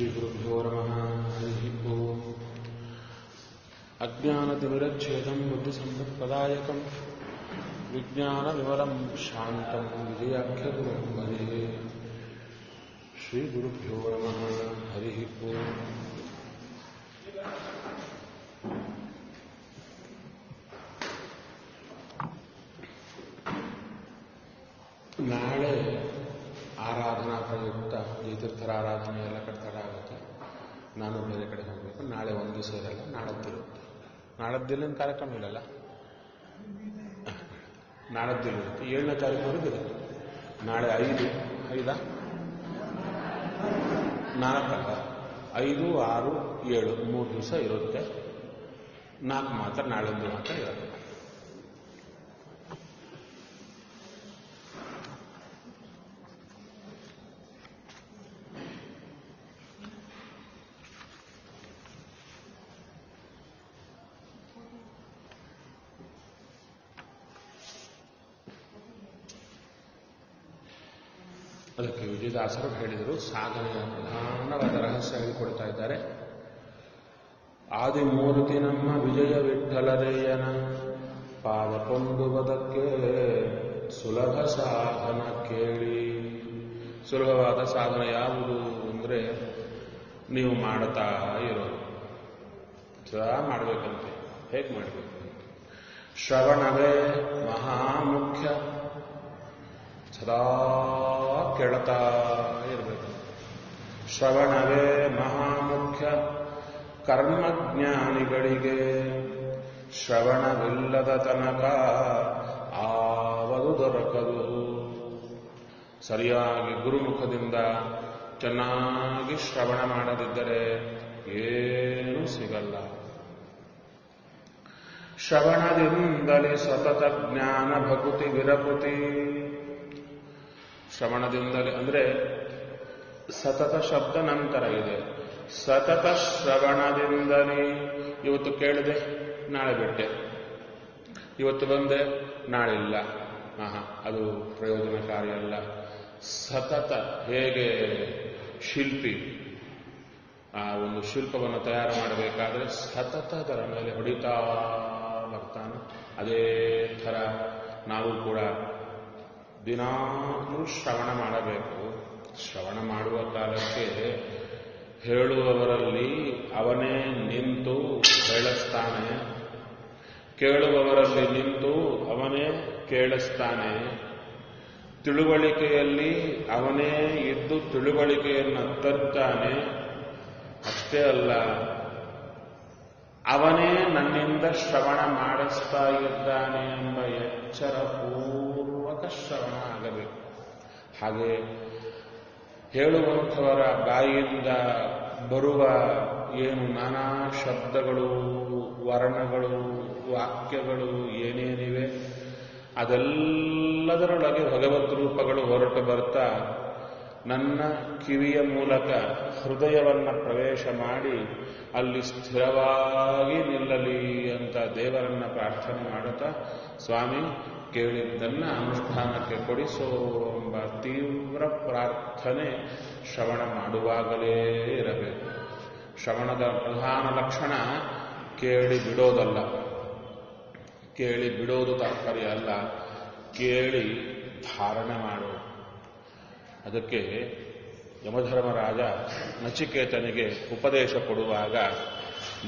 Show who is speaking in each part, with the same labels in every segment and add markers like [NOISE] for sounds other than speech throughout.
Speaker 1: श्रीगुरुभ्यो नमः हरिः ओम् अज्ञानतिमिरच्छेदम् बुद्धिसम्पत्प्रदायकम् विज्ञानविमलम् शान्तम् विजयाख्यगुरुम् भजे श्रीगुरुभ्यो नमः हरिः ओम् ನಾನು ಬೇರೆ ಕಡೆ ಹೋಗಬೇಕು, ನಾಳೆ ಒಂದು ದಿವಸ ಇರಲ್ಲ, ನಾಡದ್ದು ನಾಳದ್ದಿಲ್ಲಿನ ಕಾರ್ಯಕ್ರಮ ಇರಲ್ಲ. ನಾಳದ್ದಿಲ್ಲಿರುತ್ತೆ ಏಳನೇ ತಾರೀಕು ಇರುತ್ತೆ ನಾಳೆ ಐದು, ಐದಾ? ನಾಲ್ಕಲ್ಲ ಐದು, ಆರು, ಏಳು, ಮೂರು ದಿವಸ ಇರುತ್ತೆ. ನಾಲ್ಕು ಮಾತ್ರ ನಾಳೆ ಮಾತ್ರ ಇರುತ್ತೆ. ವಿಜಯದಾಸರು ಹೇಳಿದರು ಸಾಧನೆಯ ಪ್ರಧಾನವಾದ ರಹಸ್ಯ ಹೇಳಿಕೊಡ್ತಾ ಇದ್ದಾರೆ. ಆದಿಮೂರ್ತಿ ನಮ್ಮ ವಿಜಯ ವಿಠಲರೇಯನ ಪಾದ ಕೊಂಡುವುದಕ್ಕೆ ಸುಲಭ ಸಾಧನ ಕೇಳಿ. ಸುಲಭವಾದ ಸಾಧನ ಯಾವುದು ಅಂದ್ರೆ ನೀವು ಮಾಡ್ತಾ ಇರೋದು ಸದಾ ಮಾಡಬೇಕಂತೆ, ಹೇಗೆ ಮಾಡಬೇಕು? ಶ್ರವಣವೇ ಮಹಾಮುಖ್ಯ. ಸದಾ ಕೇಳ್ತಾ ಇರಬೇಕು. ಶ್ರವಣವೇ ಮಹಾಮುಖ್ಯ ಕರ್ಮಜ್ಞಾನಿಗಳಿಗೆ. ಶ್ರವಣವಿಲ್ಲದ ತನಕ ಆವದು ದೊರಕದು. ಸರಿಯಾಗಿ ಗುರುಮುಖದಿಂದ ಚೆನ್ನಾಗಿ ಶ್ರವಣ ಮಾಡದಿದ್ದರೆ ಏನೂ ಸಿಗಲ್ಲ. ಶ್ರವಣದಿಂದಲೇ ಸತತ ಜ್ಞಾನ ಭಕುತಿ ವಿರಕುತಿ. ಶ್ರವಣದಿಂದಲೇ ಅಂದ್ರೆ ಸತತ ಶಬ್ದ ನಂತರ ಇದೆ. ಸತತ ಶ್ರವಣದಿಂದಲೇ ಇವತ್ತು ಕೇಳಿದೆ, ನಾಳೆ ಬಿಟ್ಟೆ. ಇವತ್ತು ಬಂದೆ, ನಾಳೆ ಇಲ್ಲ. ಆಹಾ, ಅದು ಪ್ರಯೋಜನಕಾರಿ ಅಲ್ಲ. ಸತತ ಹೇಗೆ ಶಿಲ್ಪಿ ಆ ಒಂದು ಶಿಲ್ಪವನ್ನು ತಯಾರು ಮಾಡಬೇಕಾದ್ರೆ ಸತತ ಅದರ ಮೇಲೆ ಹೊಡಿತಾ ಬರ್ತಾನೆ. ಅದೇ ಥರ ನಾವು ಕೂಡ ದಿನಾಲೂ ಶ್ರವಣ ಮಾಡಬೇಕು. ಶ್ರವಣ ಮಾಡುವ ಕಾಲಕ್ಕೆ ಹೇಳುವವರಲ್ಲಿ ಅವನೇ ನಿಂತು ಹೇಳಸ್ತಾನೆ ಕೇಳುವವರಲ್ಲಿ ನಿಂತು ಅವನೇ ಕೇಳಿಸ್ತಾನೆ. ತಿಳುವಳಿಕೆಯಲ್ಲಿ ಅವನೇ ಇದ್ದು ತಿಳುವಳಿಕೆಯನ್ನು ತರ್ತಾನೆ. ಅಷ್ಟೇ ಅಲ್ಲ, ಅವನೇ ನನ್ನಿಂದ ಶ್ರವಣ ಮಾಡಿಸ್ತಾ ಇದ್ದಾನೆ ಎಂಬ ಎಚ್ಚರ ಪೂರ್ವಕ ಶ್ರವಣ ಆಗಬೇಕು. ಹಾಗೆ ಹೇಳುವಂಥವರ ಬಾಯಿಯಿಂದ ಬರುವ ಏನು ನಾನಾ ಶಬ್ದಗಳು, ವರ್ಣಗಳು, ವಾಕ್ಯಗಳು ಏನೇನಿವೆ, ಅದೆಲ್ಲದರೊಳಗೆ ಭಗವದ್ ರೂಪಗಳು ಹೊರಟು ಬರ್ತಾ ನನ್ನ ಕಿವಿಯ ಮೂಲಕ ಹೃದಯವನ್ನು ಪ್ರವೇಶ ಮಾಡಿ ಅಲ್ಲಿ ಸ್ಥಿರವಾಗಿ ನಿಲ್ಲಲಿ ಅಂತ ದೇವರನ್ನ ಪ್ರಾರ್ಥನೆ ಮಾಡುತ್ತಾ, ಸ್ವಾಮಿ ಕೇಳಿದ್ದನ್ನ ಅನುಷ್ಠಾನಕ್ಕೆ ಕೊಡಿಸೋ ಎಂಬ ತೀವ್ರ ಪ್ರಾರ್ಥನೆ ಶ್ರವಣ ಮಾಡುವಾಗಲೇ ಇರಬೇಕು. ಶ್ರವಣದ ಪ್ರಧಾನ ಲಕ್ಷಣ ಕೇಳಿ ಬಿಡೋದಲ್ಲ. ಕೇಳಿ ಬಿಡೋದು ತಾತ್ಪರ್ಯ ಅಲ್ಲ. ಕೇಳಿ ಧಾರಣೆ ಮಾಡೋದು ಅದಕ್ಕೆ ಯಮಧರ್ಮರಾಜ ನಚಿಕೇತನಿಗೆ ಉಪದೇಶ ಕೊಡುವಾಗ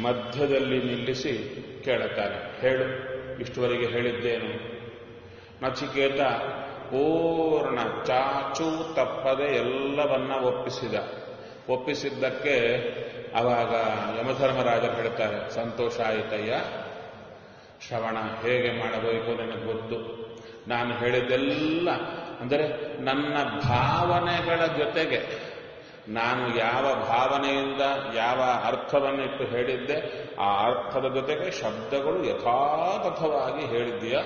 Speaker 1: ಮಧ್ಯದಲ್ಲಿ ನಿಲ್ಲಿಸಿ ಕೇಳುತ್ತಾನೆ. ಹೇಳು, ಇಷ್ಟುವರೆಗೆ ಹೇಳಿದ್ದೇನು? ನಚಿಕೇತ ಪೂರ್ಣ ಚಾಚು ತಪ್ಪದೆ ಎಲ್ಲವನ್ನ ಒಪ್ಪಿಸಿದ. ಒಪ್ಪಿಸಿದ್ದಕ್ಕೆ ಅವಾಗ ಯಮಧರ್ಮರಾಜ ಹೇಳ್ತಾರೆ, ಸಂತೋಷ ಆಯಿತಯ್ಯ, ಶ್ರವಣ ಹೇಗೆ ಮಾಡಬೇಕು ನನಗೆ ಗೊತ್ತು. ನಾನು ಹೇಳಿದ್ದೆಲ್ಲ, ಅಂದರೆ ನನ್ನ ಭಾವನೆಗಳ ಜೊತೆಗೆ ನಾನು ಯಾವ ಭಾವನೆಯಿಂದ ಯಾವ ಅರ್ಥವನ್ನಿಟ್ಟು ಹೇಳಿದ್ದೆ, ಆ ಅರ್ಥದ ಜೊತೆಗೆ ಶಬ್ದಗಳು ಯಥಾತಥವಾಗಿ ಹೇಳಿದ್ದೀಯ?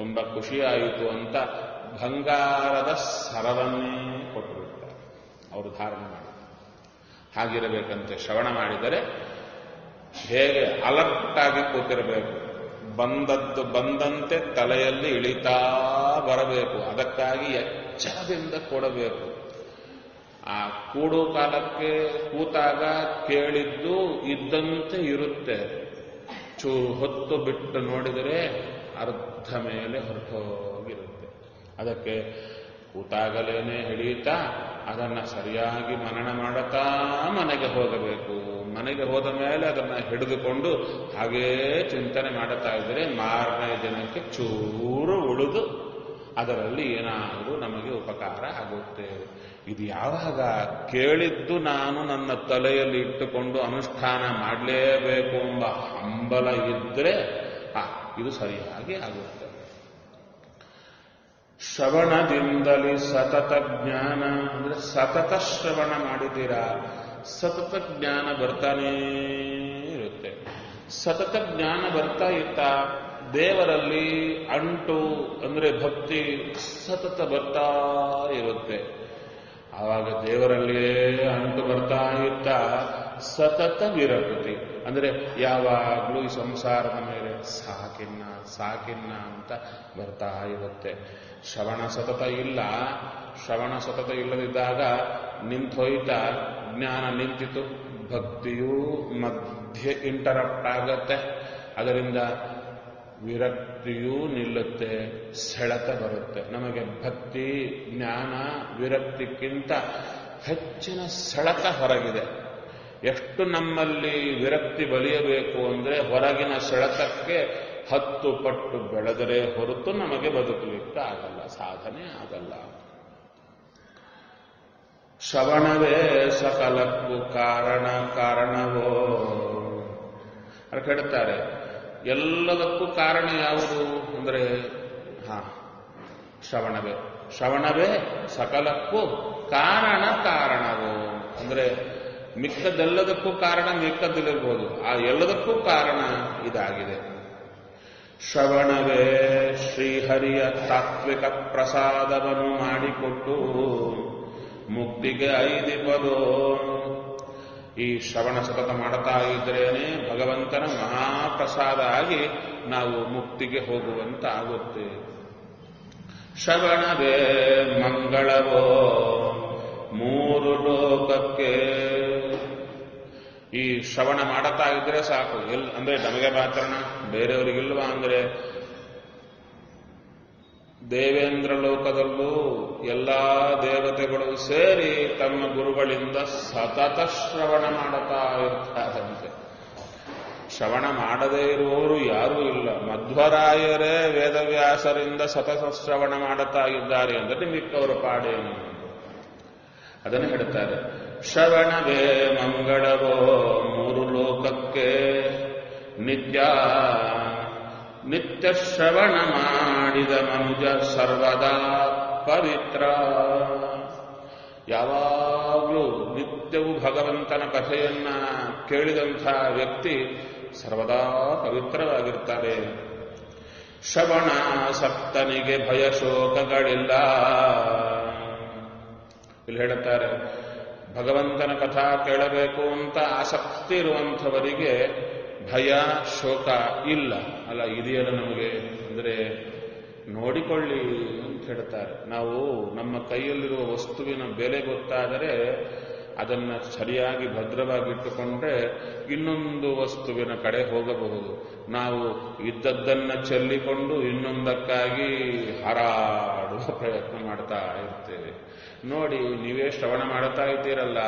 Speaker 1: ತುಂಬ ಖುಷಿಯಾಯಿತು ಅಂತ ಬಂಗಾರದ ಸರವನ್ನೇ ಕೊಟ್ಟುಬಿಡ್ತಾರೆ. ಅವರು ಧಾರಣೆ ಮಾಡಿ ಹಾಗಿರಬೇಕಂತೆ ಶ್ರವಣ ಮಾಡಿದರೆ ಹೇಗೆ ಅಲರ್ಟ್ ಆಗಿ ಕೂತಿರಬೇಕು. ಬಂದದ್ದು ಬಂದಂತೆ ತಲೆಯಲ್ಲಿ ಇಳಿತಾ ಬರಬೇಕು. ಅದಕ್ಕಾಗಿ ಎಚ್ಚರದಿಂದ ಕೊಡಬೇಕು. ಆ ಕೂಡು ಕಾಲಕ್ಕೆ ಕೂತಾಗ ಕೇಳಿದ್ದು ಇದ್ದಂತೆ ಇರುತ್ತೆ. ಚೂ ಹೊತ್ತು ಬಿಟ್ಟು ನೋಡಿದರೆ ಅರ್ಧ ಮೇಲೆ ಹೊರಟೋಗಿರುತ್ತೆ. ಅದಕ್ಕೆ ಕೂತಾಗಲೇನೆ ಹಿಡಿಯುತ್ತಾ ಅದನ್ನು ಸರಿಯಾಗಿ ಮನನ ಮಾಡುತ್ತಾ ಮನೆಗೆ ಹೋಗಬೇಕು. ಮನೆಗೆ ಹೋದ ಮೇಲೆ ಅದನ್ನು ಹಿಡಿದುಕೊಂಡು ಹಾಗೇ ಚಿಂತನೆ ಮಾಡುತ್ತಾ ಇದ್ದರೆ ಮಾರನೇ ದಿನಕ್ಕೆ ಚೂರು ಉಳಿದು ಅದರಲ್ಲಿ ಏನಾದರೂ ನಮಗೆ ಉಪಕಾರ ಆಗುತ್ತೆ. ಇದು ಯಾವಾಗ ಕೇಳಿದ್ದು ನಾನು ನನ್ನ ತಲೆಯಲ್ಲಿ ಇಟ್ಟುಕೊಂಡು ಅನುಷ್ಠಾನ ಮಾಡಲೇಬೇಕು ಎಂಬ ಹಂಬಲ ಇದ್ದರೆ ಇದು ಸರಿಯಾಗಿ ಆಗುತ್ತೆ. ಶ್ರವಣದಿಂದಲೇ ಸತತ ಜ್ಞಾನ, ಅಂದ್ರೆ ಸತತ ಶ್ರವಣ ಮಾಡಿದ್ದೀರಾ? ಸತತ ಜ್ಞಾನ ಬರ್ತಾನೇ ಇರುತ್ತೆ. ಸತತ ಜ್ಞಾನ ಬರ್ತಾ ಇತ್ತ, ದೇವರಲ್ಲಿ ಅಂಟು, ಅಂದ್ರೆ ಭಕ್ತಿ ಸತತ ಬರ್ತಾ ಇರುತ್ತೆ. ಆವಾಗ ದೇವರಲ್ಲಿಯೇ ಅಂಟು ಬರ್ತಾ ಇತ್ತ, ಸತತ ವಿರಕ್ತಿ ಅಂದ್ರೆ ಯಾವಾಗಲೂ ಈ ಸಂಸಾರದ ಮೇಲೆ ಸಾಕಿನ್ನ ಸಾಕಿನ್ನ ಅಂತ ಬರ್ತಾ ಇರುತ್ತೆ. ಶ್ರವಣ ಸತತ ಇಲ್ಲ. ಶ್ರವಣ ಸತತ ಇಲ್ಲದಿದ್ದಾಗ ನಿಂತೋಯ್ತ, ಜ್ಞಾನ ನಿಂತಿತು, ಭಕ್ತಿಯೂ ಮಧ್ಯೆ ಇಂಟರಪ್ಟ್ ಆಗತ್ತೆ. ಅದರಿಂದ ವಿರಕ್ತಿಯೂ ನಿಲ್ಲುತ್ತೆ, ಸೆಳೆತ ಬರುತ್ತೆ. ನಮಗೆ ಭಕ್ತಿ, ಜ್ಞಾನ ವಿರಕ್ತಿಗಿಂತ ಹೆಚ್ಚಿನ ಸೆಳೆತ ಹೊರಗಿದೆ. ಎಷ್ಟು ನಮ್ಮಲ್ಲಿ ವಿರಕ್ತಿ ಬಲಿಯಬೇಕು ಅಂದ್ರೆ ಹೊರಗಿನ ಸೆಳೆತಕ್ಕೆ ಹತ್ತು ಪಟ್ಟು ಬೆಳೆದರೆ ಹೊರತು ನಮಗೆ ಬದುಕಲಿಕ್ಕೆ ಆಗಲ್ಲ, ಸಾಧನೆ ಆಗಲ್ಲ. ಶ್ರವಣವೇ ಸಕಲಕ್ಕೂ ಕಾರಣ, ಕಾರಣವೋ? ಅದು ಹೇಳ್ತಾರೆ ಎಲ್ಲದಕ್ಕೂ ಕಾರಣ ಯಾವುದು ಅಂದರೆ, ಹಾ, ಶ್ರವಣವೇ. ಶ್ರವಣವೇ ಸಕಲಕ್ಕೂ ಕಾರಣ, ಕಾರಣವೋ? ಅಂದ್ರೆ ಮಿಕ್ಕದೆಲ್ಲದಕ್ಕೂ ಕಾರಣ ಮಿಕ್ಕದಿರಬಹುದು ಆ ಎಲ್ಲದಕ್ಕೂ ಕಾರಣ ಇದಾಗಿದೆ. ಶ್ರವಣವೇ ಶ್ರೀಹರಿಯ ತಾತ್ವಿಕ ಪ್ರಸಾದವನ್ನು ಮಾಡಿಕೊಟ್ಟು ಮುಕ್ತಿಗೆ ಐದಿಪದೋ. ಈ ಶ್ರವಣ ಸತತ ಮಾಡುತ್ತಾ ಇದ್ರೇನೆ ಭಗವಂತನ ಮಹಾಪ್ರಸಾದ ಆಗಿ ನಾವು ಮುಕ್ತಿಗೆ ಹೋಗುವಂತಾಗುತ್ತೆ. ಶ್ರವಣವೇ ಮಂಗಳವೋ, ಮೂರು ಲೋಕಕ್ಕೆ ಈ ಶ್ರವಣ ಮಾಡತಾ ಇದ್ರೆ ಸಾಕು. ಎಲ್ ಅಂದ್ರೆ ನಮಗೆ ಮಾತ್ರಣ ಬೇರೆಯವರಿಗಿಲ್ವಾ ಅಂದ್ರೆ ದೇವೇಂದ್ರ ಲೋಕದಲ್ಲೂ ಎಲ್ಲಾ ದೇವತೆಗಳು ಸೇರಿ ತಮ್ಮ ಗುರುಗಳಿಂದ ಸತತ ಶ್ರವಣ ಮಾಡುತ್ತಾ ಇರ್ತಾರಂತೆ. ಶ್ರವಣ ಮಾಡದೇ ಇರುವವರು ಯಾರೂ ಇಲ್ಲ. ಮಧ್ವರಾಯರೇ ವೇದವ್ಯಾಸರಿಂದ ಸತತ ಶ್ರವಣ ಮಾಡುತ್ತಾ ಇದ್ದಾರೆ ಅಂದರೆ ಮಿಕ್ಕವರ ಪಾಡೇನು? ಅದನ್ನು ಹೇಳುತ್ತಾರೆ. ಶ್ರವಣವೇ ಮಂಗಳವೋ ಮೂರು ಲೋಕಕ್ಕೆ ನಿತ್ಯ ನಿತ್ಯ ಶ್ರವಣ ಮಾಡಿದ ಮನುಜ ಸರ್ವದಾ ಪವಿತ್ರ. ಯಾವಾಗಲೂ ನಿತ್ಯವೂ ಭಗವಂತನ ಕಥೆಯನ್ನ ಕೇಳಿದಂಥ ವ್ಯಕ್ತಿ ಸರ್ವದಾ ಪವಿತ್ರವಾಗಿರ್ತಾರೆ ಶ್ರವಣ ಸಪ್ತನಿಗೆ ಭಯ ಶೋಕಗಳಿಲ್ಲ ಇಲ್ಲಿ ಹೇಳುತ್ತಾರೆ, ಭಗವಂತನ ಕಥಾ ಕೇಳಬೇಕು ಅಂತ ಆಸಕ್ತಿ ಇರುವಂಥವರಿಗೆ ಭಯ, ಶೋಕ ಇಲ್ಲ. ಅಲ್ಲ, ಇದೆಯಲ್ಲ ನಮಗೆ, ಅಂದರೆ ನೋಡಿಕೊಳ್ಳಿ ಅಂತ ಹೇಳ್ತಾರೆ ನಾವು ನಮ್ಮ ಕೈಯಲ್ಲಿರುವ ವಸ್ತುವಿನ ಬೆಲೆ ಗೊತ್ತಾದರೆ ಅದನ್ನು ಸರಿಯಾಗಿ ಭದ್ರವಾಗಿಟ್ಟುಕೊಂಡ್ರೆ ಇನ್ನೊಂದು ವಸ್ತುವಿನ ಕಡೆ ಹೋಗಬಹುದು. ನಾವು ಇದ್ದದ್ದನ್ನು ಚೆಲ್ಲಿಕೊಂಡು ಇನ್ನೊಂದಕ್ಕಾಗಿ ಹಾರಾಡುವ ಪ್ರಯತ್ನ ಮಾಡ್ತಾ ಇರ್ತೇವೆ. ನೋಡಿ, ನೀವೇ ಶ್ರವಣ ಮಾಡ್ತಾ ಇದ್ದೀರಲ್ಲ.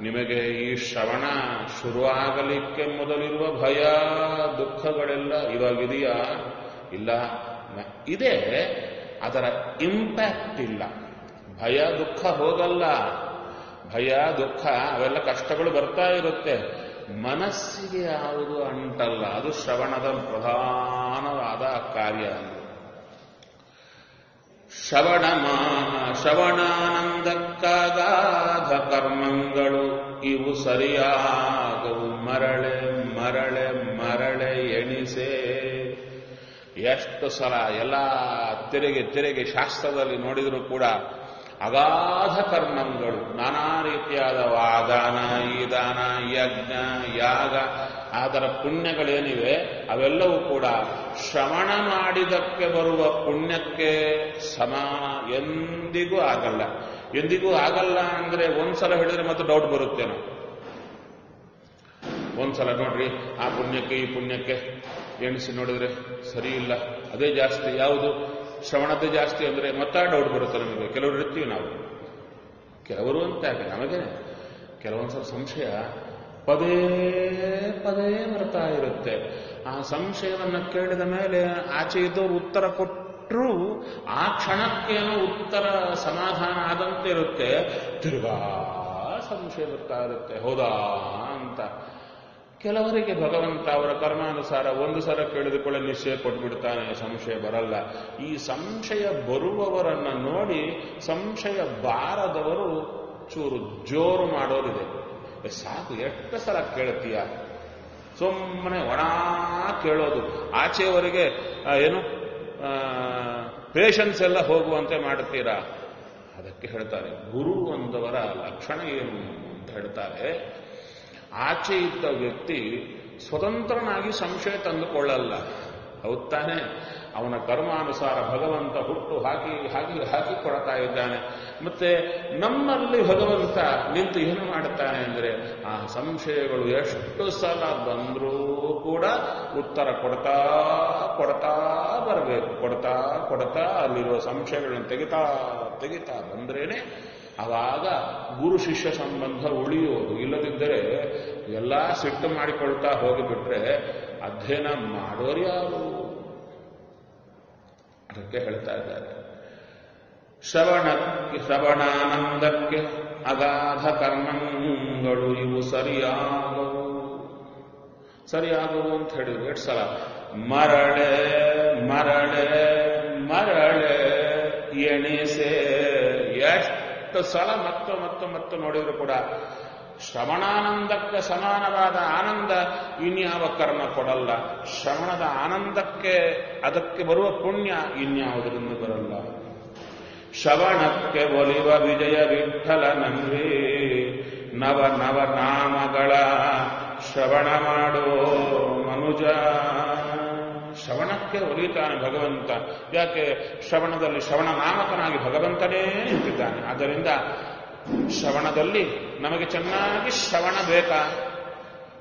Speaker 1: ನಿಮಗೆ ಈ ಶ್ರವಣ ಶುರುವಾಗಲಿಕ್ಕೆ ಮೊದಲಿರುವ ಭಯ, ದುಃಖಗಳೆಲ್ಲ ಇವಾಗಿದೆಯಾ? ಇಲ್ಲ. ಇದೆ. ಅದರ ಇಂಪ್ಯಾಕ್ಟ್ ಇಲ್ಲ. ಭಯ, ದುಃಖ ಹೋಗಲ್ಲ. ಭಯ, ದುಃಖ, ಅವೆಲ್ಲ ಕಷ್ಟಗಳು ಬರ್ತಾ ಇರುತ್ತೆ. ಮನಸ್ಸಿಗೆ ಯಾವುದು ಅಂಟಲ್ಲ. ಅದು ಶ್ರವಣದ ಪ್ರಧಾನವಾದ ಕಾರ್ಯ. ಶ್ರವಣ ಶ್ರವಣಾನಂದಕ್ಕಾಗಾಧ ಕರ್ಮಗಳು ಇವು ಸರಿಯಾಗವು. ಮರಳೆ ಮರಳೆ ಮರಳೆ ಎಣಿಸೆ. ಎಷ್ಟು ಸಲ ಎಲ್ಲ ತೆರೆಗೆ ತೆರೆಗೆ ಶಾಸ್ತ್ರದಲ್ಲಿ ನೋಡಿದರೂ ಕೂಡ ಅಗಾಧ ಕರ್ಮಗಳು ನಾನಾ ರೀತಿಯಾದ ವಾದಾನ ಈ ದಾನ ಯಜ್ಞ, ಯಾಗ ಅದರ ಪುಣ್ಯಗಳೇನಿವೆ ಅವೆಲ್ಲವೂ ಕೂಡ ಶ್ರವಣ ಮಾಡಿದಕ್ಕೆ ಬರುವ ಪುಣ್ಯಕ್ಕೆ ಸಮ ಎಂದಿಗೂ ಆಗಲ್ಲ. ಎಂದಿಗೂ ಆಗಲ್ಲ ಅಂದ್ರೆ ಒಂದ್ಸಲ ಹೇಳಿದ್ರೆ ಮತ್ತೆ ಡೌಟ್ ಬರುತ್ತೇನೋ ಒಂದ್ಸಲ ನೋಡ್ರಿ, ಆ ಪುಣ್ಯಕ್ಕೆ, ಈ ಪುಣ್ಯಕ್ಕೆ ಎಣಿಸಿ ನೋಡಿದ್ರೆ ಸರಿ ಇಲ್ಲ. ಅದೇ ಜಾಸ್ತಿ ಯಾವುದು? ಶ್ರವಣತೆ ಜಾಸ್ತಿ ಅಂದ್ರೆ ಮತ್ತೆ ಡೌಟ್ ಬರುತ್ತೆ ನಮಗೆ. ಕೆಲವರು ಇರ್ತೀವಿ ನಾವು. ಕೆಲವರು ಅಂತ ಯಾಕೆ? ನಮಗೆ ಕೆಲವೊಂದ್ಸಲ ಸಂಶಯ. ಪದೇ ಪದೇ ಬರ್ತಾ ಇರುತ್ತೆ. ಆ ಸಂಶಯವನ್ನು ಕೇಳಿದ ಮೇಲೆ ಆಚೆ ಇದ್ದವರು ಉತ್ತರ ಕೊಟ್ಟರು ಆ ಕ್ಷಣಕ್ಕೇನೋ ಉತ್ತರ ಸಮಾಧಾನ ಆದಂತೆ ಇರುತ್ತೆ. ತಿರುಗಾ ಸಂಶಯ ಬರ್ತಾ ಇರುತ್ತೆ. ಹೌದಾ ಅಂತ. ಕೆಲವರಿಗೆ ಭಗವಂತ ಅವರ ಕರ್ಮಾನುಸಾರ ಒಂದು ಸಲ ಕೇಳಿದುಕೊಳ್ಳೆ, ನಿಶ್ಚಯ ಕೊಟ್ಬಿಡ್ತಾನೆ, ಸಂಶಯ ಬರಲ್ಲ. ಈ ಸಂಶಯ ಬರುವವರನ್ನ ನೋಡಿ ಸಂಶಯ ಬಾರದವರು ಚೂರು ಜೋರು ಮಾಡೋರಿದೆ. ಸಾಕು ಎಷ್ಟು ಸಲ ಕೇಳ್ತೀಯ? ಸುಮ್ಮನೆ ಒಣ ಕೇಳೋದು. ಆಚೆಯವರೆಗೆ ಏನು ಪೇಷನ್ಸ್ ಎಲ್ಲ ಹೋಗುವಂತೆ ಮಾಡ್ತೀರಾ ಅದಕ್ಕೆ ಹೇಳ್ತಾರೆ, ಗುರು ಒಂದವರ ಲಕ್ಷಣ ಏನು ಅಂತ ಹೇಳ್ತಾರೆ, ಆಚೆ ಇದ್ದ ವ್ಯಕ್ತಿ ಸ್ವತಂತ್ರನಾಗಿ ಸಂಶಯ ತಂದುಕೊಳ್ಳಲ್ಲ. ಹೌದ್ ತಾನೆ ಅವನ ಕರ್ಮಾನುಸಾರ ಭಗವಂತ ಹುಟ್ಟು ಹಾಕಿ ಹಾಕಿ ಹಾಕಿ ಕೊಡ್ತಾ ಇದ್ದಾನೆ. ಮತ್ತೆ ನಮ್ಮಲ್ಲಿ ಭಗವಂತ ನಿಂತು ಏನು ಮಾಡುತ್ತಾನೆ ಅಂದರೆ ಆ ಸಂಶಯಗಳು ಎಷ್ಟು ಸಲ ಬಂದರೂ ಕೂಡ ಉತ್ತರ ಕೊಡ್ತಾ ಕೊಡ್ತಾ ಬರಬೇಕು. ಕೊಡ್ತಾ ಕೊಡ್ತಾ ಅಲ್ಲಿರುವ ಸಂಶಯಗಳನ್ನು ತೆಗಿತಾ ತೆಗಿತಾ ಬಂದ್ರೇನೆ ಆವಾಗ ಗುರು ಶಿಷ್ಯ ಸಂಬಂಧ ಉಳಿಯೋದು. ಇಲ್ಲದಿದ್ದರೆ ಎಲ್ಲ ಸಿಟ್ಟು ಮಾಡಿಕೊಳ್ತಾ ಹೋಗಿಬಿಟ್ರೆ ಅಧ್ಯಯನ ಮಾಡೋರು ಯಾರು? ಅದಕ್ಕೆ ಹೇಳ್ತಾ ಇದ್ದಾರೆ. ಶ್ರವಣ ಶ್ರವಣಾನಂದಕ್ಕೆ ಅಗಾಧ ಕರ್ಮಗಳು ಇವು ಸರಿಯಾಗವು. ಸರಿಯಾಗವು ಅಂತ ಹೇಳಿದ್ರು. ಎಷ್ಟು ಸಲ, ಮರಳೆ ಮರಳೆ ಮರಳೆ. ಎಷ್ಟು ಸಲ ಮತ್ತು ಮತ್ತು ಮತ್ತು ನೋಡಿದ್ರು ಕೂಡ ಶ್ರವಣಾನಂದಕ್ಕೆ ಸಮಾನವಾದ ಆನಂದ ಇನ್ಯಾವ ಕರ್ಮ ಕೊಡಲ್ಲ. ಶ್ರವಣದ ಆನಂದಕ್ಕೆ ಅದಕ್ಕೆ ಬರುವ ಪುಣ್ಯ ಇನ್ಯಾವುದರಿಂದ ಬರಲ್ಲ. ಶ್ರವಣಕ್ಕೆ ಒಲಿವ ವಿಜಯ ವಿಠಲ ನಂಬಿ ನವ ನವ ನಾಮಗಳ ಶ್ರವಣ ಮಾಡೋ ಮನುಜ. ಶ್ರವಣಕ್ಕೆ ಒಲಿತಾನೆ ಭಗವಂತ. ಯಾಕೆ? ಶ್ರವಣದಲ್ಲಿ ಶ್ರವಣ ನಾಮಕನಾಗಿ ಭಗವಂತನೇ ನಿಂತಿದ್ದಾನೆ ಆದ್ದರಿಂದ ಶ್ರವಣದಲ್ಲಿ ನಮಗೆ ಚೆನ್ನಾಗಿ ಶ್ರವಣ ಬೇಕಾ?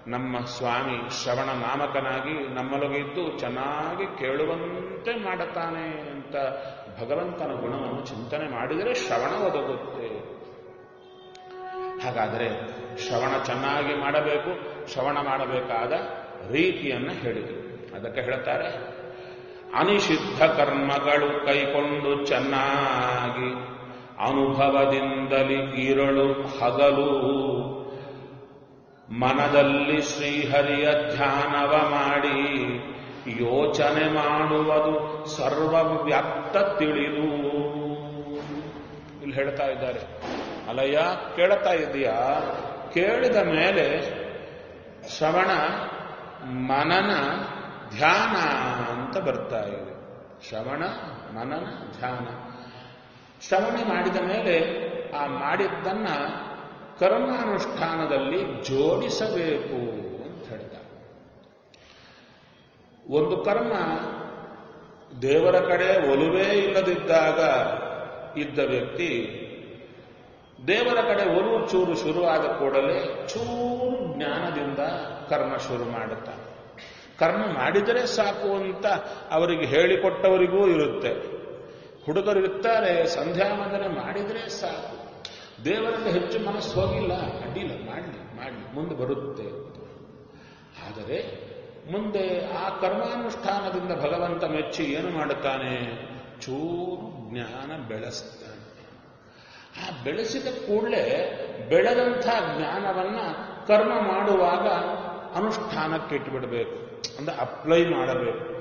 Speaker 1: ನಮ್ಮ ಸ್ವಾಮಿ ಶ್ರವಣ ನಾಮಕನಾಗಿ ನಮ್ಮೊಳಗೆ ಇದ್ದು ಚೆನ್ನಾಗಿ ಕೇಳುವಂತೆ ಮಾಡುತ್ತಾನೆ ಅಂತ ಭಗವಂತನ ಗುಣವನ್ನು ಚಿಂತನೆ ಮಾಡಿದರೆ ಶ್ರವಣ ಒದಗುತ್ತೆ. ಹಾಗಾದರೆ ಶ್ರವಣ ಚೆನ್ನಾಗಿ ಮಾಡಬೇಕು. ಶ್ರವಣ ಮಾಡಬೇಕಾದ ರೀತಿಯನ್ನು ಹೇಳಿದರು. ಅದಕ್ಕೆ ಹೇಳ್ತಾರೆ, ಅನಿಷಿದ್ಧ ಕರ್ಮಗಳು ಕೈಕೊಂಡು ಚೆನ್ನಾಗಿ ಅನುಭವದಿಂದಲಿ ಇರಳು ಹಗಲು. ಮನದಲ್ಲಿ ಶ್ರೀಹರಿಯ ಧ್ಯಾನವ ಮಾಡಿ ಯೋಚನೆ ಮಾಡುವುದು ಸರ್ವವ್ಯಾಪ್ತ ತಿಳಿದು. ಇಲ್ಲಿ ಹೇಳ್ತಾ ಇದ್ದಾರೆ, ಅಲಯ್ಯ ಕೇಳ್ತಾ ಇದೆಯಾ, ಕೇಳಿದ ಮೇಲೆ ಶ್ರವಣ ಮನನ ಧ್ಯಾನ ಅಂತ ಬರ್ತಾ ಇದೆ. ಶ್ರವಣ, ಮನನ, ಧ್ಯಾನ. ಶ್ರವಣ ಮಾಡಿದ ಮೇಲೆ ಆ ಮಾಡಿದ್ದನ್ನ ಕರ್ಮಾನುಷ್ಠಾನದಲ್ಲಿ ಜೋಡಿಸಬೇಕು ಅಂತ ಹೇಳ್ತಾರೆ. ಒಂದು ಕರ್ಮ ದೇವರ ಕಡೆ ಒಲುವೇ ಇಲ್ಲದಿದ್ದಾಗ ಇದ್ದ ವ್ಯಕ್ತಿ ದೇವರ ಕಡೆ ಒಲವು ಚೂರು ಶುರುವಾದ ಕೂಡಲೇ ಚೂರು ಜ್ಞಾನದಿಂದ ಕರ್ಮ ಶುರು ಮಾಡುತ್ತಾನೆ. ಕರ್ಮ ಮಾಡಿದರೆ ಸಾಕು ಅಂತ ಅವರಿಗೆ ಹೇಳಿಕೊಟ್ಟವರಿಗೂ ಇರುತ್ತೆ. ಹುಡುಗರು ಇರ್ತಾರೆ, ಸಂಧ್ಯಾ ವಂದನೆ ಮಾಡಿದರೆ ಸಾಕು. ದೇವರಲ್ಲಿ ಹೆಚ್ಚು ಮನಸ್ಸು ಹೋಗಿಲ್ಲ, ಅಡ್ಡಿಲ್ಲ, ಮಾಡಲಿ ಮಾಡಲಿ, ಮುಂದೆ ಬರುತ್ತೆ. ಆದರೆ ಮುಂದೆ ಆ ಕರ್ಮಾನುಷ್ಠಾನದಿಂದ ಭಗವಂತ ಮೆಚ್ಚಿ ಏನು ಮಾಡುತ್ತಾನೆ? ಚೂರು ಜ್ಞಾನ ಬೆಳೆಸ್ತಾನೆ. ಆ ಬೆಳೆಸಿದ ಕೂಡಲೇ ಬೆಳೆದಂಥ ಜ್ಞಾನವನ್ನ ಕರ್ಮ ಮಾಡುವಾಗ ಅನುಷ್ಠಾನಕ್ಕೆ ಇಟ್ಬಿಡಬೇಕು. ಅಂದ್ರೆ ಅಪ್ಲೈ ಮಾಡಬೇಕು.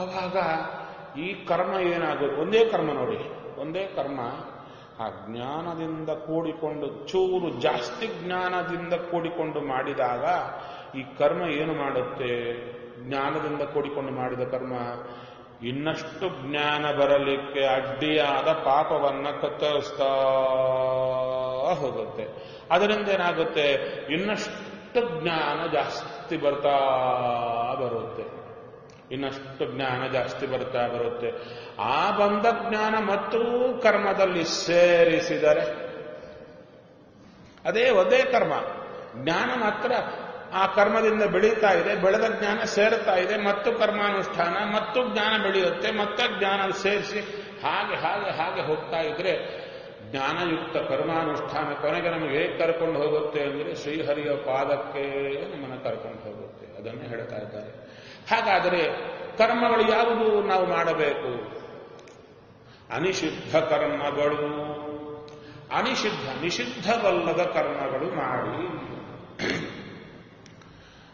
Speaker 1: ಆವಾಗ ಈ ಕರ್ಮ ಏನಾಗುತ್ತೆ ಒಂದೇ ಕರ್ಮ ನೋಡಿ. ಒಂದೇ ಕರ್ಮ. ಆ ಜ್ಞಾನದಿಂದ ಕೂಡಿಕೊಂಡು, ಚೂರು ಜಾಸ್ತಿ ಜ್ಞಾನದಿಂದ ಕೂಡಿಕೊಂಡು ಮಾಡಿದಾಗ ಈ ಕರ್ಮ ಏನು ಮಾಡುತ್ತೆ? ಜ್ಞಾನದಿಂದ ಕೂಡಿಕೊಂಡು ಮಾಡಿದ ಕರ್ಮ. ಇನ್ನಷ್ಟು ಜ್ಞಾನ ಬರಲಿಕ್ಕೆ ಅಡ್ಡಿಯಾದ ಪಾಪವನ್ನ ಕತ್ತರಿಸ್ತಾ ಹೋಗುತ್ತೆ. ಅದರಿಂದ ಏನಾಗುತ್ತೆ? ಇನ್ನಷ್ಟು ಇನ್ನಷ್ಟು ಜ್ಞಾನ ಜಾಸ್ತಿ ಬರ್ತಾ ಬರುತ್ತೆ. ಇನ್ನಷ್ಟು ಜ್ಞಾನ ಜಾಸ್ತಿ ಬರ್ತಾ ಬರುತ್ತೆ. ಆ ಬಂದ ಜ್ಞಾನ ಮತ್ತು ಕರ್ಮದಲ್ಲಿ ಸೇರಿಸಿದರೆ, ಅದೇ ಒಂದೇ ಕರ್ಮ. ಜ್ಞಾನ ಮಾತ್ರ ಆ ಕರ್ಮದಿಂದ ಬೆಳೀತಾ ಇದೆ, ಬೆಳೆದ ಜ್ಞಾನ ಸೇರ್ತಾ ಇದೆ, ಮತ್ತು ಕರ್ಮಾನುಷ್ಠಾನ, ಮತ್ತು ಜ್ಞಾನ ಬೆಳೆಯುತ್ತೆ, ಮತ್ತೆ ಜ್ಞಾನ ಸೇರಿಸಿ ಹಾಗೆ ಹಾಗೆ ಹಾಗೆ ಹೋಗ್ತಾ ಇದ್ರೆ ಜ್ಞಾನಯುಕ್ತ ಕರ್ಮಾನುಷ್ಠಾನ ಕೊನೆಗೆ ನಮಗೆ ಹೇಗೆ ಕರ್ಕೊಂಡು ಹೋಗುತ್ತೆ ಅಂದರೆ ಶ್ರೀಹರಿಯ ಪಾದಕ್ಕೆ ನಮ್ಮನ್ನು ಕರ್ಕೊಂಡು ಹೋಗುತ್ತೆ. ಅದನ್ನು ಹೇಳ್ತಾ ಇದ್ದಾರೆ. ಹಾಗಾದರೆ ಕರ್ಮಗಳು ಯಾವುದು ನಾವು ಮಾಡಬೇಕು? ಅನಿಷಿದ್ಧ ಕರ್ಮಗಳು. ಅನಿಷಿದ್ಧ, ನಿಷಿದ್ಧವಲ್ಲದ ಕರ್ಮಗಳು ಮಾಡಿ.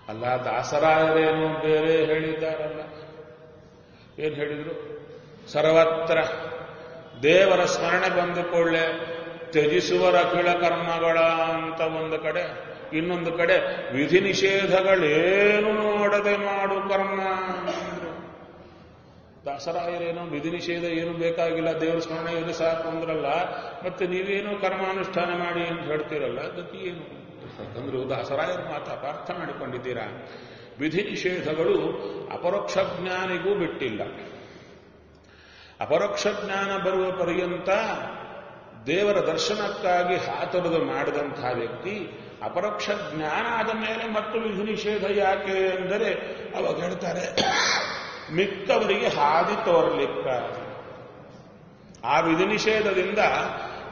Speaker 1: ಅಲ್ಲ, ದಾಸರಾಯರೇನು ಬೇರೆ ಹೇಳಿದ್ದಾರಲ್ಲ? ಏನ್ ಹೇಳಿದ್ರು? ಸರ್ವತ್ರ ದೇವರ ಸ್ಮರಣೆ ಬಂದ ತ್ಯಜಿಸುವ ತ್ಯಜಿಸುವರ ಕರ್ಮಗಳ ಅಂತ ಒಂದು ಕಡೆ, ಇನ್ನೊಂದು ಕಡೆ ವಿಧಿ ನಿಷೇಧಗಳೇನು ನೋಡದೆ ಮಾಡು ಕರ್ಮ ದಾಸರಾಯರೇನು ವಿಧಿ ನಿಷೇಧ ಏನು ಬೇಕಾಗಿಲ್ಲ, ದೇವರ ಸ್ಮರಣೆ ಏನು ಸಾಕು ಅಂದ್ರಲ್ಲ, ಮತ್ತೆ ನೀವೇನು ಕರ್ಮಾನುಷ್ಠಾನ ಮಾಡಿ ಅಂತ ಹೇಳ್ತೀರಲ್ಲ, ಗತಿ ಏನು? ಅಂದ್ರೆ ದಾಸರಾಯರ ಮಾತ್ರ ಅಪಾರ್ಥ ಮಾಡಿಕೊಂಡಿದ್ದೀರಾ? ವಿಧಿ ನಿಷೇಧಗಳು ಅಪರೋಕ್ಷ ಜ್ಞಾನಿಗೂ ಬಿಟ್ಟಿಲ್ಲ. ಅಪರೋಕ್ಷ ಜ್ಞಾನ ಬರುವ ಪರ್ಯಂತ ದೇವರ ದರ್ಶನಕ್ಕಾಗಿ ಹಾತೊರೆದು ಮಾಡಿದಂತಹ ವ್ಯಕ್ತಿ ಅಪರೋಕ್ಷ ಜ್ಞಾನ ಆದ ಮೇಲೆ ಮತ್ತು ವಿಧಿ ನಿಷೇಧ ಯಾಕೆ ಎಂದರೆ ಅವಾಗ ಹೇಳ್ತಾರೆ, ಮಿಕ್ಕವರಿಗೆ ಹಾದಿ ತೋರಲಿಕ್ಕ. ಆ ವಿಧಿ ನಿಷೇಧದಿಂದ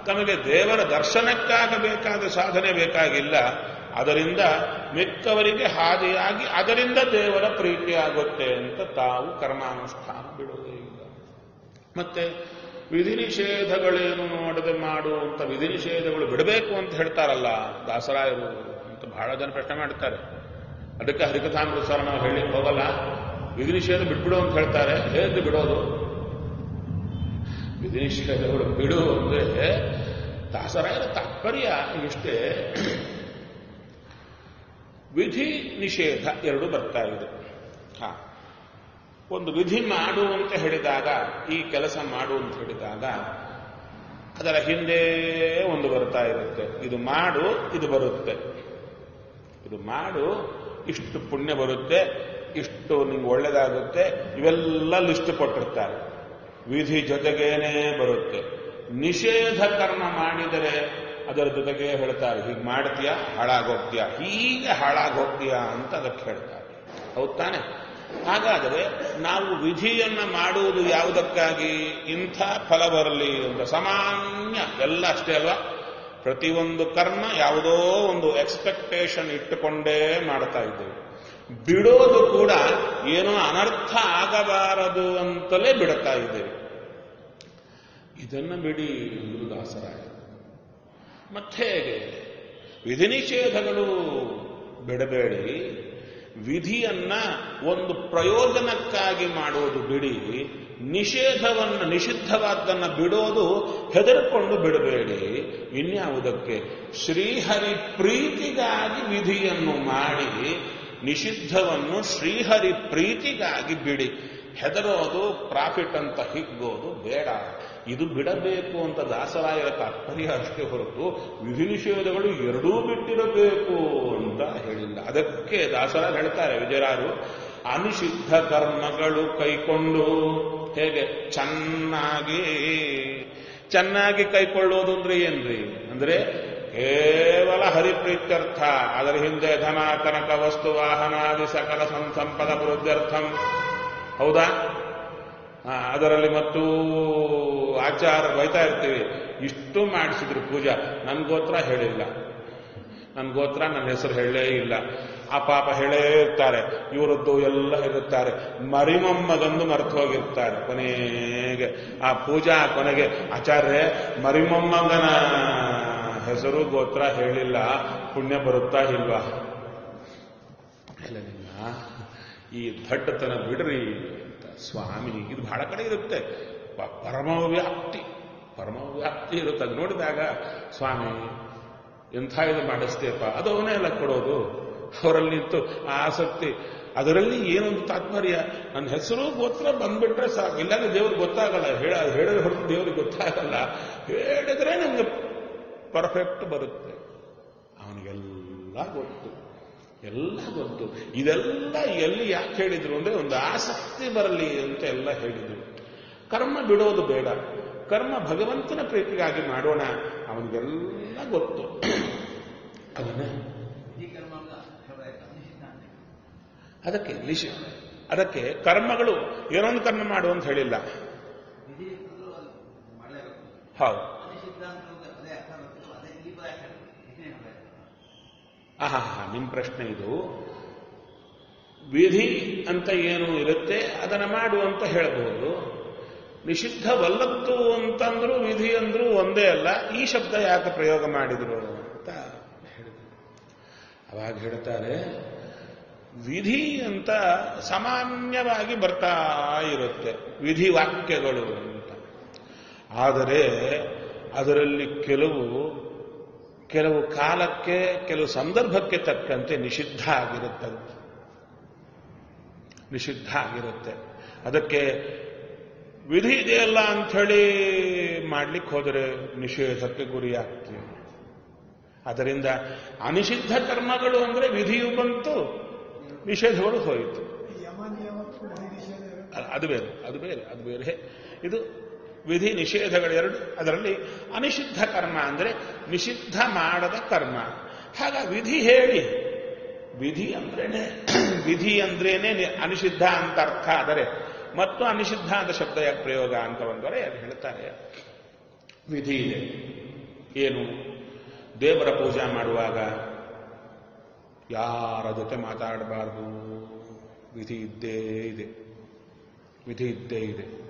Speaker 1: ತಮಗೆ ದೇವರ ದರ್ಶನಕ್ಕಾಗಬೇಕಾದ ಸಾಧನೆ ಬೇಕಾಗಿಲ್ಲ. ಅದರಿಂದ ಮಿಕ್ಕವರಿಗೆ ಹಾದಿಯಾಗಿ ಅದರಿಂದ ದೇವರ ಪ್ರೀತಿಯಾಗುತ್ತೆ ಅಂತ ತಾವು ಕರ್ಮಾನುಷ್ಠಾನ ಬಿಡುವುದೇ ಮತ್ತೆ ವಿಧಿ ನಿಷೇಧಗಳೇನು ನೋಡದೆ ಮಾಡು ಅಂತ ವಿಧಿ ನಿಷೇಧಗಳು ಬಿಡಬೇಕು ಅಂತ ಹೇಳ್ತಾರಲ್ಲ ದಾಸರಾಯರು ಅಂತ ಬಹಳ ಜನ ಪ್ರಶ್ನೆ ಮಾಡ್ತಾರೆ. ಅದಕ್ಕೆ ಹರಿಕಥಾಮೃತಸರ ನಾವು ಹೇಳಿ ಹೋಗಲ್ಲ. ವಿಧಿ ನಿಷೇಧ ಬಿಟ್ಬಿಡು ಅಂತ ಹೇಳ್ತಾರೆ. ಹೇಗೆ ಬಿಡೋದು? ವಿಧಿ ನಿಷೇಧಗಳು ಬಿಡು ಅಂದ್ರೆ ದಾಸರಾಯರ ತಾತ್ಪರ್ಯ ಇಷ್ಟೇ. ವಿಧಿ ನಿಷೇಧ ಎರಡು ಬರ್ತಾ ಇದೆ. ಹಾ. ಒಂದು ವಿಧಿ ಮಾಡು ಅಂತ ಹೇಳಿದಾಗ, ಈ ಕೆಲಸ ಮಾಡು ಅಂತ ಹೇಳಿದಾಗ, ಅದರ ಹಿಂದೆ ಒಂದು ಬರ್ತಾ ಇರುತ್ತೆ. ಇದು ಮಾಡು, ಇದು ಬರುತ್ತೆ. ಇದು ಮಾಡು, ಇಷ್ಟು ಪುಣ್ಯ ಬರುತ್ತೆ, ಇಷ್ಟು ನಿಮ್ಗೆ ಒಳ್ಳೇದಾಗುತ್ತೆ, ಇವೆಲ್ಲ ಲಿಸ್ಟ್ ಕೊಟ್ಟಿರ್ತಾರೆ. ವಿಧಿ ಜೊತೆಗೇನೆ ಬರುತ್ತೆ. ನಿಷೇಧ ಕರ್ಮ ಮಾಡಿದರೆ ಅದರ ಜೊತೆಗೆ ಹೇಳ್ತಾರೆ, ಹೀಗೆ ಮಾಡ್ತೀಯಾ, ಹಾಳಾಗೋಗ್ತೀಯಾ, ಹೀಗೆ ಹಾಳಾಗೋಗ್ತೀಯಾ ಅಂತ ಅದಕ್ಕೆ ಹೇಳ್ತಾರೆ. ಹೌದು ತಾನೆ? ಹಾಗಾದರೆ ನಾವು ವಿಧಿಯನ್ನ ಮಾಡುವುದು ಯಾವುದಕ್ಕಾಗಿ? ಇಂಥ ಫಲ ಬರಲಿ ಅಂತ. ಸಾಮಾನ್ಯ, ಎಲ್ಲ ಅಷ್ಟೇ ಅಲ್ವಾ? ಪ್ರತಿಯೊಂದು ಕರ್ಮ ಯಾವುದೋ ಒಂದು ಎಕ್ಸ್ಪೆಕ್ಟೇಷನ್ ಇಟ್ಟುಕೊಂಡೇ ಮಾಡ್ತಾ ಇದ್ದೇವೆ. ಬಿಡೋದು ಕೂಡ ಏನೋ ಅನರ್ಥ ಆಗಬಾರದು ಅಂತಲೇ ಬಿಡುತ್ತಾ ಇದ್ದೇವೆ. ಇದನ್ನು ಬಿಡಿ ಗುರುದಾಸರಾಯ ದಾಸರಾಯ ಮತ್ತೆ ಹೇಗೆ? ವಿಧಿ ನಿಷೇಧಗಳು ಬಿಡಬೇಡಿ. ವಿಧಿಯನ್ನ ಒಂದು ಪ್ರಯೋಜನಕ್ಕಾಗಿ ಮಾಡುವುದು ಬಿಡಿ, ನಿಷೇಧವನ್ನು, ನಿಷಿದ್ಧವಾದ್ದನ್ನು ಬಿಡೋದು ಹೆದರ್ಕೊಂಡು ಬಿಡಬೇಡಿ. ಇನ್ಯಾವುದಕ್ಕೆ? ಶ್ರೀಹರಿ ಪ್ರೀತಿಗಾಗಿ ವಿಧಿಯನ್ನು ಮಾಡಿ, ನಿಷಿದ್ಧವನ್ನು ಶ್ರೀಹರಿ ಪ್ರೀತಿಗಾಗಿ ಬಿಡಿ. ಹೆದರೋದು, ಪ್ರಾಫಿಟ್ ಅಂತ ಹಿಗ್ಗೋದು ಬೇಡ. ಇದು ಬಿಡಬೇಕು ಅಂತ ದಾಸರಾಯರ ತಾತ್ಪರ್ಯ ಅಷ್ಟೇ ಹೊರತು ವಿಧಿ ನಿಷೇಧಗಳು ಎರಡೂ ಬಿಟ್ಟಿರಬೇಕು ಅಂತ ಹೇಳಿಲ್ಲ. ಅದಕ್ಕೆ ದಾಸರಾಯರು ಹೇಳ್ತಾರೆ ವಿಜಯರಾರು ಅನಿಷಿದ್ಧ ಕರ್ಮಗಳು ಕೈಕೊಂಡು ಹೇಗೆ ಚೆನ್ನಾಗಿ ಚೆನ್ನಾಗಿ ಕೈಕೊಳ್ಳೋದು ಅಂದ್ರೆ ಏನ್ರಿ? ಅಂದ್ರೆ ಕೇವಲ ಹರಿಪ್ರೀತ್ಯರ್ಥ, ಅದರ ಹಿಂದೆ ಧನ ಕನಕ ವಸ್ತು ವಾಹನಾದಿ ಸಕಲ ಸಂಪದ ವೃದ್ಧರ್ಥಂ. ಹೌದಾ? ಅದರಲ್ಲಿ ಮತ್ತು ಆಚಾರ ಬೈತಾ ಇರ್ತೀವಿ. ಇಷ್ಟು ಮಾಡಿಸಿದ್ರು ಪೂಜಾ. ನನ್ನ ಗೋತ್ರ ಹೇಳಿಲ್ಲ. ನನ್ನ ಗೋತ್ರ ನನ್ನ ಹೆಸರು ಹೇಳಲೇ ಇಲ್ಲ. ಆ ಪಾಪ ಹೇಳೇ ಇರ್ತಾರೆ. ಇವರದ್ದು ಎಲ್ಲ ಇರುತ್ತಾರೆ. ಮರಿಮಮ್ಮಗಂದು ಮರೆತು ಹೋಗಿರ್ತಾರೆ ಕೊನೆಗೆ. ಆ ಪೂಜಾ ಕೊನೆಗೆ, ಆಚಾರ್ಯ, ಮರಿಮಮ್ಮಗನ ಹೆಸರು ಗೋತ್ರ ಹೇಳಿಲ್ಲ, ಪುಣ್ಯ ಬರುತ್ತಾ ಇಲ್ವಾ? ಇಲ್ಲ ಈ ದಟ್ಟತನ ಬಿಡ್ರಿ ಅಂತ ಸ್ವಾಮಿ, ಇದು ಬಹಳ ಕಡೆ ಇರುತ್ತೆ. ಪರಮವ್ಯಾಪ್ತಿ ಪರಮವ್ಯಾಪ್ತಿ ಇರುತ್ತೆ. ನೋಡಿದಾಗ, ಸ್ವಾಮಿ, ಎಂಥ ಇದು ಮಾಡಿಸ್ತೇಪ ಅದು ಅವನೇ ಎಲ್ಲ ಕೊಡೋದು. ಅವರಲ್ಲಿ ನಿಂತು ಆ ಆಸಕ್ತಿ. ಅದರಲ್ಲಿ ಏನೊಂದು ತಾತ್ಪರ್ಯ? ನನ್ನ ಹೆಸರು ಗೋತ್ರ ಬಂದ್ಬಿಟ್ರೆ ಸಾಕು. ಇಲ್ಲಾಂದ್ರೆ ದೇವ್ರಿಗೆ ಗೊತ್ತಾಗಲ್ಲ. ಹೇಳ, ಹೇಳಿದ್ರೆ ಹೊರತು ದೇವ್ರಿಗೆ ಗೊತ್ತಾಗಲ್ಲ. ಹೇಳಿದ್ರೆ ನಿಮ್ಗೆ ಪರ್ಫೆಕ್ಟ್ ಬರುತ್ತೆ. ಅವನಿಗೆಲ್ಲ ಗೊತ್ತು. ಎಲ್ಲ ಗೊತ್ತು. ಇದೆಲ್ಲ ಎಲ್ಲಿ ಯಾಕೆ ಹೇಳಿದ್ರು ಅಂದ್ರೆ ಒಂದು ಆಸಕ್ತಿ ಬರಲಿ ಅಂತ ಎಲ್ಲ ಹೇಳಿದ್ರು. ಕರ್ಮ ಬಿಡೋದು ಬೇಡ. ಕರ್ಮ ಭಗವಂತನ ಪ್ರೀತಿಗಾಗಿ ಮಾಡೋಣ. ಅವನಿಗೆಲ್ಲ ಗೊತ್ತು. [CLEARS THROAT] ಅವನ
Speaker 2: ಈ ಕರ್ಮ ಅಲ್ಲ ಹೇಳಾಯ್ತು ನಿಷಿದ್ಧಾಂತ
Speaker 1: ಅದಕ್ಕೆ ಇಂಗ್ಲಿಷ್ ಅದಕ್ಕೆ ಕರ್ಮಗಳು ಏನೊಂದು ಕರ್ಮ ಮಾಡು ಅಂತ ಹೇಳಿಲ್ಲ. ಹೌದು.
Speaker 2: ಭಾಷೆ
Speaker 1: ಆಹಾ ನಿಮ್ಮ ಪ್ರಶ್ನೆ ಇದು. ವಿಧಿ ಅಂತ ಏನು ಇರುತ್ತೆ, ಅದನ್ನು ಮಾಡು ಅಂತ ಹೇಳಬಹುದು ನಿಷಿದ್ಧವಲ್ಲತ್ತು ಅಂತಂದ್ರೂ ವಿಧಿ ಅಂದ್ರೂ ಒಂದೇ ಅಲ್ಲ, ಈ ಶಬ್ದ ಯಾಕೆ ಪ್ರಯೋಗ ಮಾಡಿದ್ರು ಅಂತ ಹೇಳಿದ್ರು ಅವಾಗ ಹೇಳ್ತಾರೆ ವಿಧಿ ಅಂತ ಸಾಮಾನ್ಯವಾಗಿ ಬರ್ತಾ ಇರುತ್ತೆ. ವಿಧಿ ವಾಕ್ಯಗಳು ಅಂತ. ಆದರೆ ಅದರಲ್ಲಿ ಕೆಲವು ಕೆಲವು ಕಾಲಕ್ಕೆ, ಕೆಲವು ಸಂದರ್ಭಕ್ಕೆ ತಕ್ಕಂತೆ ನಿಷಿದ್ಧ ಆಗಿರುತ್ತಂತೆ ನಿಷಿದ್ಧ ಆಗಿರುತ್ತೆ. ಅದಕ್ಕೆ ವಿಧಿ ಇದೆಯಲ್ಲ ಅಂಥೇಳಿ ಮಾಡ್ಲಿಕ್ಕೆ ಹೋದರೆ ನಿಷೇಧಕ್ಕೆ ಗುರಿಯಾಗ್ತೀವಿ. ಅದರಿಂದ ಅನಿಷಿದ್ಧ ಕರ್ಮಗಳು ಅಂದ್ರೆ ವಿಧಿಯು ಬಂತು. ನಿಷೇಧಗಳು ಹೋಯಿತು. ಅದು ಬೇರೆ ಅದು ಬೇರೆ ಅದು ಬೇರೆ. ಇದು ವಿಧಿ ನಿಷೇಧಗಳೆರಡು ಅದರಲ್ಲಿ ಅನಿಷಿದ್ಧ ಕರ್ಮ ಅಂದರೆ ನಿಷಿದ್ಧ ಮಾಡದ ಕರ್ಮ. ಹಾಗ ವಿಧಿ ಹೇಳಿ. ವಿಧಿ ಅಂದ್ರೇನೆ [CLEARS THROAT] ವಿಧಿ ಅಂದ್ರೇನೆ ಅನಿಷಿದ್ಧ ಅಂತ ಅರ್ಥ ಆದರೆ ಮತ್ತು ಅನಿಷಿದ್ಧ ಅಂತ ಶಬ್ದ ಯಾಕೆ ಪ್ರಯೋಗ ಅಂತ ಬಂದರೆ ಅದು ಹೇಳ್ತಾರೆ ವಿಧಿ ಇದೆ. ಏನು? ದೇವರ ಪೂಜೆ ಮಾಡುವಾಗ ಯಾರ ಜೊತೆ ಮಾತಾಡಬಾರ್ದು? ವಿಧಿ ಇದ್ದೇ ಇದೆ. ವಿಧಿ ಇದ್ದೇ ಇದೆ.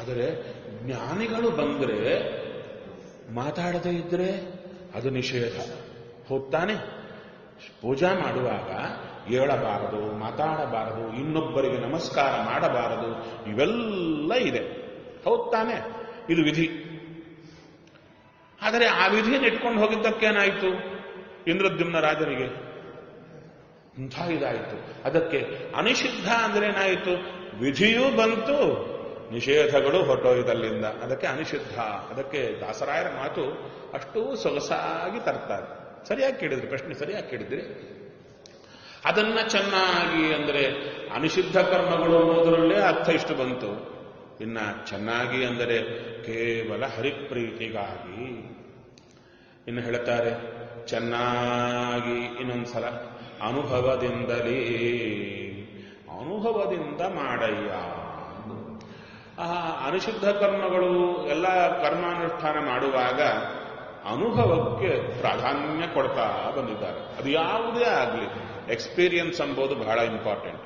Speaker 1: ಆದರೆ ಜ್ಞಾನಿಗಳು ಬಂದರೆ ಮಾತಾಡದೇ ಇದ್ರೆ ಅದು ನಿಷೇಧ. ಹೋಗ್ತಾನೆ. ಪೂಜಾ ಮಾಡುವಾಗ ಹೇಳಬಾರದು, ಮಾತಾಡಬಾರದು, ಇನ್ನೊಬ್ಬರಿಗೆ ನಮಸ್ಕಾರ ಮಾಡಬಾರದು, ಇವೆಲ್ಲ ಇದೆ. ಹೌದ್ತಾನೆ ಇದು ವಿಧಿ. ಆದರೆ ಆ ವಿಧಿಯನ್ನು ಇಟ್ಕೊಂಡು ಹೋಗಿದ್ದಕ್ಕೇನಾಯಿತು? ಇಂದ್ರದ್ಯುಮ್ನ ರಾಜನಿಗೆ ಇಂಥ ಇದಾಯಿತು ಅದಕ್ಕೆ ಅನಿಷಿದ್ಧ ಅಂದ್ರೆ ಏನಾಯಿತು? ವಿಧಿಯೂ ಬಂತು, ನಿಷೇಧಗಳು ಹೊರಟೋಯ್ದಲ್ಲಿಂದ ಅದಕ್ಕೆ ಅನಿಷಿದ್ಧ, ಅದಕ್ಕೆ ದಾಸರಾಯರ ಮಾತು ಅಷ್ಟೂ ಸೊಗಸಾಗಿ ತರ್ತಾರೆ. ಸರಿಯಾಗಿ ಕೇಳಿದ್ರಿ, ಪ್ರಶ್ನೆ ಸರಿಯಾಗಿ ಕೇಳಿದ್ರಿ. ಅದನ್ನ ಚೆನ್ನಾಗಿ ಅಂದ್ರೆ ಅನಿಷಿದ್ಧ ಕರ್ಮಗಳು ಅನ್ನೋದರಲ್ಲೇ ಅರ್ಥ ಇಷ್ಟು ಬಂತು. ಇನ್ನ ಚೆನ್ನಾಗಿ ಅಂದರೆ ಕೇವಲ ಹರಿಪ್ರೀತಿಗಾಗಿ. ಇನ್ನು ಹೇಳ್ತಾರೆ, ಚೆನ್ನಾಗಿ ಇನ್ನೊಂದ್ಸಲ. ಅನುಭವದಿಂದಲೇ. ಅನುಭವದಿಂದ ಮಾಡಯ್ಯ. ಅನಿಷಿದ್ಧ ಕರ್ಮಗಳು ಎಲ್ಲ ಕರ್ಮಾನುಷ್ಠಾನ ಮಾಡುವಾಗ ಅನುಭವಕ್ಕೆ ಪ್ರಾಧಾನ್ಯ ಕೊಡ್ತಾ ಬಂದಿದ್ದಾರೆ. ಅದು ಯಾವುದೇ ಆಗಲಿ, ಎಕ್ಸ್ಪೀರಿಯನ್ಸ್ ಅಂಬೋದು ಬಹಳ ಇಂಪಾರ್ಟೆಂಟ್.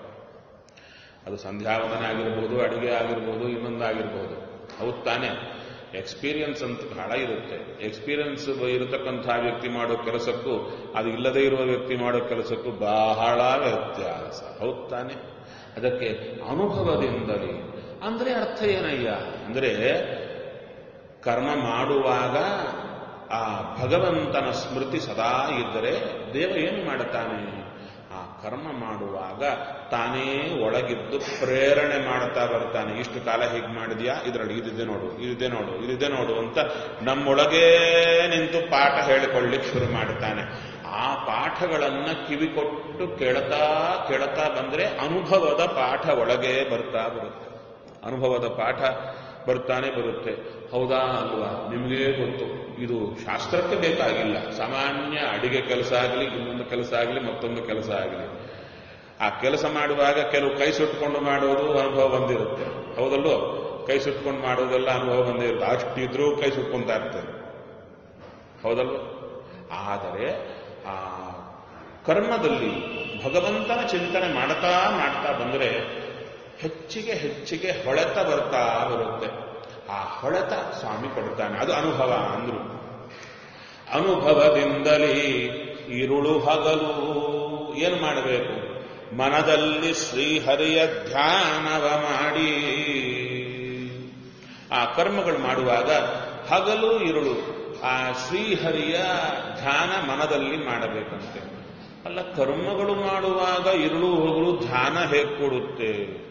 Speaker 1: ಅದು ಸಂಧ್ಯಾವಂದನೆ ಆಗಿರ್ಬೋದು, ಅಡುಗೆ ಆಗಿರ್ಬೋದು ಇನ್ನೊಂದಾಗಿರ್ಬೋದು ಹೌದು ತಾನೇ ಎಕ್ಸ್ಪೀರಿಯನ್ಸ್ ಅಂತ ಬಹಳ ಇರುತ್ತೆ. ಎಕ್ಸ್ಪೀರಿಯನ್ಸ್ ಇರತಕ್ಕಂತಹ ವ್ಯಕ್ತಿ ಮಾಡೋ ಕೆಲಸಕ್ಕೂ, ಅದು ಇಲ್ಲದೆ ಇರುವ ವ್ಯಕ್ತಿ ಮಾಡೋ ಕೆಲಸಕ್ಕೂ ಬಹಳ ವ್ಯತ್ಯಾಸ. ಹೌದು ತಾನೆ? ಅದಕ್ಕೆ ಅನುಭವದಿಂದಲೇ. ಅಂದ್ರೆ ಅರ್ಥ ಏನಯ್ಯ? ಅಂದ್ರೆ ಕರ್ಮ ಮಾಡುವಾಗ ಆ ಭಗವಂತನ ಸ್ಮೃತಿ ಸದಾ ಇದ್ದರೆ ದೇವ ಏನು ಮಾಡುತ್ತಾನೆ? ಕರ್ಮ ಮಾಡುವಾಗ ತಾನೇ ಒಳಗಿದ್ದು ಪ್ರೇರಣೆ ಮಾಡ್ತಾ ಬರ್ತಾನೆ. ಇಷ್ಟು ಕಾಲ ಹೀಗೆ ಮಾಡಿದ್ಯಾ? ಇದರಲ್ಲಿ ಇದಿದೆ ನೋಡು ಇದಿದೆ ನೋಡು ಇದಿದೆ ನೋಡು ಅಂತ ನಮ್ಮೊಳಗೇ ನಿಂತು ಪಾಠ ಹೇಳಿಕೊಳ್ಳಿಕ್ಕೆ ಶುರು ಮಾಡ್ತಾನೆ. ಆ ಪಾಠಗಳನ್ನ ಕಿವಿ ಕೊಟ್ಟು ಕೇಳ್ತಾ ಕೇಳ್ತಾ ಬಂದ್ರೆ ಅನುಭವದ ಪಾಠ ಒಳಗೆ ಬರ್ತಾ ಬರುತ್ತೆ. ಅನುಭವದ ಪಾಠ ಬರ್ತಾನೆ ಬರುತ್ತೆ. ಹೌದಾ ಅಲ್ವಾ? ನಿಮಗೆ ಗೊತ್ತು. ಇದು ಶಾಸ್ತ್ರಕ್ಕೆ ಬೇಕಾಗಿಲ್ಲ. ಸಾಮಾನ್ಯ ಅಡಿಗೆ ಕೆಲಸ ಆಗಲಿ, ಇನ್ನೊಂದು ಕೆಲಸ ಆಗಲಿ, ಮತ್ತೊಂದು ಕೆಲಸ ಆಗಲಿ. ಆ ಕೆಲಸ ಮಾಡುವಾಗ ಕೆಲವು ಕೈ ಸುಟ್ಕೊಂಡು ಮಾಡೋದು ಅನುಭವ ಬಂದಿರುತ್ತೆ. ಹೌದಲ್ಲೋ ಕೈ ಸುಟ್ಕೊಂಡು ಮಾಡೋದೆಲ್ಲ ಅನುಭವ ಬಂದಿರುತ್ತೆ. ಅಷ್ಟಿದ್ರೂ ಕೈ ಸುಟ್ಕೊಂತಾ ಇರ್ತದೆ ಹೌದಲ್ವ? ಆದರೆ ಆ ಕರ್ಮದಲ್ಲಿ ಭಗವಂತನ ಚಿಂತನೆ ಮಾಡ್ತಾ ಮಾಡ್ತಾ ಬಂದರೆ ಹೆಚ್ಚಿಗೆ ಹೆಚ್ಚಿಗೆ ಹೊಳೆತ ಬರ್ತಾ ಬರುತ್ತೆ. ಆ ಹೊಳೆತ ಸ್ವಾಮಿ ಕೊಡ್ತಾನೆ ಅದು ಅನುಭವ ಅಂದ್ರು. ಅನುಭವದಿಂದಲೇ ಇರುಳು ಹಗಲು. ಏನು ಮಾಡಬೇಕು? ಮನದಲ್ಲಿ ಶ್ರೀಹರಿಯ ಧ್ಯಾನವ ಮಾಡಿ. ಆ ಕರ್ಮಗಳು ಮಾಡುವಾಗ ಹಗಲು, ಇರುಳು, ಆ ಶ್ರೀಹರಿಯ ಧ್ಯಾನ ಮನದಲ್ಲಿ ಮಾಡಬೇಕಂತೆ ಅಲ್ಲ, ಕರ್ಮಗಳು ಮಾಡುವಾಗ ಇರುಳು, ಹೋಗಲು ಧ್ಯಾನ ಹೇಗೆ ಕೊಡುತ್ತೆ?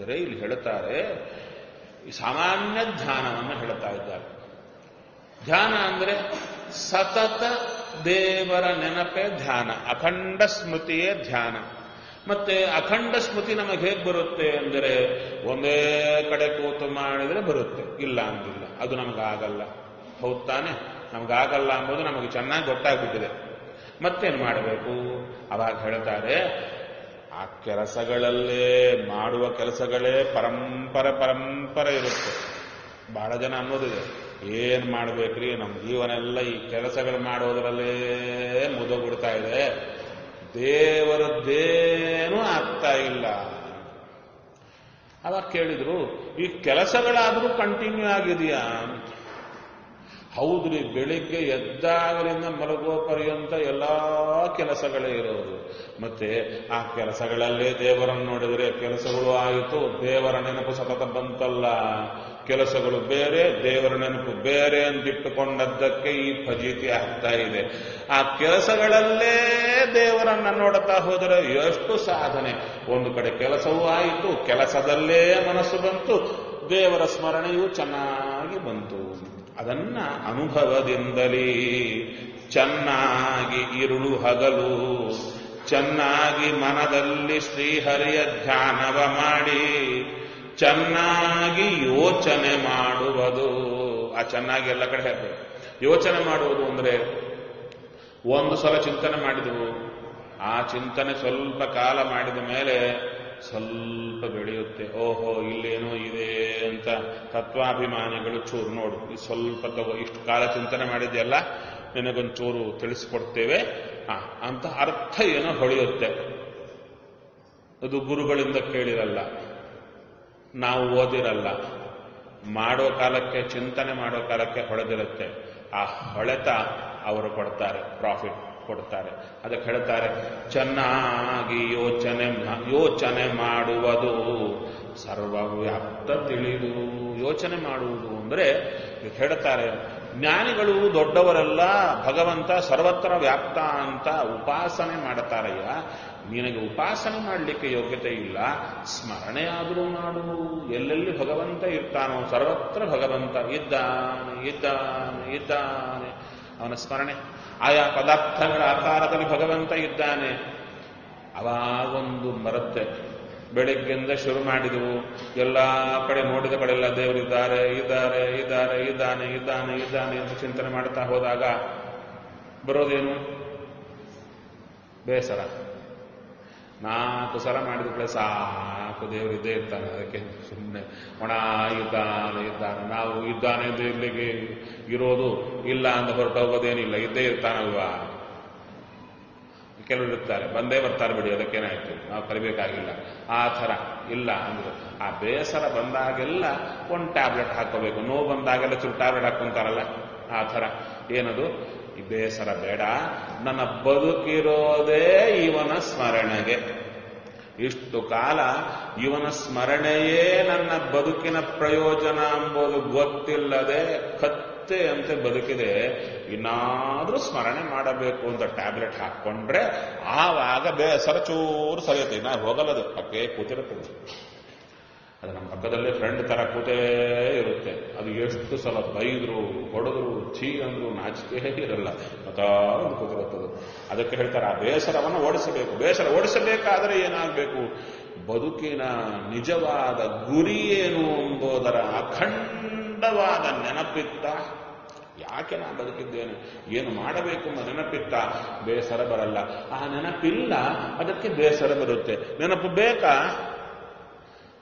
Speaker 1: ಅಂದರೆ ಇಲ್ಲಿ ಹೇಳುತ್ತಾರೆ ಸಾಮಾನ್ಯ ಧ್ಯಾನವನ್ನು ಹೇಳ್ತಾ ಇದ್ದಾರೆ. ಧ್ಯಾನ ಅಂದರೆ ಸತತ ದೇವರ ನೆನಪೇ ಧ್ಯಾನ, ಅಖಂಡ ಸ್ಮೃತಿಯೇ ಧ್ಯಾನ. ಮತ್ತೆ ಅಖಂಡ ಸ್ಮೃತಿ ನಮಗೆ ಹೇಗೆ ಬರುತ್ತೆ ಅಂದರೆ, ಒಂದೇ ಕಡೆ ಕೂತು ಮಾಡಿದ್ರೆ ಬರುತ್ತೆ, ಇಲ್ಲ ಅಂದಿಲ್ಲ ಅದು ನಮಗಾಗಲ್ಲ. ಹೌದ್ ತಾನೆ? ನಮಗಾಗಲ್ಲ ಅಂಬುದು ನಮಗೆ ಚೆನ್ನಾಗಿ ಗೊತ್ತಾಗ್ಬಿಟ್ಟಿದೆ. ಮತ್ತೇನು ಮಾಡಬೇಕು? ಅವಾಗ ಹೇಳ್ತಾರೆ ಆ ಕೆಲಸಗಳಲ್ಲೇ ಮಾಡುವ ಕೆಲಸಗಳೇ ಪರಂಪರೆ ಪರಂಪರೆ ಇರುತ್ತೆ. ಬಹಳ ಜನ ಅನ್ನೋದಿದೆ. ಏನ್ ಮಾಡ್ಬೇಕ್ರಿ? ನಮ್ಮ ಜೀವನ ಎಲ್ಲ ಈ ಕೆಲಸಗಳು ಮಾಡೋದ್ರಲ್ಲೇ ಮುದುಗುಡ್ತಾ ಇದೆ. ದೇವರದ್ದೇನೂ ಆಗ್ತಾ ಇಲ್ಲ. ಅವಾಗ ಕೇಳಿದ್ರು, ಈ ಕೆಲಸಗಳಾದ್ರೂ ಕಂಟಿನ್ಯೂ ಆಗಿದೆಯಾ? ಹೌದ್ರಿ, ಬೆಳಿಗ್ಗೆ ಎದ್ದಾಗಲಿಂದ ಮಲಗುವ ಪರ್ಯಂತ ಎಲ್ಲ ಕೆಲಸಗಳೇ ಇರೋದು. ಮತ್ತೆ ಆ ಕೆಲಸಗಳಲ್ಲೇ ದೇವರನ್ನು ನೋಡಿದರೆ ಕೆಲಸಗಳು ಆಯಿತು, ದೇವರ ನೆನಪು ಸತತ ಬಂತಲ್ಲ. ಕೆಲಸಗಳು ಬೇರೆ, ದೇವರ ನೆನಪು ಬೇರೆ ಅಂತಿಟ್ಟುಕೊಂಡದ್ದಕ್ಕೆ ಈ ಫಜೀತಿ ಆಗ್ತಾ ಇದೆ. ಆ ಕೆಲಸಗಳಲ್ಲೇ ದೇವರನ್ನ ನೋಡುತ್ತಾ ಹೋದರೆ ಎಷ್ಟು ಸಾಧನೆ. ಒಂದು ಕಡೆ ಕೆಲಸವೂ ಆಯಿತು, ಕೆಲಸದಲ್ಲೇ ಮನಸ್ಸು ಬಂತು, ದೇವರ ಸ್ಮರಣೆಯೂ ಚೆನ್ನಾಗಿ ಬಂತು. ಅದನ್ನ ಅನುಭವದಿಂದಲೇ ಚೆನ್ನಾಗಿ ಇರುಳು ಹಗಲು, ಚೆನ್ನಾಗಿ ಮನದಲ್ಲಿ ಶ್ರೀಹರಿಯ ಧ್ಯಾನವ ಮಾಡಿ, ಚೆನ್ನಾಗಿ ಯೋಚನೆ ಮಾಡುವುದು. ಆ ಚೆನ್ನಾಗಿ ಎಲ್ಲ ಕಡೆ ಹೇಳ್ತೇವೆ. ಯೋಚನೆ ಮಾಡುವುದು ಅಂದ್ರೆ ಒಂದು ಸಲ ಚಿಂತನೆ ಮಾಡಿದವು. ಆ ಚಿಂತನೆ ಸ್ವಲ್ಪ ಕಾಲ ಮಾಡಿದ ಮೇಲೆ ಸ್ವಲ್ಪ ಬೆಳೆಯುತ್ತೆ. ಓಹೋ, ಇಲ್ಲೇನೋ ಇದೆ ತತ್ವಾಭಿಮಾನಿಗಳು ಚೂರು ನೋಡು. ಸ್ವಲ್ಪ ತಗೋ, ಇಷ್ಟು ಕಾಲ ಚಿಂತನೆ ಮಾಡಿದೆಯಲ್ಲ, ನಿನಗೊಂದು ಚೂರು ತಿಳಿಸ್ಕೊಡ್ತೇವೆ. ಅಂತ ಅರ್ಥ ಏನೋ ಹೊಳೆಯುತ್ತೆ. ಅದು ಗುರುಗಳಿಂದ ಕೇಳಿರಲ್ಲ. ನಾವು ಓದಿರಲ್ಲ. ಮಾಡೋ ಕಾಲಕ್ಕೆ, ಚಿಂತನೆ ಮಾಡೋ ಕಾಲಕ್ಕೆ ಹೊಳೆದಿರುತ್ತೆ ಆ ಹೊಳೆತ ಅವರು ಕೊಡ್ತಾರೆ ಪ್ರಾಫಿಟ್ ಕೊಡ್ತಾರೆ ಅದಕ್ಕೆ ಹೇಳ್ತಾರೆ ಚೆನ್ನಾಗಿ ಯೋಚನೆ ಯೋಚನೆ ಮಾಡುವುದು ಸರ್ವವ್ಯಾಪ್ತ ತಿಳಿದು. ಯೋಚನೆ ಮಾಡುವುದು ಅಂದ್ರೆ ಹೇಳ್ತಾರೆ ಜ್ಞಾನಿಗಳು ದೊಡ್ಡವರೆಲ್ಲ, ಭಗವಂತ ಸರ್ವತ್ರ ವ್ಯಾಪ್ತ ಅಂತ ಉಪಾಸನೆ ಮಾಡ್ತಾರಯ್ಯ ನಿನಗೆ ಉಪಾಸನೆ ಮಾಡಲಿಕ್ಕೆ ಯೋಗ್ಯತೆ ಇಲ್ಲ ಸ್ಮರಣೆ ಆದರೂ ಮಾಡು. ಎಲ್ಲೆಲ್ಲಿ ಭಗವಂತ ಇರ್ತಾನೋ, ಸರ್ವತ್ರ ಭಗವಂತ ಇದ್ದಾನೆ ಇದ್ದಾನೆ ಇದ್ದಾನೆ. ಅವನ ಸ್ಮರಣೆ ಆಯಾ ಪದಾರ್ಥಗಳ ಆಕಾರದಲ್ಲಿ ಭಗವಂತ ಇದ್ದಾನೆ. ಅವಾಗೊಂದು ಬರುತ್ತೆ ಬೆಳಿಗ್ಗೆಯಿಂದ ಶುರು ಮಾಡಿದೆವು. ಎಲ್ಲ ಕಡೆ ನೋಡಿದ ಕಡೆಲ್ಲ ದೇವರಿದ್ದಾರೆ, ಇದ್ದಾರೆ ಇದ್ದಾರೆ, ಇದ್ದಾನೆ ಇದ್ದಾನೆ ಇದ್ದಾನೆ ಅಂತ ಚಿಂತನೆ ಮಾಡ್ತಾ ಹೋದಾಗ ಬರೋದೇನು? ಬೇಸರ. ನಾಲ್ಕು ಸಲ ಮಾಡಿದ ಕಡೆ ಸಾಕು ದೇವರು ಇದ್ದೇ ಇರ್ತಾನೆ ಅದಕ್ಕೆ ಸುಮ್ಮನೆ ಒಣ ಇದ್ದಾನೆ ಇದ್ದಾನೆ ನಾವು ಇದ್ದಾನೆ ಎಂದು ಇಲ್ಲಿಗೆ ಇರೋದು ಇಲ್ಲ ಅಂತ ಹೊರಟೋಗೋದೇನಿಲ್ಲ ಇದ್ದೇ ಇರ್ತಾನಲ್ವಾ? ಕೆಲವರು ಇರ್ತಾರೆ. ಬಂದೇ ಬರ್ತಾರೆ ಬಿಡಿ, ಅದಕ್ಕೇನಾಯ್ತು? ನಾವು ಕರಿಬೇಕಾಗಿಲ್ಲ ಆ ಥರ ಇಲ್ಲ ಅಂದ್ರೆ. ಆ ಬೇಸರ ಬಂದಾಗೆಲ್ಲ ಒಂದು ಟ್ಯಾಬ್ಲೆಟ್ ಹಾಕೋಬೇಕು ನೋವು ಬಂದಾಗೆಲ್ಲ ಚೂರು ಟ್ಯಾಬ್ಲೆಟ್ ಹಾಕೊಂತಾರಲ್ಲ ಆ ಥರ. ಏನದು? ಈ ಬೇಸರ ಬೇಡ. ನನ್ನ ಬದುಕಿರೋದೇ ಇವನ ಸ್ಮರಣೆಗೆ. ಇಷ್ಟು ಕಾಲ ಇವನ ಸ್ಮರಣೆಯೇ ನನ್ನ ಬದುಕಿನ ಪ್ರಯೋಜನ ಎಂಬುದು ಗೊತ್ತಿಲ್ಲದೆ ಕತ್ತೆ ಅಂತೆ ಬದುಕಿದೆ. ಇನ್ನಾದ್ರೂ ಸ್ಮರಣೆ ಮಾಡಬೇಕು ಅಂತ ಟ್ಯಾಬ್ಲೆಟ್ ಹಾಕೊಂಡ್ರೆ ಆವಾಗ ಬೇಸರ ಚೂರು ಸರಿಯುತ್ತೆ. ನಾ ಹೋಗಲ್ಲದು ಪಕ್ಕೇ ಕೂತಿರುತ್ತದೆ ಅದು ನಮ್ಮ ಪಕ್ಕದಲ್ಲೇ ಫ್ರೆಂಡ್ ತರ ಕೂತೇ ಇರುತ್ತೆ. ಅದು ಎಷ್ಟು ಸಲ ಬೈದ್ರು, ಹೊಡೆದ್ರು ಛೀ ಅಂದ್ರು ನಾಚಿಕೆ ಇರಲ್ಲ. ಮತಾ ಕೂತಿರುತ್ತದೆ ಅದಕ್ಕೆ ಹೇಳ್ತಾರೆ, ಆ ಬೇಸರವನ್ನು ಓಡಿಸಬೇಕು. ಬೇಸರ ಓಡಿಸಬೇಕಾದ್ರೆ ಏನಾಗಬೇಕು? ಬದುಕಿನ ನಿಜವಾದ ಗುರಿ ಏನು ಎಂಬುದರ ಅಖಂಡವಾದ ನೆನಪಿತ್ತ. ಯಾಕೆ ನಾನು ಬದುಕಿದ್ದೇನೆ? ಏನು ಮಾಡಬೇಕು ಎಂಬ ನೆನಪಿತ್ತ? ಬೇಸರ ಬರಲ್ಲ. ಆ ನೆನಪಿಲ್ಲ, ಅದಕ್ಕೆ ಬೇಸರ ಬರುತ್ತೆ. ನೆನಪು ಬೇಕಾ?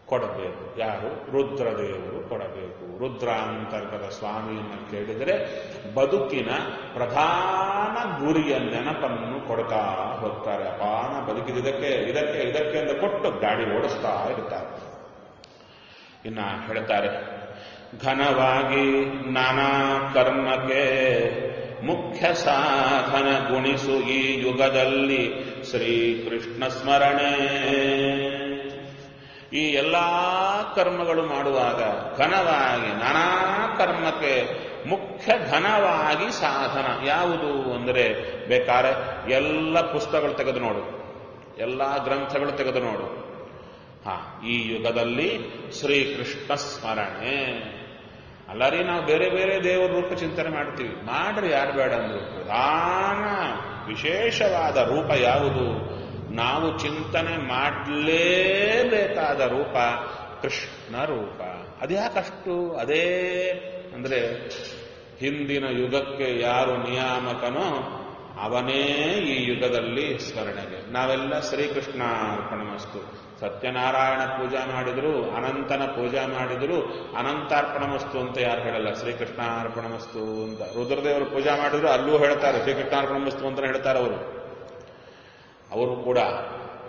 Speaker 1: ಕೊಡಬೇಕು. ಯಾರು? ರುದ್ರದೇವರು ಕೊಡಬೇಕು. ರುದ್ರಾಂತರ್ಗತ ಸ್ವಾಮಿಯನ್ನು ಕೇಳಿದರೆ ಬದುಕಿನ ಪ್ರಧಾನ ಗುರಿಯ ನೆನಪನ್ನು ಕೊಡ್ತಾ ಹೋಗ್ತಾರೆ. ಅಪಾನ ಬದುಕಿದಕ್ಕೆ ಇದಕ್ಕೆ ಇದಕ್ಕೆ ಅಂತ ಕೊಟ್ಟು ಗಾಡಿ ಓಡಿಸ್ತಾ ಇರ್ತಾರೆ. ಇನ್ನ ಹೇಳ್ತಾರೆ, ಘನವಾಗಿ ನಾನಾ ಕರ್ಮಕ್ಕೆ ಮುಖ್ಯ ಸಾಧನ ಗುಣಿಸು ಈ ಯುಗದಲ್ಲಿ ಶ್ರೀಕೃಷ್ಣ ಸ್ಮರಣೆ. ಈ ಎಲ್ಲ ಕರ್ಮಗಳು ಮಾಡುವಾಗ ಘನವಾಗಿ, ನಾನಾ ಕರ್ಮಕ್ಕೆ ಮುಖ್ಯ ಘನವಾಗಿ ಸಾಧನ. ಯಾವುದು ಅಂದರೆ ಬೇಕಾದ್ರೆ ಎಲ್ಲ ಪುಸ್ತಕಗಳು ತೆಗೆದು ನೋಡು. ಎಲ್ಲ ಗ್ರಂಥಗಳು ತೆಗೆದು ನೋಡು. ಹಾ, ಈ ಯುಗದಲ್ಲಿ ಶ್ರೀಕೃಷ್ಣ ಸ್ಮರಣೆ. ಅಲ್ಲರಿ, ನಾವು ಬೇರೆ ಬೇರೆ ದೇವರ ರೂಪ ಚಿಂತನೆ ಮಾಡ್ತೀವಿ. ಮಾಡ್ರಿ, ಯಾರು ಬೇಡ ಅಂದ್ರೆ. ಪ್ರಧಾನ, ವಿಶೇಷವಾದ ರೂಪ ಯಾವುದು? ನಾವು ಚಿಂತನೆ ಮಾಡಲೇಬೇಕಾದ ರೂಪ ಕೃಷ್ಣ ರೂಪ. ಅದ್ಯಾಕಷ್ಟು ಅದೇ ಅಂದ್ರೆ ಹಿಂದಿನ ಯುಗಕ್ಕೆ ಯಾರು ನಿಯಾಮಕನೋ ಅವನೇ ಈ ಯುಗದಲ್ಲಿ ಸ್ಮರಣೆಗೆ. ನಾವೆಲ್ಲ ಶ್ರೀಕೃಷ್ಣ ಅರ್ಪಣಮಸ್ತು ಸತ್ಯನಾರಾಯಣ ಪೂಜಾ ಮಾಡಿದ್ರು, ಅನಂತನ ಪೂಜಾ ಮಾಡಿದ್ರು, ಅನಂತಾರ್ಪಣಮಸ್ತು ಅಂತ ಯಾರು ಹೇಳಲ್ಲ. ಶ್ರೀಕೃಷ್ಣ ಅರ್ಪಣಮಸ್ತು ಅಂತ. ರುದ್ರದೇವರು ಪೂಜಾ ಮಾಡಿದ್ರು, ಅಲ್ಲೂ ಹೇಳ್ತಾರೆ ಶ್ರೀಕೃಷ್ಣ ಅರ್ಪಣಮಸ್ತು ಅಂತ ಹೇಳ್ತಾರೆ ಅವರು. ಅವರು ಕೂಡ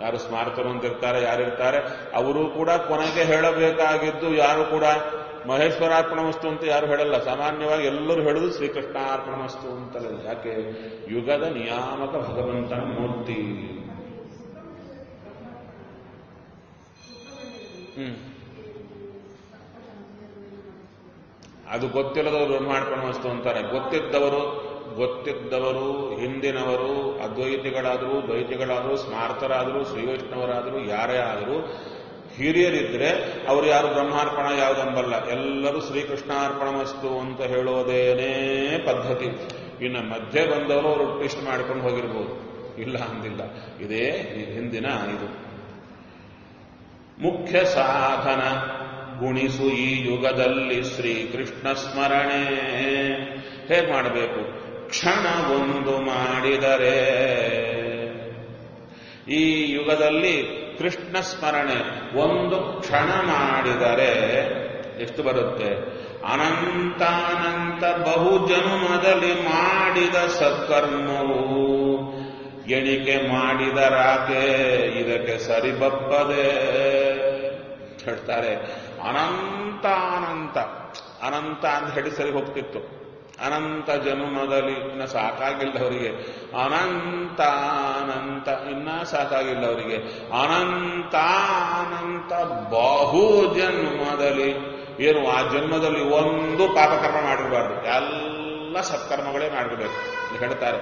Speaker 1: ಯಾರು ಸ್ಮಾರಕರು ಅಂತಿರ್ತಾರೆ ಯಾರಿರ್ತಾರೆ, ಅವರು ಕೂಡ ಕೊನೆಗೆ ಹೇಳಬೇಕಾಗಿದ್ದು ಯಾರು ಕೂಡ ಮಹೇಶ್ವರಾರ್ಪಣಮಸ್ತು ಅಂತ ಯಾರು ಹೇಳಲ್ಲ. ಸಾಮಾನ್ಯವಾಗಿ ಎಲ್ಲರೂ ಹೇಳುದು ಶ್ರೀಕೃಷ್ಣಾರ್ಪಣಮಸ್ತು ಅಂತಲ್ಲ ಯಾಕೆ? ಯುಗದ ನಿಯಾಮಕ ಭಗವಂತನ ಮೂರ್ತಿ. ಅದು ಗೊತ್ತಿಲ್ಲದವರು ಬ್ರಹ್ಮಾರ್ಪಣಮಸ್ತು ಅಂತಾರೆ? ಗೊತ್ತಿದ್ದವರು ಗೊತ್ತಿದ್ದವರು, ಹಿಂದಿನವರು, ಅದ್ವೈತಿಗಳಾದರೂ, ದ್ವೈತಿಗಳಾದರೂ ಸ್ಮಾರ್ತರಾದರೂ ಶ್ರೀವೈಷ್ಣವರಾದರೂ, ಯಾರೇ ಆದರೂ, ಹಿರಿಯರಿದ್ರೆ ಅವರು ಯಾರು ಬ್ರಹ್ಮಾರ್ಪಣ ಯಾವುದಂಬಲ್ಲ, ಎಲ್ಲರೂ ಶ್ರೀಕೃಷ್ಣಾರ್ಪಣಮಸ್ತು ಅಂತ ಹೇಳೋದೇನೇ ಪದ್ಧತಿ. ಇನ್ನು ಮಧ್ಯೆ ಬಂದವರು ಅವರು ಟೆಸ್ಟ್ ಮಾಡ್ಕೊಂಡು ಹೋಗಿರ್ಬೋದು. ಇಲ್ಲ ಅಂದಿಲ್ಲ. ಇದೇ ಹಿಂದಿನ ಇದು. ಮುಖ್ಯ ಸಾಧನ, ಗುಣಿಸು ಈ ಯುಗದಲ್ಲಿ ಶ್ರೀಕೃಷ್ಣ ಸ್ಮರಣೆ. ಹೇಗೆ ಮಾಡಬೇಕು? ಕ್ಷಣ ಒಂದು ಮಾಡಿದರೆ. ಈ ಯುಗದಲ್ಲಿ ಕೃಷ್ಣ ಸ್ಮರಣೆ ಒಂದು ಕ್ಷಣ ಮಾಡಿದರೆ ಎಷ್ಟು ಬರುತ್ತೆ? ಅನಂತಾನಂತ ಬಹು ಜನ್ಮದಲ್ಲಿ ಮಾಡಿದ ಸತ್ಕರ್ಮವು ಎಣಿಕೆ ಮಾಡಿದರಾಕೆ ಇದಕ್ಕೆ ಸರಿಬಪ್ಪದೆ ಹೇಳ್ತಾರೆ. ಅನಂತಾನಂತ ಅನಂತ ಅನಂತ ಅಂತ ಹೇಳಿ ಸರಿ ಹೋಗ್ತಿತ್ತು. ಅನಂತ ಜನ್ಮದಲ್ಲಿ ಇನ್ನ ಸಾಕಾಗಿಲ್ಲ ಅವರಿಗೆ ಅನಂತ ಅನಂತ, ಇನ್ನ ಸಾಕಾಗಿಲ್ಲ ಅವರಿಗೆ ಅನಂತ ಅನಂತ ಬಹು ಜನ್ಮದಲ್ಲಿ, ಏನು ಆ ಜನ್ಮದಲ್ಲಿ ಒಂದು ಪಾಪಕರ್ಮ ಮಾಡಿರಬಾರ್ದು. ಎಲ್ಲ ಸತ್ಕರ್ಮಗಳೇ ಮಾಡಿರ್ಬೇಕು. ಹೇಳ್ತಾರೆ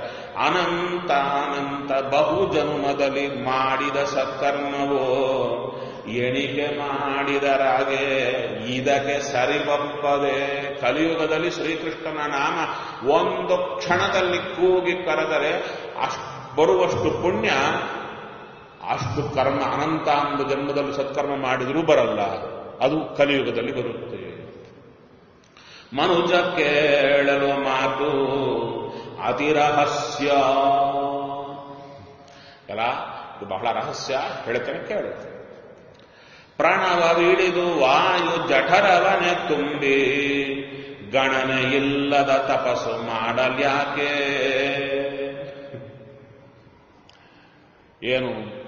Speaker 1: ಅನಂತ ಅನಂತ ಬಹು ಜನ್ಮದಲ್ಲಿ ಮಾಡಿದ ಸತ್ಕರ್ಮವೋ ಎಣಿಕೆ ಮಾಡಿದರಾಗೆ ಇದಕ್ಕೆ ಸರಿಪಪ್ಪದೆ ಕಲಿಯುಗದಲ್ಲಿ ಶ್ರೀಕೃಷ್ಣನ ನಾಮ ಒಂದು ಕ್ಷಣದಲ್ಲಿ ಕೂಗಿ ಕರೆದರೆ ಅಷ್ಟು ಬರುವಷ್ಟು ಪುಣ್ಯ, ಅಷ್ಟು ಕರ್ಮ ಅನಂತ ಅಂದು ಜನ್ಮದಲ್ಲಿ ಸತ್ಕರ್ಮ ಮಾಡಿದರೂ ಬರಲ್ಲ. ಅದು ಕಲಿಯುಗದಲ್ಲಿ ಬರುತ್ತೆ. ಮನುಜ ಕೇಳಲು ಮಾತು ಅತಿರಹಸ್ಯ. ಅಲ್ಲ ಇದು ಬಹಳ ರಹಸ್ಯ ಹೇಳ್ತೇನೆ ಕೇಳು. ಪ್ರಾಣವವಿಡಿದು ವಾಯು ಜಠರವನೆ ತುಂಬಿ ಗಣನೆ ಇಲ್ಲದ ತಪಸ್ಸು ಮಾಡಲ್ಯಾಕೆ ಏನು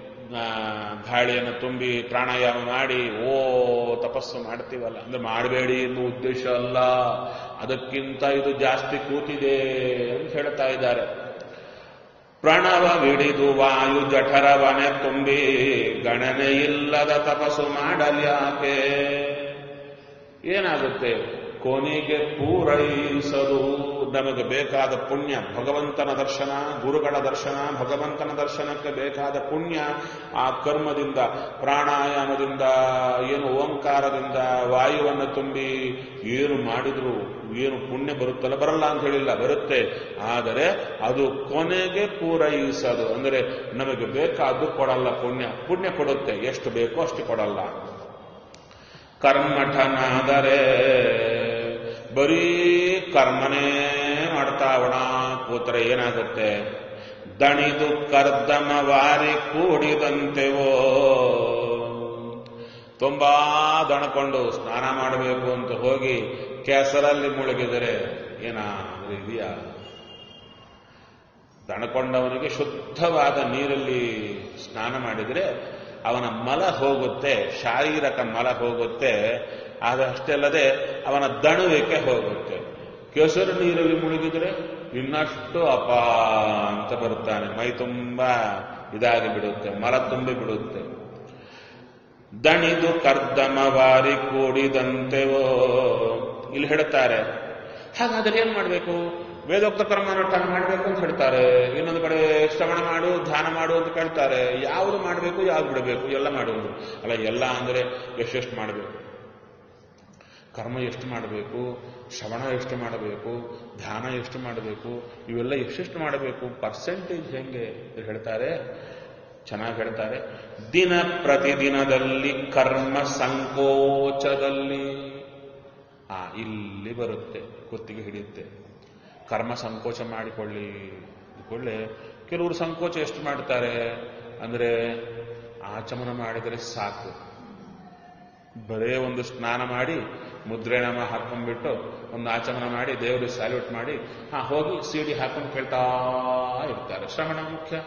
Speaker 1: ಗಾಳಿಯನ್ನು ತುಂಬಿ ಪ್ರಾಣಾಯಾಮ ಮಾಡಿ, ಓ, ತಪಸ್ಸು ಮಾಡ್ತೀವಲ್ಲ? ಅಂದ್ರೆ ಮಾಡಬೇಡಿ ಎನ್ನುವ ಉದ್ದೇಶ ಅಲ್ಲ. ಅದಕ್ಕಿಂತ ಇದು ಜಾಸ್ತಿ ಕೂತಿದೆ ಅಂತ ಹೇಳ್ತಾ ಇದ್ದಾರೆ. ಪ್ರಣವವಿಡಿದು ವಾಯು ಜಠರವನೆ ತುಂಬಿ ಗಣನೆ ಇಲ್ಲದ ತಪಸ್ಸು ಮಾಡಲ್ಯಾಕೆ? ಏನಾಗುತ್ತೆ? ಕೊನೆಗೆ ಪೂರೈಸಲು ನಮಗೆ ಬೇಕಾದ ಪುಣ್ಯ, ಭಗವಂತನ ದರ್ಶನ, ಗುರುಗಳ ದರ್ಶನ, ಭಗವಂತನ ದರ್ಶನಕ್ಕೆ ಬೇಕಾದ ಪುಣ್ಯ, ಆ ಕರ್ಮದಿಂದ, ಪ್ರಾಣಾಯಾಮದಿಂದ, ಏನು ಓಂಕಾರದಿಂದ, ವಾಯುವನ್ನು ತುಂಬಿ ಏನು ಮಾಡಿದ್ರು, ಏನು ಪುಣ್ಯ ಬರುತ್ತಲ್ಲ, ಬರಲ್ಲ ಅಂತ ಹೇಳಿಲ್ಲ, ಬರುತ್ತೆ. ಆದರೆ ಅದು ಕೊನೆಗೆ ಪೂರೈಸದು ಅಂದರೆ ನಮಗೆ ಬೇಕಾದ್ದು ಕೊಡಲ್ಲ ಪುಣ್ಯ. ಪುಣ್ಯ ಕೊಡುತ್ತೆ, ಎಷ್ಟು ಬೇಕೋ ಅಷ್ಟು ಕೊಡಲ್ಲ. ಕರ್ಮಠನಾದರೆ ಬರೀ ಕರ್ಮನೇ ಮಾಡ್ತಾ ಕೂತ್ರೆ ಏನಾಗುತ್ತೆ? ದಣಿದು ಕರ್ದಮ ವಾರಿ ಕೂಡಿದಂತೆವೋ. ತುಂಬಾ ದಣಕೊಂಡು ಸ್ನಾನ ಮಾಡಬೇಕು ಅಂತ ಹೋಗಿ ಕೆಸರಲ್ಲಿ ಮುಳುಗಿದರೆ ಏನಾದ್ರೂ ಇದೆಯಾ? ದಣಕೊಂಡವನಿಗೆ ಶುದ್ಧವಾದ ನೀರಲ್ಲಿ ಸ್ನಾನ ಮಾಡಿದರೆ ಅವನ ಮಲ ಹೋಗುತ್ತೆ, ಶಾರೀರಕ ಮಲ ಹೋಗುತ್ತೆ ಆದರೆ ಅಷ್ಟೇ ಅಲ್ಲದೆ ಅವನ ದಣುವಿಕೆ ಹೋಗುತ್ತೆ. ಕೆಸರು ನೀರಲ್ಲಿ ಮುಳುಗಿದ್ರೆ ಇನ್ನಷ್ಟು ಅಪ ಅಂತ ಬರುತ್ತಾನೆ. ಮೈ ತುಂಬಾ ಇದಾಗಿ ಬಿಡುತ್ತೆ, ಮರ ತುಂಬಿ ಬಿಡುತ್ತೆ. ದಣಿದು ಕರ್ದಮವಾರಿ ಕೂಡಿದಂತೆವೋ. ಇಲ್ಲಿ ಹೇಳುತ್ತಾರೆ, ಹಾಗಾದ್ರೆ ಏನ್ ಮಾಡಬೇಕು? ವೇದೋಕ್ತ ಕರ್ಮಾನುಷ್ಠಾನ ಮಾಡಬೇಕು ಅಂತ ಹೇಳ್ತಾರೆ. ಇನ್ನೊಂದು ಕಡೆ ಶ್ರವಣ ಮಾಡು, ಧ್ಯಾನ ಮಾಡು ಅಂತ ಕೇಳ್ತಾರೆ. ಯಾವುದು ಮಾಡಬೇಕು, ಯಾವ್ದು ಬಿಡಬೇಕು? ಎಲ್ಲ ಮಾಡುವುದು. ಅಲ್ಲ, ಎಲ್ಲ ಅಂದ್ರೆ ಎಷ್ಟೆಷ್ಟು ಮಾಡಬೇಕು. ಕರ್ಮ ಎಷ್ಟು ಮಾಡಬೇಕು, ಶ್ರವಣ ಎಷ್ಟು ಮಾಡಬೇಕು, ಧ್ಯಾನ ಎಷ್ಟು ಮಾಡಬೇಕು, ಇವೆಲ್ಲ ಎಷ್ಟೆಷ್ಟು ಮಾಡಬೇಕು ಪರ್ಸೆಂಟೇಜ್ ಹೆಂಗೆ ಹೇಳ್ತಾರೆ? ಚೆನ್ನಾಗಿ ಹೇಳ್ತಾರೆ. ದಿನ ಪ್ರತಿದಿನದಲ್ಲಿ ಕರ್ಮ ಸಂಕೋಚದಲ್ಲಿ. ಆ, ಇಲ್ಲಿ ಬರುತ್ತೆ, ಕುತ್ತಿಗೆ ಹಿಡಿಯುತ್ತೆ. ಕರ್ಮ ಸಂಕೋಚ ಮಾಡಿಕೊಳ್ಳಿ. ಕೊಳ್ಳೆ ಕೆಲವರು ಸಂಕೋಚ ಎಷ್ಟು ಮಾಡ್ತಾರೆ? ಅಂದರೆ ಆಚಮನ ಮಾಡಿದರೆ ಸಾಕು. ಬರೇ ಒಂದು ಸ್ನಾನ ಮಾಡಿ ಮುದ್ರೆನಾಮ ಹಾಕೊಂಡ್ಬಿಟ್ಟು ಒಂದು ಆಚಮನ ಮಾಡಿ ದೇವರಿಗೆ ಸ್ಯಾಲ್ಯೂಟ್ ಮಾಡಿ, ಹಾ, ಹೋಗಿ ಸಿಡಿ ಹಾಕೊಂಡು ಕೇಳ್ತಾ ಇರ್ತಾರೆ. ಶ್ರವಣ ಮುಖ್ಯ.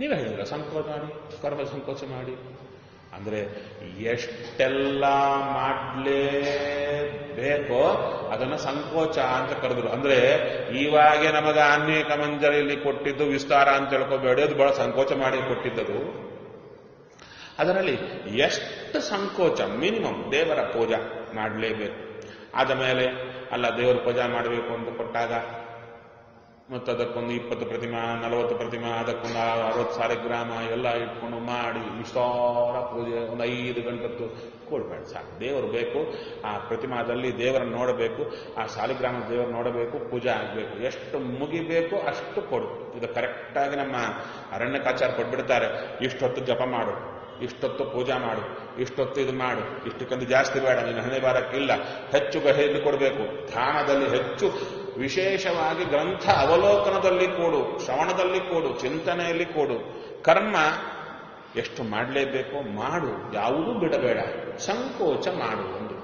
Speaker 1: ನೀವೇ ಹೇಳಿದ್ರ, ಸಂಕೋಚ ಮಾಡಿ, ಕರ್ಮ ಸಂಕೋಚ ಮಾಡಿ. ಅಂದ್ರೆ ಎಷ್ಟೆಲ್ಲ ಮಾಡಲೇಬೇಕೋ ಅದನ್ನ ಸಂಕೋಚ ಅಂತ ಕರೆದ್ರು. ಅಂದ್ರೆ ಇವಾಗೆ ನಮಗೆ ಅನೇಕ ಮಂಜರಿಯಲ್ಲಿ ಕೊಟ್ಟಿದ್ದು ವಿಸ್ತಾರ ಅಂತ ತಿಳ್ಕೊಬೇಡಿ, ಅದು ಬಹಳ ಸಂಕೋಚ ಮಾಡಿ ಕೊಟ್ಟಿದ್ದದು. ಅದರಲ್ಲಿ ಎಷ್ಟು ಸಂಕೋಚ ಮಿನಿಮಮ್ ದೇವರ ಪೂಜಾ ಮಾಡಲೇಬೇಕು. ಆದ ಮೇಲೆ ಅಲ್ಲ ದೇವರ ಪೂಜಾ ಮಾಡಬೇಕು ಅಂತ ಕೊಟ್ಟಾಗ ಮತ್ತು ಅದಕ್ಕೊಂದು ಇಪ್ಪತ್ತು ಪ್ರತಿಮಾ, ನಲವತ್ತು ಪ್ರತಿಮಾ, ಅದಕ್ಕೊಂದು ಅರವತ್ತು ಸಾಲಿಗ್ರಾಮ ಎಲ್ಲ ಇಟ್ಕೊಂಡು ಮಾಡಿ ವಿಸ್ತಾರ ಪೂಜೆ, ಒಂದು ಐದು ಗಂಟತ್ತು ಕೊಡ್ಬೇಡ ಸಾಕು. ದೇವರು ಬೇಕು, ಆ ಪ್ರತಿಮಾದಲ್ಲಿ ದೇವರನ್ನು ನೋಡಬೇಕು, ಆ ಸಾಲಿಗ್ರಾಮ ದೇವರು ನೋಡಬೇಕು, ಪೂಜೆ ಆಗಬೇಕು. ಎಷ್ಟು ಮುಗಿಬೇಕು ಅಷ್ಟು ಕೊಡು. ಇದು ಕರೆಕ್ಟಾಗಿ ನಮ್ಮ ಅರಣ್ಯಕಾಚಾರ ಕೊಟ್ಬಿಡ್ತಾರೆ. ಇಷ್ಟೊತ್ತು ಜಪ ಮಾಡು. ಇಷ್ಟೊತ್ತು ಪೂಜಾ ಮಾಡು, ಇಷ್ಟೊತ್ತು ಇದು ಮಾಡು, ಇಷ್ಟಕ್ಕೊಂದು ಜಾಸ್ತಿ ಬೇಡ ನಿನ್ನ ಹಣೆ ಬಾರಕ್ಕಿಲ್ಲ. ಹೆಚ್ಚು ಗಹೆಯಲ್ಲಿ ಕೊಡಬೇಕು. ಧ್ಯಾನದಲ್ಲಿ ಹೆಚ್ಚು ವಿಶೇಷವಾಗಿ ಗ್ರಂಥ ಅವಲೋಕನದಲ್ಲಿ ಕೊಡು, ಶ್ರವಣದಲ್ಲಿ ಕೊಡು, ಚಿಂತನೆಯಲ್ಲಿ ಕೊಡು. ಕರ್ಮ ಎಷ್ಟು ಮಾಡಲೇಬೇಕು? ಮಾಡು. ಯಾವುದೂ ಬಿಡಬೇಡ. ಸಂಕೋಚ ಮಾಡು ಒಂದು.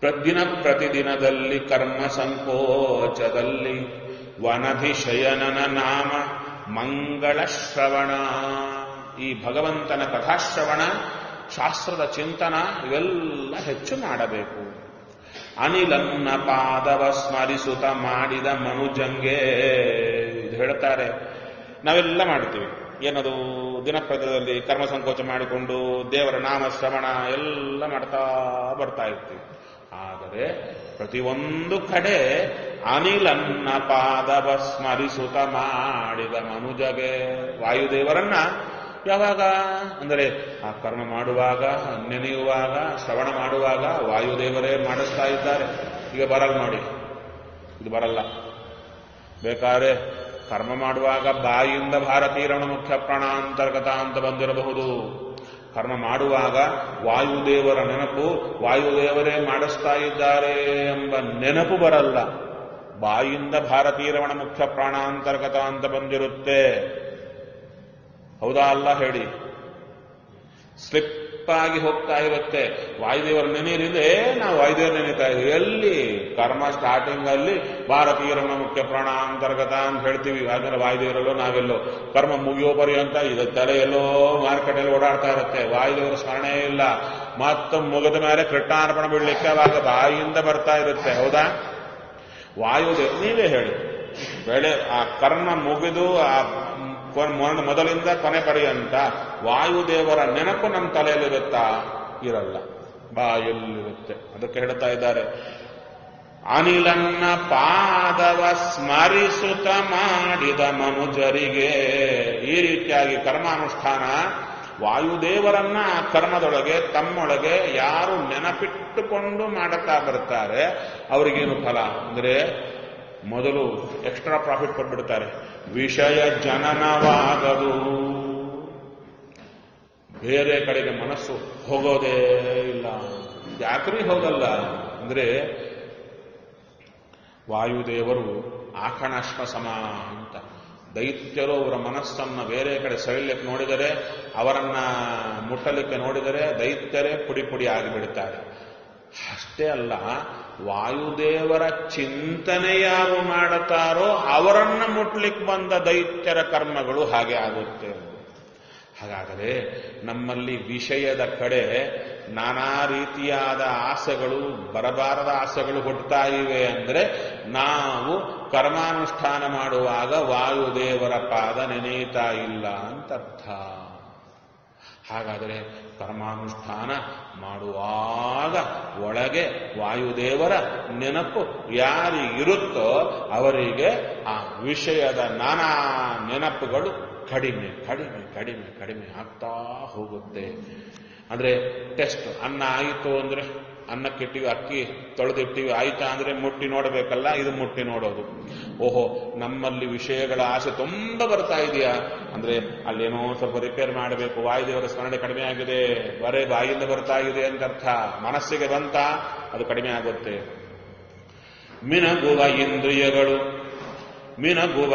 Speaker 1: ಪ್ರದಿನ ಪ್ರತಿದಿನದಲ್ಲಿ ಕರ್ಮ ಸಂಕೋಚದಲ್ಲಿ ವನಧಿಶಯನನ ನಾಮ ಮಂಗಳ ಶ್ರವಣ ಈ ಭಗವಂತನ ಕಥಾಶ್ರವಣ, ಶಾಸ್ತ್ರದ ಚಿಂತನ ಇವೆಲ್ಲ ಹೆಚ್ಚು ಮಾಡಬೇಕು. ಅನಿಲನ್ನ ಪಾದವ ಸ್ಮರಿಸುತ್ತ ಮಾಡಿದ ಮನುಜಂಗೆ ಇದು ಹೇಳ್ತಾರೆ. ನಾವೆಲ್ಲ ಮಾಡ್ತೀವಿ. ಏನದು? ದಿನಪ್ರದದಲ್ಲಿ ಕರ್ಮ ಸಂಕೋಚ ಮಾಡಿಕೊಂಡು ದೇವರ ನಾಮ ಶ್ರವಣ ಎಲ್ಲ ಮಾಡ್ತಾ ಬರ್ತಾ ಇರ್ತೀವಿ. ಆದರೆ ಪ್ರತಿಯೊಂದು ಕಡೆ ಅನಿಲನ್ನ ಪಾದವ ಸ್ಮರಿಸುತ್ತ ಮಾಡಿದ ಮನುಜಗೆ ವಾಯುದೇವರನ್ನ ಯಾವಾಗ? ಅಂದರೆ, ಆ ಕರ್ಮ ಮಾಡುವಾಗ, ನೆನೆಯುವಾಗ, ಶ್ರವಣ ಮಾಡುವಾಗ ವಾಯುದೇವರೇ ಮಾಡಿಸ್ತಾ ಇದ್ದಾರೆ. ಈಗ ಬರಲ್ಲ ನೋಡಿ. ಇದು ಬರಲ್ಲ. ಬೇಕಾದ್ರೆ ಕರ್ಮ ಮಾಡುವಾಗ ಬಾಯಿಯಿಂದ ಭಾರತೀರಣ ಮುಖ್ಯ ಪ್ರಾಣಾಂತರ್ಗತ ಅಂತ ಬಂದಿರಬಹುದು. ಕರ್ಮ ಮಾಡುವಾಗ ವಾಯುದೇವರ ನೆನಪು ವಾಯುದೇವರೇ ಮಾಡಿಸ್ತಾ ಇದ್ದಾರೆ ಎಂಬ ನೆನಪು ಬರಲ್ಲ. ಬಾಯಿಂದ ಭಾರತೀರವಣ ಮುಖ್ಯ ಪ್ರಾಣಾಂತರ್ಗತ ಅಂತ ಬಂದಿರುತ್ತೆ. ಹೌದಾ? ಅಲ್ಲ ಹೇಳಿ. ಸ್ಲಿಪ್ ಆಗಿ ಹೋಗ್ತಾ ಇರುತ್ತೆ. ವಾಯುದೇವರ ನೆನೆಯಲಿದೆ. ನಾವು ವಾಯುದೇವರ ನೆನೀತಾ ಇದ್ದೀವಿ. ಎಲ್ಲಿ? ಕರ್ಮ ಸ್ಟಾರ್ಟಿಂಗ್ ಅಲ್ಲಿ ಭಾರತೀಯರನ್ನ ಮುಖ್ಯ ಪ್ರಾಣ ಅಂತರ್ಗತ ಅಂತ ಹೇಳ್ತೀವಿ. ಯಾಕಂದ್ರೆ ವಾಯುದೇವರಲ್ಲೋ ನಾವೆಲ್ಲೋ? ಕರ್ಮ ಮುಗಿಯೋ ಪರ್ಯಂತ ಇದು ತಲೆ ಎಲ್ಲೋ ಮಾರ್ಕೆಟಲ್ಲಿ ಓಡಾಡ್ತಾ ಇರುತ್ತೆ. ವಾಯುದೇವರ ಸ್ಮರಣೆ ಇಲ್ಲ. ಮತ್ತು ಮುಗಿದ ಮೇಲೆ ಕೃಷ್ಣಾರ್ಪಣ ಬಿಡ್ಲಿಕ್ಕೆ ಅವಾಗ ಬಾಯಿಯಿಂದ ಬರ್ತಾ ಇರುತ್ತೆ. ಹೌದಾ? ವಾಯುದೇವ, ನೀವೇ ಹೇಳಿ. ಬೆಳೆ, ಆ ಕರ್ಮ ಮುಗಿದು, ಆ ಮೊದಲಿಂದ ಕೊನೆ ಪರ್ಯಂತ ವಾಯುದೇವರ ನೆನಪು ನಮ್ಮ ತಲೆಯಲ್ಲಿರುತ್ತಾ ಇರಲ್ಲ. ಬಾಯಲ್ಲಿರುತ್ತೆ. ಅದಕ್ಕೆ ಹೇಳ್ತಾ ಇದ್ದಾರೆ. ಅನಿಲನ್ನ ಪಾದವ ಸ್ಮರಿಸುತ್ತ ಮಾಡಿದ ಮನುಜರಿಗೆ ಈ ರೀತಿಯಾಗಿ ಕರ್ಮಾನುಷ್ಠಾನ ವಾಯುದೇವರನ್ನ ಕರ್ಮದೊಳಗೆ, ತಮ್ಮೊಳಗೆ ಯಾರು ನೆನಪಿಟ್ಟುಕೊಂಡು ಮಾಡುತ್ತಾ ಬರ್ತಾರೆ, ಅವರಿಗೇನು ಫಲ? ಅಂದ್ರೆ ಮೊದಲು ಎಕ್ಸ್ಟ್ರಾ ಪ್ರಾಫಿಟ್ ಕೊಟ್ಬಿಡ್ತಾರೆ. ವಿಷಯ ಜನನವಾಗದು. ಬೇರೆ ಕಡೆಗೆ ಮನಸ್ಸು ಹೋಗೋದೇ ಇಲ್ಲ. ಯಾಕ್ರಿ ಹೋಗಲ್ಲ. ಅಂದ್ರೆ ವಾಯುದೇವರು ಆಕಣಾಶ್ಮ ಸಮ ಅಂತ. ದೈತ್ಯರು ಅವರ ಮನಸ್ಸನ್ನ ಬೇರೆ ಕಡೆ ಸೆಳಿಲಿಕ್ಕೆ ನೋಡಿದರೆ, ಅವರನ್ನ ಮುಟ್ಟಲಿಕ್ಕೆ ನೋಡಿದರೆ ದೈತ್ಯರೇ ಪುಡಿ ಪುಡಿ ಆಗಿಬಿಡುತ್ತಾರೆ ಅಷ್ಟೇ ಅಲ್ಲ, ವಾಯುದೇವರ ಚಿಂತನೆ ಯಾರು ಮಾಡುತ್ತಾರೋ ಅವರನ್ನು ಮುಟ್ಲಿಕ್ಕೆ ಬಂದ ದೈತ್ಯರ ಕರ್ಮಗಳು ಹಾಗೆ ಆಗುತ್ತೆ. ಹಾಗಾದರೆ ನಮ್ಮಲ್ಲಿ ವಿಷಯದ ಕಡೆ ನಾನಾ ರೀತಿಯಾದ ಆಸೆಗಳು, ಬರಬಾರದ ಆಸೆಗಳು ಹುಟ್ಟುತ್ತಾ ಇವೆ ಅಂದರೆ ನಾವು ಕರ್ಮಾನುಷ್ಠಾನ ಮಾಡುವಾಗ ವಾಯುದೇವರ ಪಾದ ನೆನೆಯುತ್ತಾ ಇಲ್ಲ ಅಂತ ಅರ್ಥ ಹಾಗಾದರೆ ಕರ್ಮಾನುಷ್ಠಾನ ಮಾಡುವಾಗ ಒಳಗೆ ವಾಯುದೇವರ ನೆನಪು ಯಾರಿಗಿರುತ್ತೋ ಅವರಿಗೆ ಆ ವಿಷಯದ ನಾನಾ ನೆನಪುಗಳು ಕಡಿಮೆ ಕಡಿಮೆ ಕಡಿಮೆ ಕಡಿಮೆ ಆಗ್ತಾ ಹೋಗುತ್ತೆ. ಅಂದ್ರೆ ಟೆಸ್ಟ್ ಅನ್ನ ಆಯಿತು ಅಂದ್ರೆ ಅನ್ನಕ್ಕಿಟ್ಟಿವಿ ಅಕ್ಕಿ ತೊಳೆದಿಟ್ಟಿವಿ, ಆಯ್ತಾ ಅಂದ್ರೆ ಮುಟ್ಟಿ ನೋಡಬೇಕಲ್ಲ, ಇದು ಮುಟ್ಟಿ ನೋಡೋದು. ಓಹೋ, ನಮ್ಮಲ್ಲಿ ವಿಷಯಗಳ ಆಸೆ ತುಂಬಾ ಬರ್ತಾ ಇದೆಯಾ? ಅಂದ್ರೆ ಅಲ್ಲೇನೋ ಸ್ವಲ್ಪ ರಿಪೇರ್ ಮಾಡಬೇಕು, ವಾಯುದೇವರ ಸ್ಮರಣೆ ಕಡಿಮೆ ಆಗಿದೆ, ಬರೇ ಬಾಯಿಂದ ಬರ್ತಾ ಇದೆ ಅಂತ ಅರ್ಥ. ಮನಸ್ಸಿಗೆ ಬಂತ, ಅದು ಕಡಿಮೆ ಆಗುತ್ತೆ. ಮಿನಗುವ ಇಂದ್ರಿಯಗಳು, ಮಿನಗುವ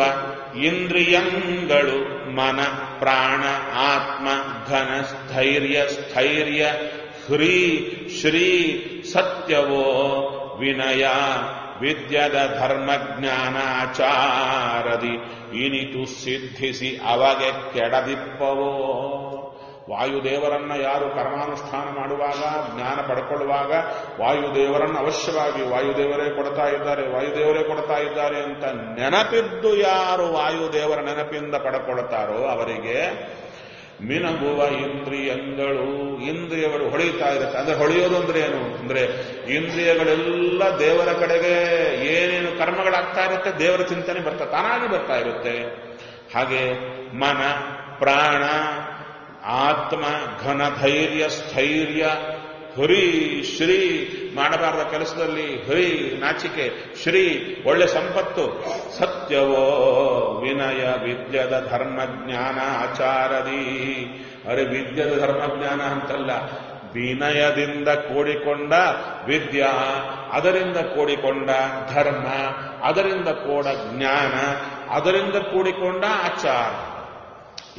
Speaker 1: ಇಂದ್ರಿಯಂಗಳು, ಮನ, ಪ್ರಾಣ, ಆತ್ಮ ಘನ ಸ್ಥೈರ್ಯ ಸ್ಥೈರ್ಯ ಹ್ರೀ ಶ್ರೀ ಸತ್ಯವೋ ವಿನಯ ವಿದ್ಯದ ಧರ್ಮಜ್ಞಾನಾಚಾರದಿ. ಇನಿತು ಸಿದ್ಧಿಸಿ ಅವಗೆ ಕೆಡದಿಪ್ಪವೋ. ವಾಯುದೇವರನ್ನ ಯಾರು ಕರ್ಮಾನುಷ್ಠಾನ ಮಾಡುವಾಗ, ಜ್ಞಾನ ಪಡ್ಕೊಳ್ಳುವಾಗ, ವಾಯುದೇವರನ್ನು ಅವಶ್ಯವಾಗಿ ವಾಯುದೇವರೇ ಕೊಡ್ತಾ ಇದ್ದಾರೆ, ವಾಯುದೇವರೇ ಕೊಡ್ತಾ ಇದ್ದಾರೆ ಅಂತ ನೆನಪಿದ್ದು ಯಾರು ವಾಯುದೇವರ ನೆನಪಿಂದ ಪಡ್ಕೊಳ್ತಾರೋ ಅವರಿಗೆ ಮಿನಗುವ ಇಂದ್ರಿಯಗಳು ಇಂದ್ರಿಯಗಳು ಹೊಳೆಯುತ್ತಾ ಇರುತ್ತೆ. ಅಂದ್ರೆ ಹೊಳೆಯೋದು ಅಂದ್ರೆ ಏನು? ಅಂದ್ರೆ ಇಂದ್ರಿಯಗಳೆಲ್ಲ ದೇವರ ಕಡೆಗೆ ಏನೇನು ಕರ್ಮಗಳಾಗ್ತಾ ಇರುತ್ತೆ, ದೇವರ ಚಿಂತನೆ ಬರ್ತಾ, ತಾನಾಗಿ ಬರ್ತಾ ಇರುತ್ತೆ. ಹಾಗೆ ಮನ, ಪ್ರಾಣ, ಆತ್ಮ, ಘನ, ಧೈರ್ಯ, ಸ್ಥೈರ್ಯ, ಹುರಿ, ಶ್ರೀ, ಮಾಡಬಾರದ ಕೆಲಸದಲ್ಲಿ ಹುರಿ, ನಾಚಿಕೆ, ಶ್ರೀ, ಒಳ್ಳೆ ಸಂಪತ್ತು, ಸತ್ಯವೋ ವಿನಯ ವಿದ್ಯದ ಧರ್ಮಜ್ಞಾನ ಆಚಾರದಿ. ಅರೆ ವಿದ್ಯದ ಧರ್ಮಜ್ಞಾನ ಅಂತಲ್ಲ, ವಿನಯದಿಂದ ಕೂಡಿಕೊಂಡ ವಿದ್ಯಾ, ಅದರಿಂದ ಕೂಡಿಕೊಂಡ ಧರ್ಮ, ಅದರಿಂದ ಕೂಡ ಜ್ಞಾನ, ಅದರಿಂದ ಕೂಡಿಕೊಂಡ ಆಚಾರ.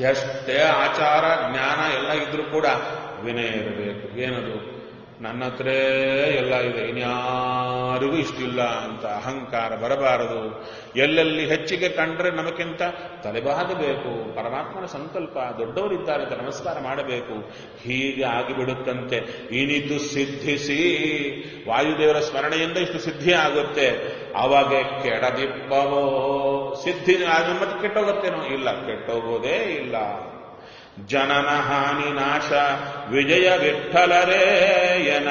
Speaker 1: ಎಷ್ಟೇ ಆಚಾರ, ಜ್ಞಾನ ಎಲ್ಲ ಇದ್ರೂ ಕೂಡ ವಿನಯ ಇರಬೇಕು. ಏನದು? ನನ್ನ ಎಲ್ಲ ಇದೆ. ಇನ್ಯಾರಿಗೂ ಇಷ್ಟಿಲ್ಲ ಅಂತ ಅಹಂಕಾರ ಬರಬಾರದು. ಎಲ್ಲೆಲ್ಲಿ ಹೆಚ್ಚಿಗೆ ಕಂಡ್ರೆ ನಮಗಿಂತ ತಲೆಬಾಗಬೇಕು ಪರಮಾತ್ಮನ ಸಂಕಲ್ಪ, ದೊಡ್ಡವರಿದ್ದಾರೆ ಅಂತ ನಮಸ್ಕಾರ ಮಾಡಬೇಕು. ಹೀಗೆ ಆಗಿಬಿಡುತ್ತಂತೆ. ಇನಿದು ಸಿದ್ಧಿಸಿ. ವಾಯುದೇವರ ಸ್ಮರಣೆಯಿಂದ ಇಷ್ಟು ಸಿದ್ಧಿ ಆಗುತ್ತೆ. ಅವಾಗೆ ಕೆಡದಿಪ್ಪವೋ? ಸಿದ್ಧಿ ಮತ್ತೆ ಕೆಟ್ಟೋಗುತ್ತೇನೋ? ಇಲ್ಲ, ಕೆಟ್ಟೋಗೋದೇ ಇಲ್ಲ. ಜನನ ಹಾನಿ ನಾಶ, ವಿಜಯ ವಿಠಲರೇಯನ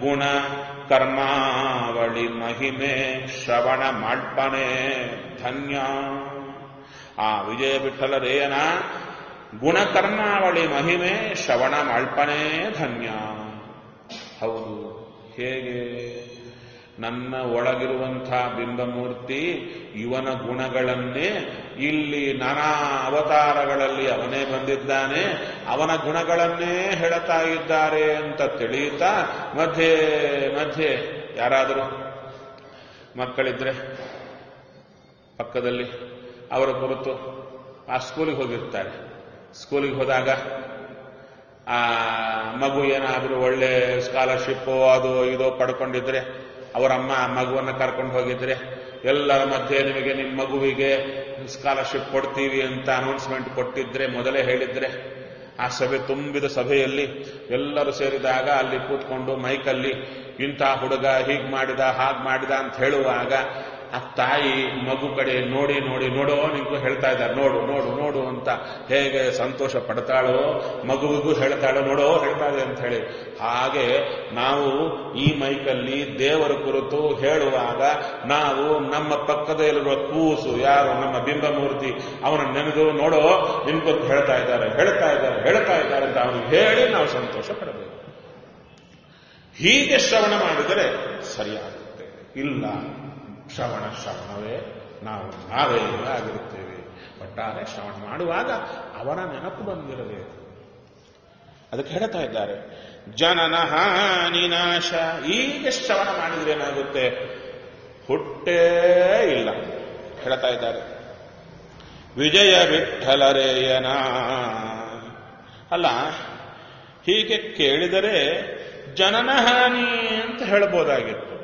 Speaker 1: ಗುಣ. ಕರ್ಮಾವಳಿ ಮಹಿಮೆ ಶ್ರವಣ ಮಾಡ್ಪನೆ ಧನ್ಯ. ಆ ವಿಜಯ ವಿಠಲರೇಯನ ಗುಣಕರ್ಮಾವಳಿ ಮಹಿಮೆ ಶ್ರವಣ ಮಾಳ್ಪನೇ ಧನ್ಯ. ಹೌದು, ಹೇಗೆ? ನನ್ನ ಒಳಗಿರುವಂಥ ಬಿಂಬಮೂರ್ತಿ ಇವನ ಗುಣಗಳನ್ನೇ ಇಲ್ಲಿ ನಾನಾ ಅವತಾರಗಳಲ್ಲಿ ಅವನೇ ಬಂದಿದ್ದಾನೆ, ಅವನ ಗುಣಗಳನ್ನೇ ಹೇಳ್ತಾ ಇದ್ದಾರೆ ಅಂತ ತಿಳಿಯುತ್ತಾ, ಮಧ್ಯೆ ಮಧ್ಯೆ ಯಾರಾದರೂ ಮಕ್ಕಳಿದ್ರೆ ಪಕ್ಕದಲ್ಲಿ ಅವರ ಕುರಿತು ಆ ಸ್ಕೂಲಿಗೆ ಹೋಗಿರ್ತಾರೆ. ಸ್ಕೂಲಿಗೆ ಹೋದಾಗ ಆ ಮಗು ಏನಾದರೂ ಒಳ್ಳೆ ಸ್ಕಾಲರ್ಶಿಪ್ಪು ಅದು ಇದೋ ಪಡ್ಕೊಂಡಿದ್ರೆ ಅವರಮ್ಮ ಮಗುವನ್ನು ಕರ್ಕೊಂಡು ಹೋಗಿದ್ರೆ, ಎಲ್ಲರ ಮಧ್ಯೆ ನಿಮಗೆ ನಿಮ್ಮ ಮಗುವಿಗೆ ಸ್ಕಾಲರ್ಶಿಪ್ ಕೊಡ್ತೀವಿ ಅಂತ ಅನೌನ್ಸ್ಮೆಂಟ್ ಕೊಟ್ಟಿದ್ರೆ, ಮೊದಲೇ ಹೇಳಿದ್ರೆ, ಆ ಸಭೆ ತುಂಬಿದ ಸಭೆಯಲ್ಲಿ ಎಲ್ಲರೂ ಸೇರಿದಾಗ ಅಲ್ಲಿ ಕೂತ್ಕೊಂಡು ಮೈಕಲ್ಲಿ ಇಂಥ ಹುಡುಗ ಹೀಗೆ ಮಾಡಿದ, ಹಾಗೆ ಮಾಡಿದ ಅಂತ ಹೇಳುವಾಗ ಆ ತಾಯಿ ಮಗು ಕಡೆ ನೋಡಿ ನೋಡಿ, ನೋಡೋ ನಿಂಗೂ ಹೇಳ್ತಾ ಇದ್ದಾರೆ ನೋಡು ನೋಡು ನೋಡು ಅಂತ ಹೇಗೆ ಸಂತೋಷ ಪಡ್ತಾಳೋ, ಮಗುವಿಗೂ ಹೇಳ್ತಾಳೋ, ನೋಡೋ ಹೇಳ್ತಾ ಇದೆ ಅಂತ ಹೇಳಿ. ಹಾಗೆ ನಾವು ಈ ಮೈಕಲ್ಲಿ ದೇವರ ಕುರಿತು ಹೇಳುವಾಗ ನಾವು ನಮ್ಮ ಪಕ್ಕದಲ್ಲಿರುವ ಕೂಸು, ಯಾರು ನಮ್ಮ ಬಿಂಬಮೂರ್ತಿ, ಅವನ ನೆನೆದು ನೋಡೋ ನಿನ್ಗೂ ಹೇಳ್ತಾ ಇದ್ದಾರೆ ಹೇಳ್ತಾ ಇದ್ದಾರೆ ಹೇಳ್ತಾ ಇದ್ದಾರೆ ಅಂತ ಅವನಿಗೆ ಹೇಳಿ ನಾವು ಸಂತೋಷ ಪಡಬೇಕು. ಹೀಗೆ ಶ್ರವಣ ಮಾಡಿದರೆ ಸರಿಯಾಗುತ್ತೆ. ಇಲ್ಲ. ಶ್ರವಣ ಶ್ರವಣವೇ ನಾವು ನಾವೇ ಆಗಿರುತ್ತೇವೆ. ಒಟ್ಟಾರೆ ಶ್ರವಣ ಮಾಡುವಾಗ ಅವರ ನೆನಪು ಬಂದಿರಬೇಕು. ಅದಕ್ಕೆ ಹೇಳ್ತಾ ಇದ್ದಾರೆ, ಜನನ ಹಾನಿ ನಾಶ. ಈಗ ಶ್ರವಣ ಮಾಡಿದ್ರೆ ಏನಾಗುತ್ತೆ? ಹುಟ್ಟೇ ಇಲ್ಲ. ಹೇಳ್ತಾ ಇದ್ದಾರೆ, ವಿಜಯ ವಿಠಲರೇಯನ. ಅಲ್ಲ, ಹೀಗೆ ಕೇಳಿದರೆ ಜನನ ಹಾನಿ ಅಂತ ಹೇಳ್ಬೋದಾಗಿತ್ತು.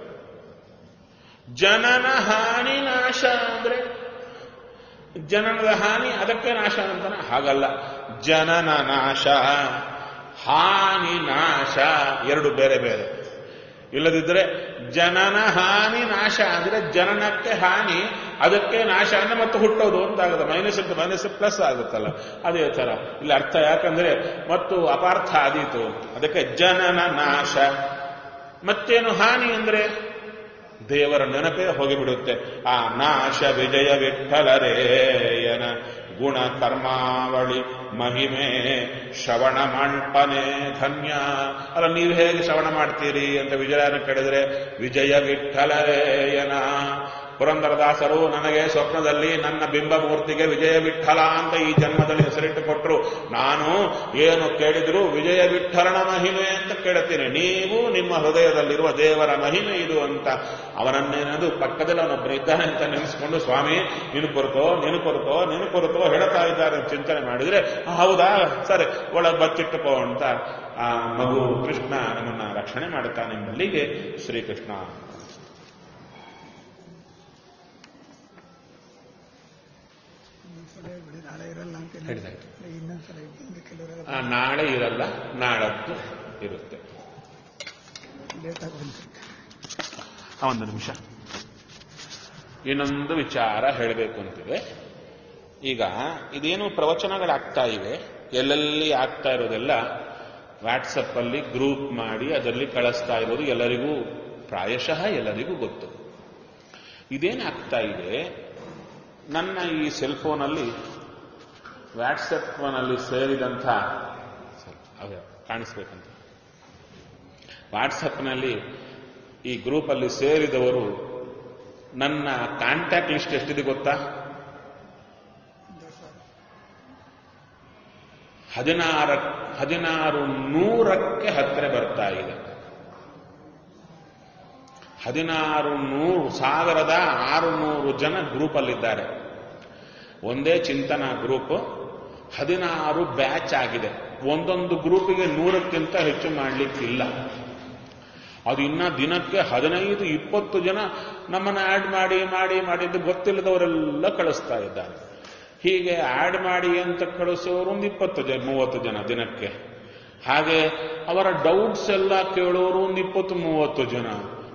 Speaker 1: ಜನನ ಹಾನಿ ನಾಶ ಅಂದ್ರೆ ಜನನದ ಹಾನಿ ಅದಕ್ಕೆ ನಾಶ ಅಂತಾನೆ? ಹಾಗಲ್ಲ. ಜನನ ನಾಶ, ಹಾನಿ ನಾಶ, ಎರಡು ಬೇರೆ ಬೇರೆ. ಇಲ್ಲದಿದ್ರೆ ಜನನ ಹಾನಿ ನಾಶ ಅಂದ್ರೆ ಜನನಕ್ಕೆ ಹಾನಿ, ಅದಕ್ಕೆ ನಾಶ ಅಂದ್ರೆ ಮತ್ತೆ ಹುಟ್ಟೋದು ಅಂತ ಆಗುತ್ತೆ ಮೈನಸ್ ಅಂತ ಮೈನಸ್ ಪ್ಲಸ್ ಆಗುತ್ತಲ್ಲ. ಅದೇ ತರ ಇಲ್ಲಿ ಅರ್ಥ ಯಾಕಂದ್ರೆ ಮತ್ತು ಅಪಾರ್ಥ ಆದೀತು. ಅದಕ್ಕೆ ಜನನ ನಾಶ. ಮತ್ತೇನು ಹಾನಿ ಅಂದ್ರೆ? ದೇವರ ನೆನಪೇ ಹೋಗಿಬಿಡುತ್ತೆ. ಆ ನಾಶ ವಿಜಯ ವಿಠಲರೇಯನ ಗುಣ ಕರ್ಮಾವಳಿ ಮಹಿಮೆ ಶ್ರವಣ ಮಂಟನೆ ಧನ್ಯ. ಅಲ್ಲ, ನೀವು ಹೇಗೆ ಶ್ರವಣ ಮಾಡ್ತೀರಿ ಅಂತ ವಿಜಯನ ಕೇಳಿದ್ರೆ, ವಿಜಯ ವಿಠಲರೇಯನ ಪುರಂದರದಾಸರು, ನನಗೆ ಸ್ವಪ್ನದಲ್ಲಿ ನನ್ನ ಬಿಂಬ ಮೂರ್ತಿಗೆ ವಿಜಯ ವಿಠಲ ಅಂತ ಈ ಜನ್ಮದಲ್ಲಿ ಹೆಸರಿಟ್ಟು ಕೊಟ್ಟರು ನಾನು ಏನು ಕೇಳಿದ್ರು ವಿಜಯ ವಿಠಲನ ಮಹಿಮೆ ಅಂತ ಕೇಳುತ್ತೇನೆ. ನೀವು ನಿಮ್ಮ ಹೃದಯದಲ್ಲಿರುವ ದೇವರ ಮಹಿಮೆ ಇದು ಅಂತ. ಅವನನ್ನೇನದು? ಪಕ್ಕದಲ್ಲಿ ಅವನೊಬ್ಬರು ಇದ್ದಾನೆ ಅಂತ ನೆನೆಸ್ಕೊಂಡು, ಸ್ವಾಮಿ, ನೀನು ಕೊರತೋ ನಿನ್ ಕೊರತೋ ನಿನ್ ಕೊರತೋ ಹೇಳ್ತಾ ಇದ್ದಾರೆ ಚಿಂತನೆ ಮಾಡಿದ್ರೆ ಹೌದಾ? ಸರಿ, ಒಳಗೆ ಬಚ್ಚಿಟ್ಟುಕೋ ಅಂತ ಆ ಮಗು ಕೃಷ್ಣ ನಮ್ಮನ್ನ ರಕ್ಷಣೆ ಮಾಡುತ್ತಾನೆ ಎಂಬಲ್ಲಿಗೆ ಶ್ರೀಕೃಷ್ಣ
Speaker 3: ಇನ್ನೊಂದ್ಸಲ ಬಿಡಿ ನಾಳೆ
Speaker 1: ನಾಳೆ ಇರಲ್ಲ ನಾಳದ್ದು ಇರುತ್ತೆ. ಒಂದು ನಿಮಿಷ. ಇನ್ನೊಂದು ವಿಚಾರ ಹೇಳಬೇಕು ಅಂತಿದೆ. ಈಗ ಇದೇನು ಪ್ರವಚನಗಳಾಗ್ತಾ ಇವೆ? ಎಲ್ಲೆಲ್ಲಿ ಆಗ್ತಾ ಇರೋದೆಲ್ಲ ವಾಟ್ಸಪ್ ಅಲ್ಲಿ ಗ್ರೂಪ್ ಮಾಡಿ ಅದರಲ್ಲಿ ಕಳಿಸ್ತಾ ಇರೋದು ಎಲ್ಲರಿಗೂ ಪ್ರಾಯಶಃ ಎಲ್ಲರಿಗೂ ಗೊತ್ತು. ಇದೇನಾಗ್ತಾ ಇದೆ? ನನ್ನ ಈ ಸೆಲ್ ಫೋನಲ್ಲಿ ವಾಟ್ಸಪ್ನಲ್ಲಿ ಸೇರಿದಂಥ ಕಾಣಿಸ್ಬೇಕಂತ. ವಾಟ್ಸಪ್ನಲ್ಲಿ ಈ ಗ್ರೂಪಲ್ಲಿ ಸೇರಿದವರು ನನ್ನ ಕಾಂಟ್ಯಾಕ್ಟ್ ಲಿಸ್ಟ್ ಎಷ್ಟಿದೆ ಗೊತ್ತಾ? ಹದಿನಾರ, ಹದಿನಾರು ನೂರಕ್ಕೆ ಹತ್ತಿರ ಬರ್ತಾ ಇದೆ. ಹದಿನಾರು ನೂರು, ಸಾವಿರದ ಆರುನೂರು ಜನ ಗ್ರೂಪಲ್ಲಿದ್ದಾರೆ. ಒಂದೇ ಚಿಂತನಾ ಗ್ರೂಪ್. ಹದಿನಾರು ಬ್ಯಾಚ್ ಆಗಿದೆ. ಒಂದೊಂದು ಗ್ರೂಪಿಗೆ ನೂರಕ್ಕಿಂತ ಹೆಚ್ಚು ಮಾಡಲಿಕ್ಕಿಲ್ಲ. ಅದು ಇನ್ನ ದಿನಕ್ಕೆ ಹದಿನೈದು, ಇಪ್ಪತ್ತು ಜನ ನಮ್ಮನ್ನ ಆಡ್ ಮಾಡಿ ಮಾಡಿ ಮಾಡಿ ಅಂತ ಗೊತ್ತಿಲ್ಲದವರೆಲ್ಲ ಕಳಿಸ್ತಾ ಇದ್ದಾರೆ. ಹೀಗೆ ಆಡ್ ಮಾಡಿ ಅಂತ ಕಳಿಸೋರು ಒಂದು ಇಪ್ಪತ್ತು ಜನ ಮೂವತ್ತು ಜನ ದಿನಕ್ಕೆ. ಹಾಗೆ ಅವರ ಡೌಟ್ಸ್ ಎಲ್ಲ ಕೇಳೋರು ಒಂದು ಇಪ್ಪತ್ತು, ಮೂವತ್ತು ಜನ.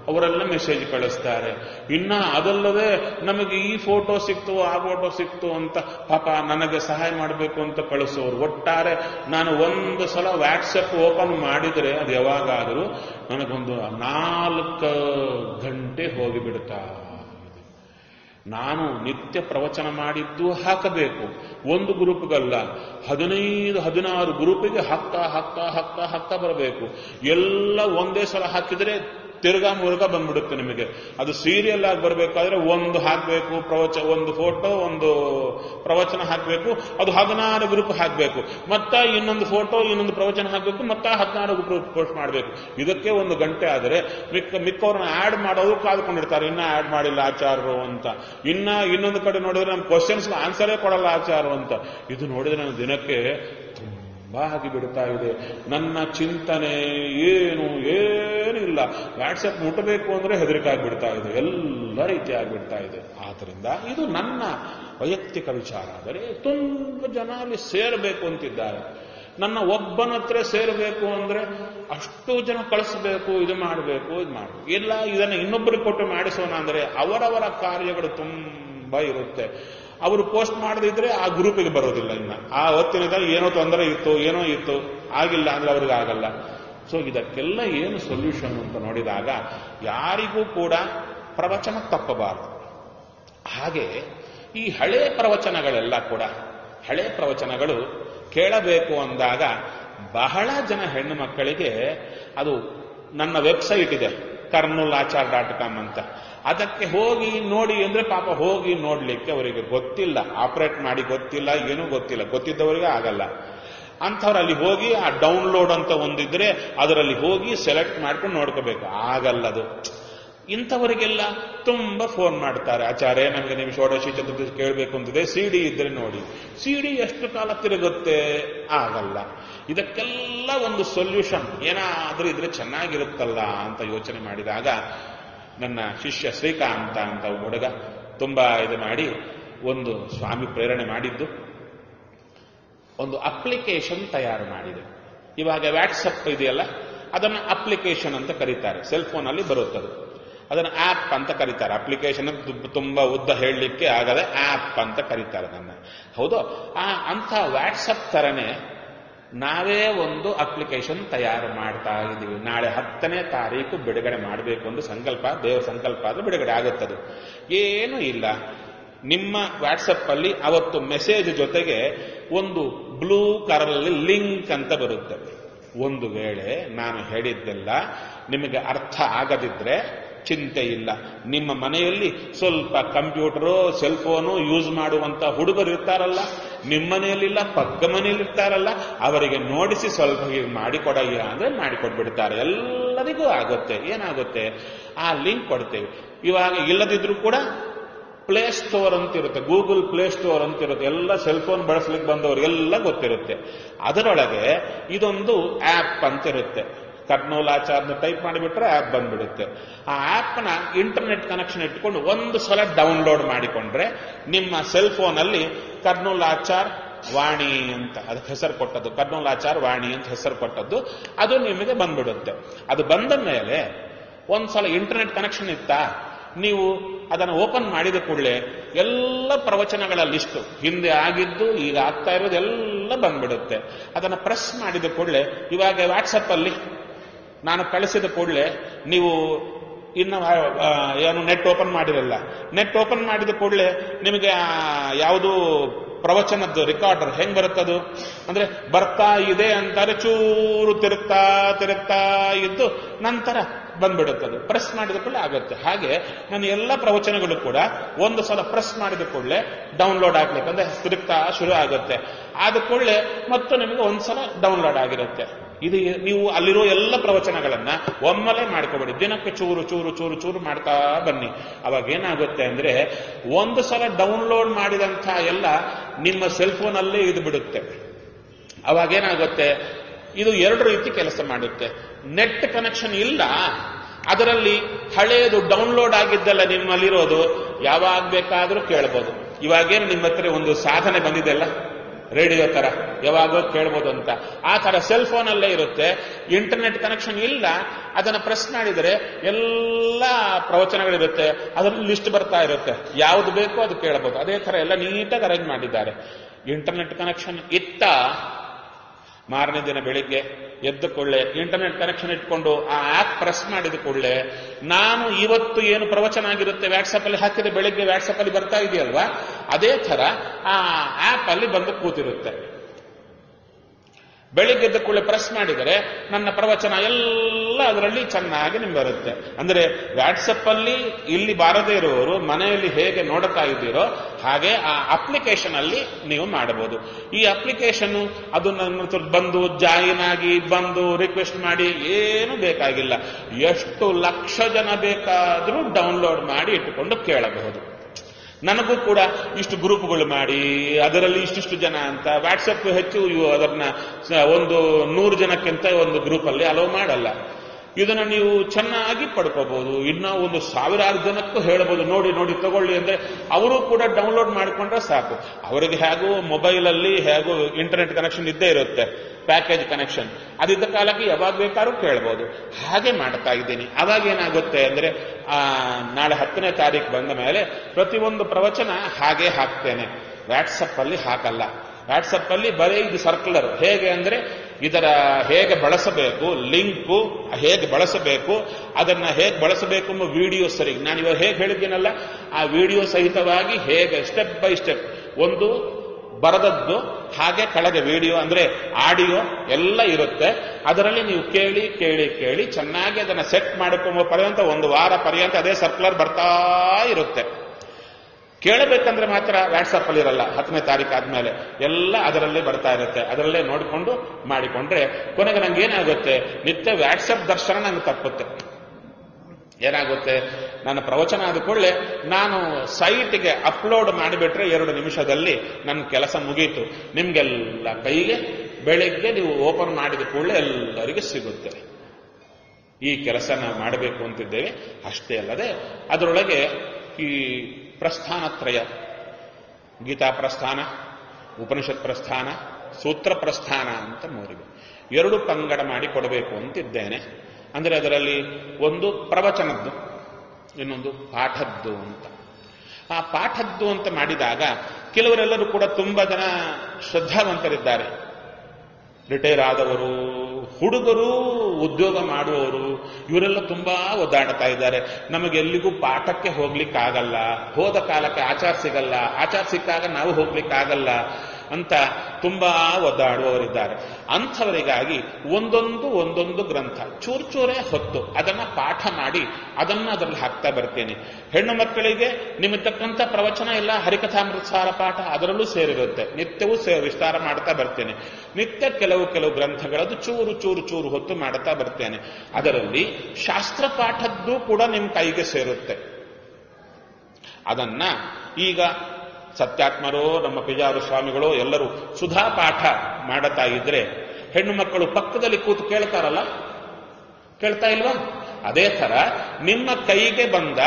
Speaker 1: ಅವರೆಲ್ಲ ಮೆಸೇಜ್ ಕಳಿಸ್ತಾರೆ. ಇನ್ನ ಅದಲ್ಲದೆ ನಮಗೆ ಈ ಫೋಟೋ ಸಿಕ್ತು, ಆ ಫೋಟೋ ಸಿಕ್ತು ಅಂತ ಪಾಪ ನನಗೆ ಸಹಾಯ ಮಾಡಬೇಕು ಅಂತ ಕಳಿಸೋರು. ಒಟ್ಟಾರೆ ನಾನು ಒಂದು ಸಲ ವ್ಯಾಟ್ಸಪ್ ಓಪನ್ ಮಾಡಿದರೆ ಅದು ಯಾವಾಗಾದರೂ ನನಗೊಂದು ನಾಲ್ಕು ಗಂಟೆ ಹೋಗಿಬಿಡ್ತಾ. ನಾನು ನಿತ್ಯ ಪ್ರವಚನ ಮಾಡಿದ್ದು ಹಾಕಬೇಕು. ಒಂದು ಗ್ರೂಪ್ಗಲ್ಲ, ಹದಿನೈದು, ಹದಿನಾರು ಗ್ರೂಪಿಗೆ ಹಕ್ಕ ಹಕ್ಕ ಹಕ್ಕ ಹಕ್ಕ ಬರಬೇಕು. ಎಲ್ಲ ಒಂದೇ ಸಲ ಹಾಕಿದರೆ ತಿರ್ಗಾ ಮೂಲಕ ಬಂದ್ಬಿಡುತ್ತೆ ನಿಮಗೆ. ಅದು ಸೀರಿಯಲ್ ಆಗಿ ಬರಬೇಕಾದ್ರೆ ಒಂದು ಹಾಕಬೇಕು, ಪ್ರವಚ, ಒಂದು ಫೋಟೋ ಒಂದು ಪ್ರವಚನ ಹಾಕಬೇಕು, ಅದು ಹದಿನಾರು ಗ್ರೂಪ್ ಹಾಕಬೇಕು. ಮತ್ತ ಇನ್ನೊಂದು ಫೋಟೋ ಇನ್ನೊಂದು ಪ್ರವಚನ ಹಾಕಬೇಕು, ಮತ್ತ ಹದಿನಾರು ಗ್ರೂಪ್ ಪೋಸ್ಟ್ ಮಾಡಬೇಕು. ಇದಕ್ಕೆ ಒಂದು ಗಂಟೆ ಆದರೆ ಮಿಕ್ಕ, ಮಿಕ್ಕವ್ರನ್ನ ಆಡ್ ಮಾಡೋದು ಕಾದ್ಕೊಂಡಿರ್ತಾರೆ. ಇನ್ನ ಆಡ್ ಮಾಡಿಲ್ಲ ಆಚಾರರು ಅಂತ. ಇನ್ನ ಇನ್ನೊಂದು ಕಡೆ ನೋಡಿದ್ರೆ ನಮ್ಮ ಕ್ವಶನ್ಸ್ ಆನ್ಸರೇ ಕೊಡಲ್ಲ ಆಚಾರರು ಅಂತ. ಇದು ನೋಡಿದ್ರೆ ನಾನು ದಿನಕ್ಕೆ ತುಂಬಾ ಆಗಿ ಬಿಡ್ತಾ ಇದೆ. ನನ್ನ ಚಿಂತನೆ ಏನು ಏನಿಲ್ಲ. ವ್ಯಾಟ್ಸಪ್ ಮುಟ್ಟಬೇಕು ಅಂದ್ರೆ ಹೆದರಿಕೆ ಆಗಿಬಿಡ್ತಾ ಇದೆ. ಎಲ್ಲ ರೀತಿ ಆಗಿಬಿಡ್ತಾ ಇದೆ. ಆದ್ರಿಂದ ಇದು ನನ್ನ ವೈಯಕ್ತಿಕ ವಿಚಾರ. ಆದರೆ ತುಂಬ ಜನ ಅಲ್ಲಿ ಸೇರಬೇಕು ಅಂತಿದ್ದಾರೆ. ನನ್ನ ಒಬ್ಬನ ಹತ್ರ ಸೇರಬೇಕು ಅಂದ್ರೆ ಅಷ್ಟು ಜನ ಕಳಿಸ್ಬೇಕು, ಇದು ಮಾಡಬೇಕು ಇದು ಮಾಡಬೇಕು. ಇಲ್ಲ, ಇದನ್ನ ಇನ್ನೊಬ್ಬರಿಗೆ ಕೊಟ್ಟು ಮಾಡಿಸೋಣ ಅಂದ್ರೆ ಅವರವರ ಕಾರ್ಯಗಳು ತುಂಬಾ ಇರುತ್ತೆ. ಅವರು ಪೋಸ್ಟ್ ಮಾಡದಿದ್ರೆ ಆ ಗ್ರೂಪಿಗೆ ಬರೋದಿಲ್ಲ ಇನ್ನ. ಆ ಹೊತ್ತಿನಿಂದ ಏನೋ ತೊಂದರೆ ಇತ್ತು, ಏನೋ ಇತ್ತು, ಆಗಿಲ್ಲ ಅಂದ್ರೆ ಅವ್ರಿಗೆ ಆಗಲ್ಲ. ಸೊ ಇದಕ್ಕೆಲ್ಲ ಏನು ಸೊಲ್ಯೂಷನ್ ಅಂತ ನೋಡಿದಾಗ ಯಾರಿಗೂ ಕೂಡ ಪ್ರವಚನ ತಪ್ಪಬಾರದು. ಹಾಗೆ ಈ ಹಳೆ ಪ್ರವಚನಗಳೆಲ್ಲ ಕೂಡ, ಹಳೆ ಪ್ರವಚನಗಳು ಕೇಳಬೇಕು ಅಂದಾಗ ಬಹಳ ಜನ ಹೆಣ್ಣು ಮಕ್ಕಳಿಗೆ ಅದು ನನ್ನ ವೆಬ್ಸೈಟ್ ಇದೆ, ಕರ್ನೂಲ್ ಆಚಾರ್ ಡಾಟ್ ಕಾಮ್ ಅಂತ. ಅದಕ್ಕೆ ಹೋಗಿ ನೋಡಿ ಅಂದ್ರೆ ಪಾಪ ಹೋಗಿ ನೋಡ್ಲಿಕ್ಕೆ ಅವರಿಗೆ ಗೊತ್ತಿಲ್ಲ. ಆಪರೇಟ್ ಮಾಡಿ ಗೊತ್ತಿಲ್ಲ, ಏನೂ ಗೊತ್ತಿಲ್ಲ. ಗೊತ್ತಿದ್ದವರಿಗೆ ಆಗಲ್ಲ. ಅಂಥವ್ರು ಅಲ್ಲಿ ಹೋಗಿ ಆ ಡೌನ್ಲೋಡ್ ಅಂತ ಒಂದಿದ್ರೆ ಅದರಲ್ಲಿ ಹೋಗಿ ಸೆಲೆಕ್ಟ್ ಮಾಡ್ಕೊಂಡು ನೋಡ್ಕೋಬೇಕು. ಆಗಲ್ಲದು ಇಂಥವರಿಗೆಲ್ಲ ತುಂಬಾ ಫೋನ್ ಮಾಡ್ತಾರೆ. ಆಚಾರ್ಯ ನಮಗೆ ನಿಮ್ಮ ಷೋಡಶಿ ಚತುರ್ದಶಿ ಕೇಳಬೇಕು ಅಂತಿದೆ. ಸಿ ಡಿ ಇದ್ರೆ ನೋಡಿ. ಸಿ ಡಿ ಎಷ್ಟು ಕಾಲ ತಿರುಗುತ್ತೆ? ಆಗಲ್ಲ. ಇದಕ್ಕೆಲ್ಲ ಒಂದು ಸೊಲ್ಯೂಷನ್ ಏನಾದರೂ ಇದ್ರೆ ಚೆನ್ನಾಗಿರುತ್ತಲ್ಲ ಅಂತ ಯೋಚನೆ ಮಾಡಿದಾಗ ನನ್ನ ಶಿಷ್ಯ ಶ್ರೀಕಾಂತ ಅಂತ ಹುಡುಗ ತುಂಬಾ ಇದು ಮಾಡಿ ಒಂದು ಸ್ವಾಮಿ ಪ್ರೇರಣೆ ಮಾಡಿದ್ದು. ಒಂದು ಅಪ್ಲಿಕೇಶನ್ ತಯಾರು ಮಾಡಿದೆ. ಇವಾಗ ವ್ಯಾಟ್ಸಪ್ ಇದೆಯಲ್ಲ, ಅದನ್ನು ಅಪ್ಲಿಕೇಶನ್ ಅಂತ ಕರೀತಾರೆ. ಸೆಲ್ ಫೋನಲ್ಲಿ ಬರುತ್ತದೆ. ಅದನ್ನು ಆ್ಯಪ್ ಅಂತ ಕರೀತಾರೆ. ಅಪ್ಲಿಕೇಶನ್ ತುಂಬಾ ಉದ್ದ ಹೇಳಲಿಕ್ಕೆ ಆಗದೆ ಆ್ಯಪ್ ಅಂತ ಕರೀತಾರೆ ನನ್ನ ಹೌದು? ಆ ಅಂಥ ವ್ಯಾಟ್ಸಪ್ ಥರನೇ ನಾವೇ ಒಂದು ಅಪ್ಲಿಕೇಶನ್ ತಯಾರು ಮಾಡ್ತಾ ಇದ್ದೀವಿ. ನಾಳೆ ಹತ್ತನೇ ತಾರೀಕು ಬಿಡುಗಡೆ ಮಾಡಬೇಕು ಒಂದು ಸಂಕಲ್ಪ, ದೇವರ ಸಂಕಲ್ಪ ಆದ್ರೆ ಬಿಡುಗಡೆ ಆಗುತ್ತದೆ. ಏನೂ ಇಲ್ಲ. ನಿಮ್ಮ ವಾಟ್ಸಪ್ ಅಲ್ಲಿ ಅವತ್ತು ಮೆಸೇಜ್ ಜೊತೆಗೆ ಒಂದು ಬ್ಲೂ ಕಲರಲ್ಲಿ ಲಿಂಕ್ ಅಂತ ಬರುತ್ತೆ. ಒಂದು ವೇಳೆ ನಾನು ಹೇಳಿದ್ದೆಲ್ಲ ನಿಮಗೆ ಅರ್ಥ ಆಗದಿದ್ರೆ ಚಿಂತೆ ಇಲ್ಲ. ನಿಮ್ಮ ಮನೆಯಲ್ಲಿ ಸ್ವಲ್ಪ ಕಂಪ್ಯೂಟರು ಸೆಲ್ ಫೋನು ಯೂಸ್ ಮಾಡುವಂತ ಹುಡುಗರು ಇರ್ತಾರಲ್ಲ, ನಿಮ್ಮ ಮನೆಯಲ್ಲಿಲ್ಲ, ಪಕ್ಕ ಮನೆಯಲ್ಲಿ ಇರ್ತಾರಲ್ಲ, ಅವರಿಗೆ ನೋಡಿಸಿ ಸ್ವಲ್ಪ ಮಾಡಿಕೊಡಯ್ಯ ಅಂದ್ರೆ ಮಾಡಿಕೊಟ್ಬಿಡ್ತಾರೆ. ಎಲ್ಲರಿಗೂ ಆಗುತ್ತೆ. ಏನಾಗುತ್ತೆ? ಆ ಲಿಂಕ್ ಕೊಡ್ತೇವೆ. ಇವಾಗ ಇಲ್ಲದಿದ್ರೂ ಕೂಡ ಪ್ಲೇ ಸ್ಟೋರ್ ಅಂತ ಇರುತ್ತೆ ಗೂಗಲ್ ಪ್ಲೇ ಸ್ಟೋರ್ ಅಂತ ಇರುತ್ತೆ ಎಲ್ಲ ಸೆಲ್ ಫೋನ್ ಬಳಸಲಿಕ್ಕೆ ಬಂದವರಿಗೆಲ್ಲ ಗೊತ್ತಿರುತ್ತೆ. ಅದರೊಳಗೆ ಇದೊಂದು ಆಪ್ ಅಂತ ಇರುತ್ತೆ ಕರ್ನೂಲಾಚಾರ್ನ ಟೈಪ್ ಮಾಡಿಬಿಟ್ರೆ ಆ್ಯಪ್ ಬಂದ್ಬಿಡುತ್ತೆ. ಆ ಆ್ಯಪ್ನ ಇಂಟರ್ನೆಟ್ ಕನೆಕ್ಷನ್ ಇಟ್ಕೊಂಡು ಒಂದು ಸಲ ಡೌನ್ಲೋಡ್ ಮಾಡಿಕೊಂಡ್ರೆ ನಿಮ್ಮ ಸೆಲ್ ಫೋನಲ್ಲಿ ಕರ್ನೂಲಾಚಾರ್ ವಾಣಿ ಅಂತ, ಅದಕ್ಕೆ ಹೆಸರು ಕೊಟ್ಟದ್ದು, ಕರ್ನೂಲಾಚಾರ್ ವಾಣಿ ಅಂತ ಹೆಸರು ಕೊಟ್ಟದ್ದು, ಅದು ನಿಮಗೆ ಬಂದ್ಬಿಡುತ್ತೆ. ಅದು ಬಂದ ಮೇಲೆ ಒಂದ್ಸಲ ಇಂಟರ್ನೆಟ್ ಕನೆಕ್ಷನ್ ಇತ್ತಾ, ನೀವು ಅದನ್ನು ಓಪನ್ ಮಾಡಿದ ಕೂಡಲೇ ಎಲ್ಲ ಪ್ರವಚನಗಳ ಲಿಸ್ಟು ಹಿಂದೆ ಆಗಿದ್ದು, ಈಗ ಆಗ್ತಾ ಇರೋದು ಎಲ್ಲ ಬಂದ್ಬಿಡುತ್ತೆ. ಅದನ್ನು ಪ್ರೆಸ್ ಮಾಡಿದ ಕೂಡಲೇ ಇವಾಗ ವಾಟ್ಸಪ್ ಅಲ್ಲಿ ನಾನು ಕಳಿಸಿದ ಕೂಡಲೇ ನೀವು ಇನ್ನು ಏನು ನೆಟ್ ಓಪನ್ ಮಾಡಿರಲ್ಲ. ನೆಟ್ ಓಪನ್ ಮಾಡಿದ ಕೂಡಲೇ ನಿಮಗೆ ಯಾವುದು ಪ್ರವಚನದ್ದು, ರೆಕಾರ್ಡರ್ ಹೆಂಗ್ ಬರುತ್ತದು? ಅಂದ್ರೆ ಬರ್ತಾ ಇದೆ ಅಂತಾರೆ, ಚೂರು ತಿರುಗ್ತಾ ತಿರುಗ್ತಾ ಇದ್ದು ನಂತರ ಬಂದ್ಬಿಡುತ್ತದೆ. ಪ್ರೆಸ್ ಮಾಡಿದ ಕೂಡಲೇ ಆಗುತ್ತೆ. ಹಾಗೆ ನನ್ನ ಎಲ್ಲ ಪ್ರವಚನಗಳು ಕೂಡ ಒಂದು ಸಲ ಪ್ರೆಸ್ ಮಾಡಿದ ಕೂಡಲೇ ಡೌನ್ಲೋಡ್ ಆಗ್ಲಿಕ್ಕೆ ಅಂದ್ರೆ ತಿರುಗ್ತಾ ಶುರು ಆಗುತ್ತೆ. ಆದ ಕೂಡಲೇ ಮತ್ತು ನಿಮಗೆ ಒಂದ್ಸಲ ಡೌನ್ಲೋಡ್ ಆಗಿರುತ್ತೆ. ಇದು ನೀವು ಅಲ್ಲಿರೋ ಎಲ್ಲ ಪ್ರವಚನಗಳನ್ನ ಒಮ್ಮಲೆ ಮಾಡ್ಕೋಬೇಡಿ. ದಿನಕ್ಕೆ ಚೂರು ಚೂರು ಚೂರು ಚೂರು ಮಾಡ್ತಾ ಬನ್ನಿ. ಅವಾಗ ಏನಾಗುತ್ತೆ ಅಂದ್ರೆ ಒಂದು ಸಲ ಡೌನ್ಲೋಡ್ ಮಾಡಿದಂಥ ಎಲ್ಲ ನಿಮ್ಮ ಸೆಲ್ ಅಲ್ಲೇ ಇದು ಬಿಡುತ್ತೆ. ಅವಾಗೇನಾಗುತ್ತೆ ಇದು ಎರಡು ರೀತಿ ಕೆಲಸ ಮಾಡುತ್ತೆ. ನೆಟ್ ಕನೆಕ್ಷನ್ ಇಲ್ಲ. ಅದರಲ್ಲಿ ಹಳೆಯದು ಡೌನ್ಲೋಡ್ ಆಗಿದ್ದಲ್ಲ ನಿಮ್ಮಲ್ಲಿರೋದು ಯಾವಾಗ ಬೇಕಾದರೂ ಕೇಳ್ಬೋದು. ಇವಾಗೇನು ನಿಮ್ಮ ಹತ್ರ ಒಂದು ಸಾಧನೆ ಬಂದಿದೆ ಅಲ್ಲ? ರೇಡಿಯೋ ತರ ಯಾವಾಗೋ ಕೇಳ್ಬೋದು ಅಂತ. ಆ ತರ ಸೆಲ್ ಫೋನಲ್ಲೇ ಇರುತ್ತೆ. ಇಂಟರ್ನೆಟ್ ಕನೆಕ್ಷನ್ ಇಲ್ಲ. ಅದನ್ನ ಪ್ರೆಸ್ ಮಾಡಿದರೆ ಎಲ್ಲ ಪ್ರವಚನಗಳಿರುತ್ತೆ. ಅದರಲ್ಲಿ ಲಿಸ್ಟ್ ಬರ್ತಾ ಇರುತ್ತೆ. ಯಾವುದು ಬೇಕೋ ಅದು ಕೇಳಬಹುದು ಅದೇ ತರ ಎಲ್ಲ ನೀಟಾಗಿ ಅರೇಂಜ್ ಮಾಡಿದ್ದಾರೆ. ಇಂಟರ್ನೆಟ್ ಕನೆಕ್ಷನ್ ಇತ್ತ ಮಾರನೇ ದಿನ ಬೆಳಿಗ್ಗೆ ಎದ್ದ ಕೊಳ್ಳೆ ಇಂಟರ್ನೆಟ್ ಕನೆಕ್ಷನ್ ಇಟ್ಕೊಂಡು ಆ ಆಪ್ ಪ್ರೆಸ್ ಮಾಡಿದ ಕೂಡಲೇ ನಾನು ಇವತ್ತು ಏನು ಪ್ರವಚನ ಆಗಿರುತ್ತೆ ವ್ಯಾಟ್ಸಪ್ ಅಲ್ಲಿ ಹಾಕಿದ್ರೆ ಬೆಳಿಗ್ಗೆ ವ್ಯಾಟ್ಸಪ್ ಅಲ್ಲಿ ಬರ್ತಾ ಇದೆಯಲ್ವಾ? ಅದೇ ತರ ಆ ಆಪ್ ಅಲ್ಲಿ ಬಂದು ಕೂತಿರುತ್ತೆ. ಬೆಳಿಗ್ಗೆ ಎದ್ದ ಕೂಡಲೇ ಪ್ರೆಸ್ ಮಾಡಿದರೆ ನನ್ನ ಪ್ರವಚನ ಎಲ್ಲ ಅದರಲ್ಲಿ ಚೆನ್ನಾಗಿ ನಿಮ್ಗೆ ಬರುತ್ತೆ ಅಂದ್ರೆ ವಾಟ್ಸಪ್ ಅಲ್ಲಿ ಇಲ್ಲಿ ಬಾರದೇ ಇರುವವರು ಮನೆಯಲ್ಲಿ ಹೇಗೆ ನೋಡ್ತಾ ಇದ್ದೀರೋ ಹಾಗೆ ಆ ಅಪ್ಲಿಕೇಶನ್ ಅಲ್ಲಿ ನೀವು ಮಾಡಬಹುದು. ಈ ಅಪ್ಲಿಕೇಶನ್ ಅದು ನನ್ನ ಬಂದು ಜಾಯಿನ್ ಆಗಿ ಬಂದು ರಿಕ್ವೆಸ್ಟ್ ಮಾಡಿ ಏನು ಬೇಕಾಗಿಲ್ಲ. ಎಷ್ಟು ಲಕ್ಷ ಜನ ಬೇಕಾದರೂ ಡೌನ್ಲೋಡ್ ಮಾಡಿ ಇಟ್ಟುಕೊಂಡು ಕೇಳಬಹುದು. ನನಗೂ ಕೂಡ ಇಷ್ಟು ಗ್ರೂಪ್ಗಳು ಮಾಡಿ, ಅದರಲ್ಲಿ ಇಷ್ಟಿಷ್ಟು ಜನ ಅಂತ ವಾಟ್ಸಪ್ ಹೆಚ್ಚು ಅದನ್ನ, ಒಂದು ನೂರು ಜನಕ್ಕಿಂತ ಒಂದು ಗ್ರೂಪ್ ಅಲ್ಲಿ ಅಲೋ ಮಾಡಲ್ಲ. ಇದನ್ನ ನೀವು ಚೆನ್ನಾಗಿ ಪಡ್ಕೋಬಹುದು. ಇನ್ನ ಒಂದು ಸಾವಿರಾರು ಜನಕ್ಕೂ ಹೇಳಬಹುದು ನೋಡಿ ನೋಡಿ ತಗೊಳ್ಳಿ ಅಂದ್ರೆ ಅವರು ಕೂಡ ಡೌನ್ಲೋಡ್ ಮಾಡಿಕೊಂಡ್ರೆ ಸಾಕು. ಅವರಿಗೆ ಹೇಗೂ ಮೊಬೈಲ್ ಅಲ್ಲಿ ಹೇಗೂ ಇಂಟರ್ನೆಟ್ ಕನೆಕ್ಷನ್ ಇದ್ದೇ ಇರುತ್ತೆ ಪ್ಯಾಕೇಜ್ ಕನೆಕ್ಷನ್ ಅದಿದ್ದ ಕಾಲಕ್ಕೆ ಯಾವಾಗ ಬೇಕಾದ್ರೂ ಕೇಳ್ಬೋದು. ಹಾಗೆ ಮಾಡ್ತಾ ಇದ್ದೀನಿ. ಅವಾಗ ಏನಾಗುತ್ತೆ ಅಂದ್ರೆ ಆ, ನಾಳೆ ಹತ್ತನೇ ತಾರೀಕು ಬಂದ ಮೇಲೆ ಪ್ರತಿಯೊಂದು ಪ್ರವಚನ ಹಾಗೆ ಹಾಕ್ತೇನೆ. ವಾಟ್ಸಪ್ ಅಲ್ಲಿ ಹಾಕಲ್ಲ. ವಾಟ್ಸಪ್ ಅಲ್ಲಿ ಬರೀ ಇದು ಸರ್ಕ್ಯುಲರ್ ಹೇಗೆ ಅಂದ್ರೆ ಇದರ ಹೇಗೆ ಬಳಸಬೇಕು, ಲಿಂಕು ಹೇಗೆ ಬಳಸಬೇಕು, ಅದನ್ನ ಹೇಗೆ ಬಳಸಬೇಕು ಎಂಬ ವಿಡಿಯೋ ಸರಿ. ನಾನು ಇವಾಗ ಹೇಗೆ ಹೇಳಿದ್ದೀನಲ್ಲ, ಆ ವಿಡಿಯೋ ಸಹಿತವಾಗಿ ಹೇಗೆ ಸ್ಟೆಪ್ ಬೈ ಸ್ಟೆಪ್ ಒಂದು ಬರದದ್ದು, ಹಾಗೆ ಕಳೆದ ವಿಡಿಯೋ ಅಂದ್ರೆ ಆಡಿಯೋ ಎಲ್ಲ ಇರುತ್ತೆ. ಅದರಲ್ಲಿ ನೀವು ಕೇಳಿ ಕೇಳಿ ಕೇಳಿ ಚೆನ್ನಾಗಿ ಅದನ್ನ ಸೆಟ್ ಮಾಡಿಕೊಂಬ ಪರ್ಯಂತ ಒಂದು ವಾರ ಪರ್ಯಂತ ಅದೇ ಸರ್ಕ್ಯುಲರ್ ಬರ್ತಾ ಇರುತ್ತೆ. ಕೇಳಬೇಕಂದ್ರೆ ಮಾತ್ರ ವ್ಯಾಟ್ಸಪ್ ಅಲ್ಲಿ ಇರಲ್ಲ. ಹತ್ತನೇ ತಾರೀಕು ಆದ್ಮೇಲೆ ಎಲ್ಲ ಅದರಲ್ಲೇ ಬರ್ತಾ ಇರುತ್ತೆ. ಅದರಲ್ಲೇ ನೋಡಿಕೊಂಡು ಮಾಡಿಕೊಂಡ್ರೆ ಕೊನೆಗೆ ನಂಗೆ ಏನಾಗುತ್ತೆ? ನಿತ್ಯ ವ್ಯಾಟ್ಸಪ್ ದರ್ಶನ ನಂಗೆ ತಪ್ಪುತ್ತೆ. ಏನಾಗುತ್ತೆ? ನನ್ನ ಪ್ರವಚನ ಆದ ಕೂಡಲೇ ನಾನು ಸೈಟ್ಗೆ ಅಪ್ಲೋಡ್ ಮಾಡಿಬಿಟ್ರೆ ಎರಡು ನಿಮಿಷದಲ್ಲಿ ನನ್ನ ಕೆಲಸ ಮುಗೀತು. ನಿಮ್ಗೆಲ್ಲ ಕೈಗೆ ಬೆಳಿಗ್ಗೆ ನೀವು ಓಪನ್ ಮಾಡಿದ ಕೂಡಲೇ ಎಲ್ಲರಿಗೂ ಸಿಗುತ್ತೆ. ಈ ಕೆಲಸ ನಾವು ಮಾಡಬೇಕು ಅಂತಿದ್ದೇವೆ. ಅಷ್ಟೇ ಅಲ್ಲದೆ ಅದರೊಳಗೆ ಈ ಪ್ರಸ್ಥಾನತ್ರಯ. ಗೀತಾ ಪ್ರಸ್ಥಾನ ಉಪನಿಷತ್ ಪ್ರಸ್ಥಾನ ಸೂತ್ರ ಪ್ರಸ್ಥಾನ ಅಂತ ಮೂರಿವೆ. ಎರಡು ಪಂಗಡ ಮಾಡಿ ಕೊಡಬೇಕು ಅಂತಿದ್ದೇನೆ. ಅಂದರೆ ಅದರಲ್ಲಿ ಒಂದು ಪ್ರವಚನದ್ದು, ಇನ್ನೊಂದು ಪಾಠದ್ದು ಅಂತ. ಆ ಪಾಠದ್ದು ಅಂತ ಮಾಡಿದಾಗ ಕೆಲವರೆಲ್ಲರೂ ಕೂಡ ತುಂಬಾ ಜನ ಶ್ರದ್ಧಾವಂತರಿದ್ದಾರೆ. ರಿಟೈರ್ ಆದವರು, ಹುಡುಗರು ಉದ್ಯೋಗ ಮಾಡುವವರು, ಇವರೆಲ್ಲ ತುಂಬಾ ಒದ್ದಾಡ್ತಾ ಇದ್ದಾರೆ. ನಮಗೆ ಎಲ್ಲಿಗೂ ಪಾಠಕ್ಕೆ ಹೋಗ್ಲಿಕ್ಕಾಗಲ್ಲ, ಹೋದ ಕಾಲಕ್ಕೆ ಆಚಾರ ಸಿಗಲ್ಲ, ಆಚಾರ ಸಿಕ್ಕಾಗ ನಾವು ಹೋಗ್ಲಿಕ್ಕಾಗಲ್ಲ. ಅಂತ ತುಂಬಾ ಒದ್ದಾಡುವವರಿದ್ದಾರೆ. ಅಂಥವರಿಗಾಗಿ ಒಂದೊಂದು ಒಂದೊಂದು ಗ್ರಂಥ, ಚೂರು ಚೂರೇ ಹೊತ್ತು ಅದನ್ನ ಪಾಠ ಮಾಡಿ ಅದನ್ನ ಅದರಲ್ಲಿ ಹಾಕ್ತಾ ಬರ್ತೇನೆ. ಹೆಣ್ಣು ಮಕ್ಕಳಿಗೆ ನಿಮಿತ್ತಕ್ಕಂಥ ಪ್ರವಚನ ಎಲ್ಲ ಹರಿಕಥಾಮೃತಸಾರ ಪಾಠ ಅದರಲ್ಲೂ ಸೇರಿರುತ್ತೆ. ನಿತ್ಯವೂ ವಿಸ್ತಾರ ಮಾಡ್ತಾ ಬರ್ತೇನೆ. ನಿತ್ಯ ಕೆಲವು ಕೆಲವು ಗ್ರಂಥಗಳದ್ದು ಚೂರು ಚೂರು ಚೂರು ಹೊತ್ತು ಮಾಡ್ತಾ ಬರ್ತೇನೆ. ಅದರಲ್ಲಿ ಶಾಸ್ತ್ರ ಪಾಠದ್ದು ಕೂಡ ನಿಮ್ಮ ಕೈಗೆ ಸೇರುತ್ತೆ. ಅದನ್ನ ಈಗ ಸತ್ಯಾತ್ಮರೋ, ನಮ್ಮ ಪಿಜಾರು ಸ್ವಾಮಿಗಳು, ಎಲ್ಲರೂ ಸುಧಾ ಪಾಠ ಮಾಡುತ್ತಾ ಇದ್ರೆ ಹೆಣ್ಣು ಮಕ್ಕಳು ಪಕ್ಕದಲ್ಲಿ ಕೂತು ಕೇಳ್ತಾರಲ್ಲ? ಕೇಳ್ತಾ ಇಲ್ವಾ? ಅದೇ ತರ ನಿಮ್ಮ ಕೈಗೆ ಬಂದ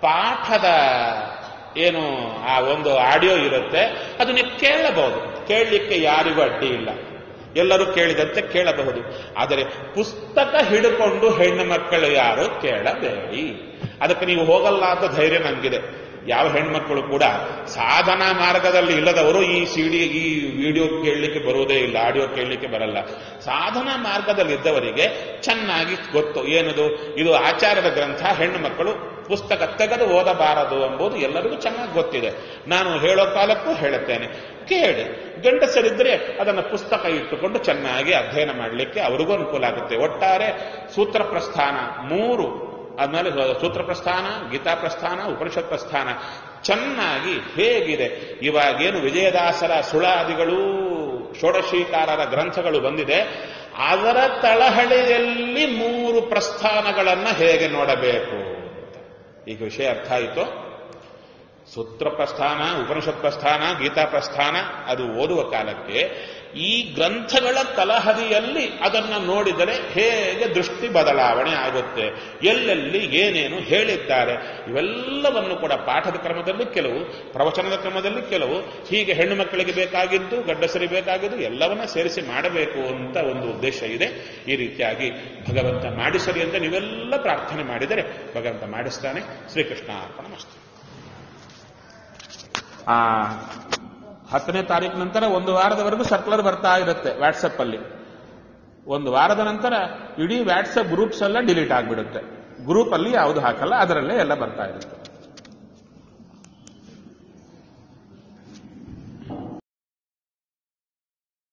Speaker 1: ಪಾಠದ ಏನು ಆ ಒಂದು ಆಡಿಯೋ ಇರುತ್ತೆ ಅದು ನೀವು ಕೇಳಬಹುದು. ಕೇಳಲಿಕ್ಕೆ ಯಾರಿಗೂ ಅಡ್ಡಿ ಇಲ್ಲ. ಎಲ್ಲರೂ ಕೇಳಿದಂತೆ ಕೇಳಬಹುದು. ಆದರೆ ಪುಸ್ತಕ ಹಿಡ್ಕೊಂಡು ಹೆಣ್ಣು ಮಕ್ಕಳು ಯಾರು ಕೇಳಬೇಡಿ. ಅದಕ್ಕೆ ನೀವು ಹೋಗಲ್ಲ ಅಂತ ಧೈರ್ಯ ನನಗಿದೆ ಯಾವ ಹೆಣ್ಮಕ್ಕಳು ಕೂಡ ಸಾಧನಾ ಮಾರ್ಗದಲ್ಲಿ ಇಲ್ಲದವರು ಈ ಸಿಡಿ ಈ ವಿಡಿಯೋ ಕೇಳಲಿಕ್ಕೆ ಬರುವುದೇ ಇಲ್ಲ, ಆಡಿಯೋ ಕೇಳಲಿಕ್ಕೆ ಬರಲ್ಲ. ಸಾಧನಾ ಮಾರ್ಗದಲ್ಲಿ ಇದ್ದವರಿಗೆ ಚೆನ್ನಾಗಿ ಗೊತ್ತು. ಏನದು? ಇದು ಆಚಾರದ ಗ್ರಂಥ ಹೆಣ್ಣು ಮಕ್ಕಳು ಪುಸ್ತಕ ತೆಗೆದು ಓದಬಾರದು ಎಂಬುದು ಎಲ್ಲರಿಗೂ ಚೆನ್ನಾಗಿ ಗೊತ್ತಿದೆ. ನಾನು ಹೇಳೋ ಕಾಲಕ್ಕೂ ಹೇಳುತ್ತೇನೆ. ಕೇಳಿ. ಗಂಡಸರಿದ್ರೆ ಅದನ್ನು ಪುಸ್ತಕ ಇಟ್ಟುಕೊಂಡು ಚೆನ್ನಾಗಿ ಅಧ್ಯಯನ ಮಾಡಲಿಕ್ಕೆ ಅವರಿಗೂ ಅನುಕೂಲ ಆಗುತ್ತೆ. ಒಟ್ಟಾರೆ ಸೂತ್ರ ಪ್ರಸ್ಥಾನ ಮೂರು ಆದ್ಮೇಲೆ ಸೂತ್ರ ಪ್ರಸ್ಥಾನ, ಗೀತಾ ಪ್ರಸ್ಥಾನ, ಉಪನಿಷತ್ ಪ್ರಸ್ಥಾನ. ಚೆನ್ನಾಗಿ ಹೇಗಿದೆ. ಇವಾಗೇನು ವಿಜಯದಾಸರ ಸುಳಾದಿಗಳು ಷೋಡಶೀಕಾರರ ಗ್ರಂಥಗಳು ಬಂದಿದೆ. ಅದರ ತಳಹಳಿಯಲ್ಲಿ ಮೂರು ಪ್ರಸ್ಥಾನಗಳನ್ನು ಹೇಗೆ ನೋಡಬೇಕು ಈಗ ವಿಷಯ ಅರ್ಥ ಆಯಿತು. ಸೂತ್ರ ಪ್ರಸ್ಥಾನ ಉಪನಿಷತ್ ಪ್ರಸ್ಥಾನ ಗೀತಾ ಪ್ರಸ್ಥಾನ ಅದು ಓದುವ ಕಾಲಕ್ಕೆ ಈ ಗ್ರಂಥಗಳ ತಲಹದಿಯಲ್ಲಿ ಅದನ್ನು ನೋಡಿದರೆ ಹೇಗೆ ದೃಷ್ಟಿ ಬದಲಾವಣೆ ಆಗುತ್ತೆ, ಎಲ್ಲೆಲ್ಲಿ ಏನೇನು ಹೇಳಿದ್ದಾರೆ, ಇವೆಲ್ಲವನ್ನು ಕೂಡ ಪಾಠದ ಕ್ರಮದಲ್ಲಿ ಕೆಲವು, ಪ್ರವಚನದ ಕ್ರಮದಲ್ಲಿ ಕೆಲವು, ಹೀಗೆ ಹೆಣ್ಣು ಮಕ್ಕಳಿಗೆ ಬೇಕಾಗಿದ್ದು ಗಡ್ಡಸರಿ ಬೇಕಾಗಿದ್ದು, ಎಲ್ಲವನ್ನ ಸೇರಿಸಿ ಮಾಡಬೇಕು ಅಂತ ಒಂದು ಉದ್ದೇಶ ಇದೆ. ಈ ರೀತಿಯಾಗಿ ಭಗವಂತ ಮಾಡಿಸರಿ ಅಂತ ನೀವೆಲ್ಲ ಪ್ರಾರ್ಥನೆ ಮಾಡಿದರೆ ಭಗವಂತ ಮಾಡಿಸ್ತಾನೆ. ಶ್ರೀಕೃಷ್ಣ ಅರ್ಪಣ ಆ, ಹತ್ತನೇ ತಾರೀಕು ನಂತರ ಒಂದು ವಾರದವರೆಗೂ ಸರ್ಕ್ಯುಲರ್ ಬರ್ತಾ ಇರುತ್ತೆ ವಾಟ್ಸಪ್ ಅಲ್ಲಿ. ಒಂದು ವಾರದ ನಂತರ ಇಡೀ ವಾಟ್ಸಪ್ ಗ್ರೂಪ್ಸ್ ಎಲ್ಲ ಡಿಲೀಟ್ ಆಗಿಬಿಡುತ್ತೆ. ಗ್ರೂಪ್ ಅಲ್ಲಿ ಯಾವುದು ಹಾಕಲ್ಲ, ಅದರಲ್ಲೇ ಎಲ್ಲ ಬರ್ತಾ ಇರುತ್ತೆ.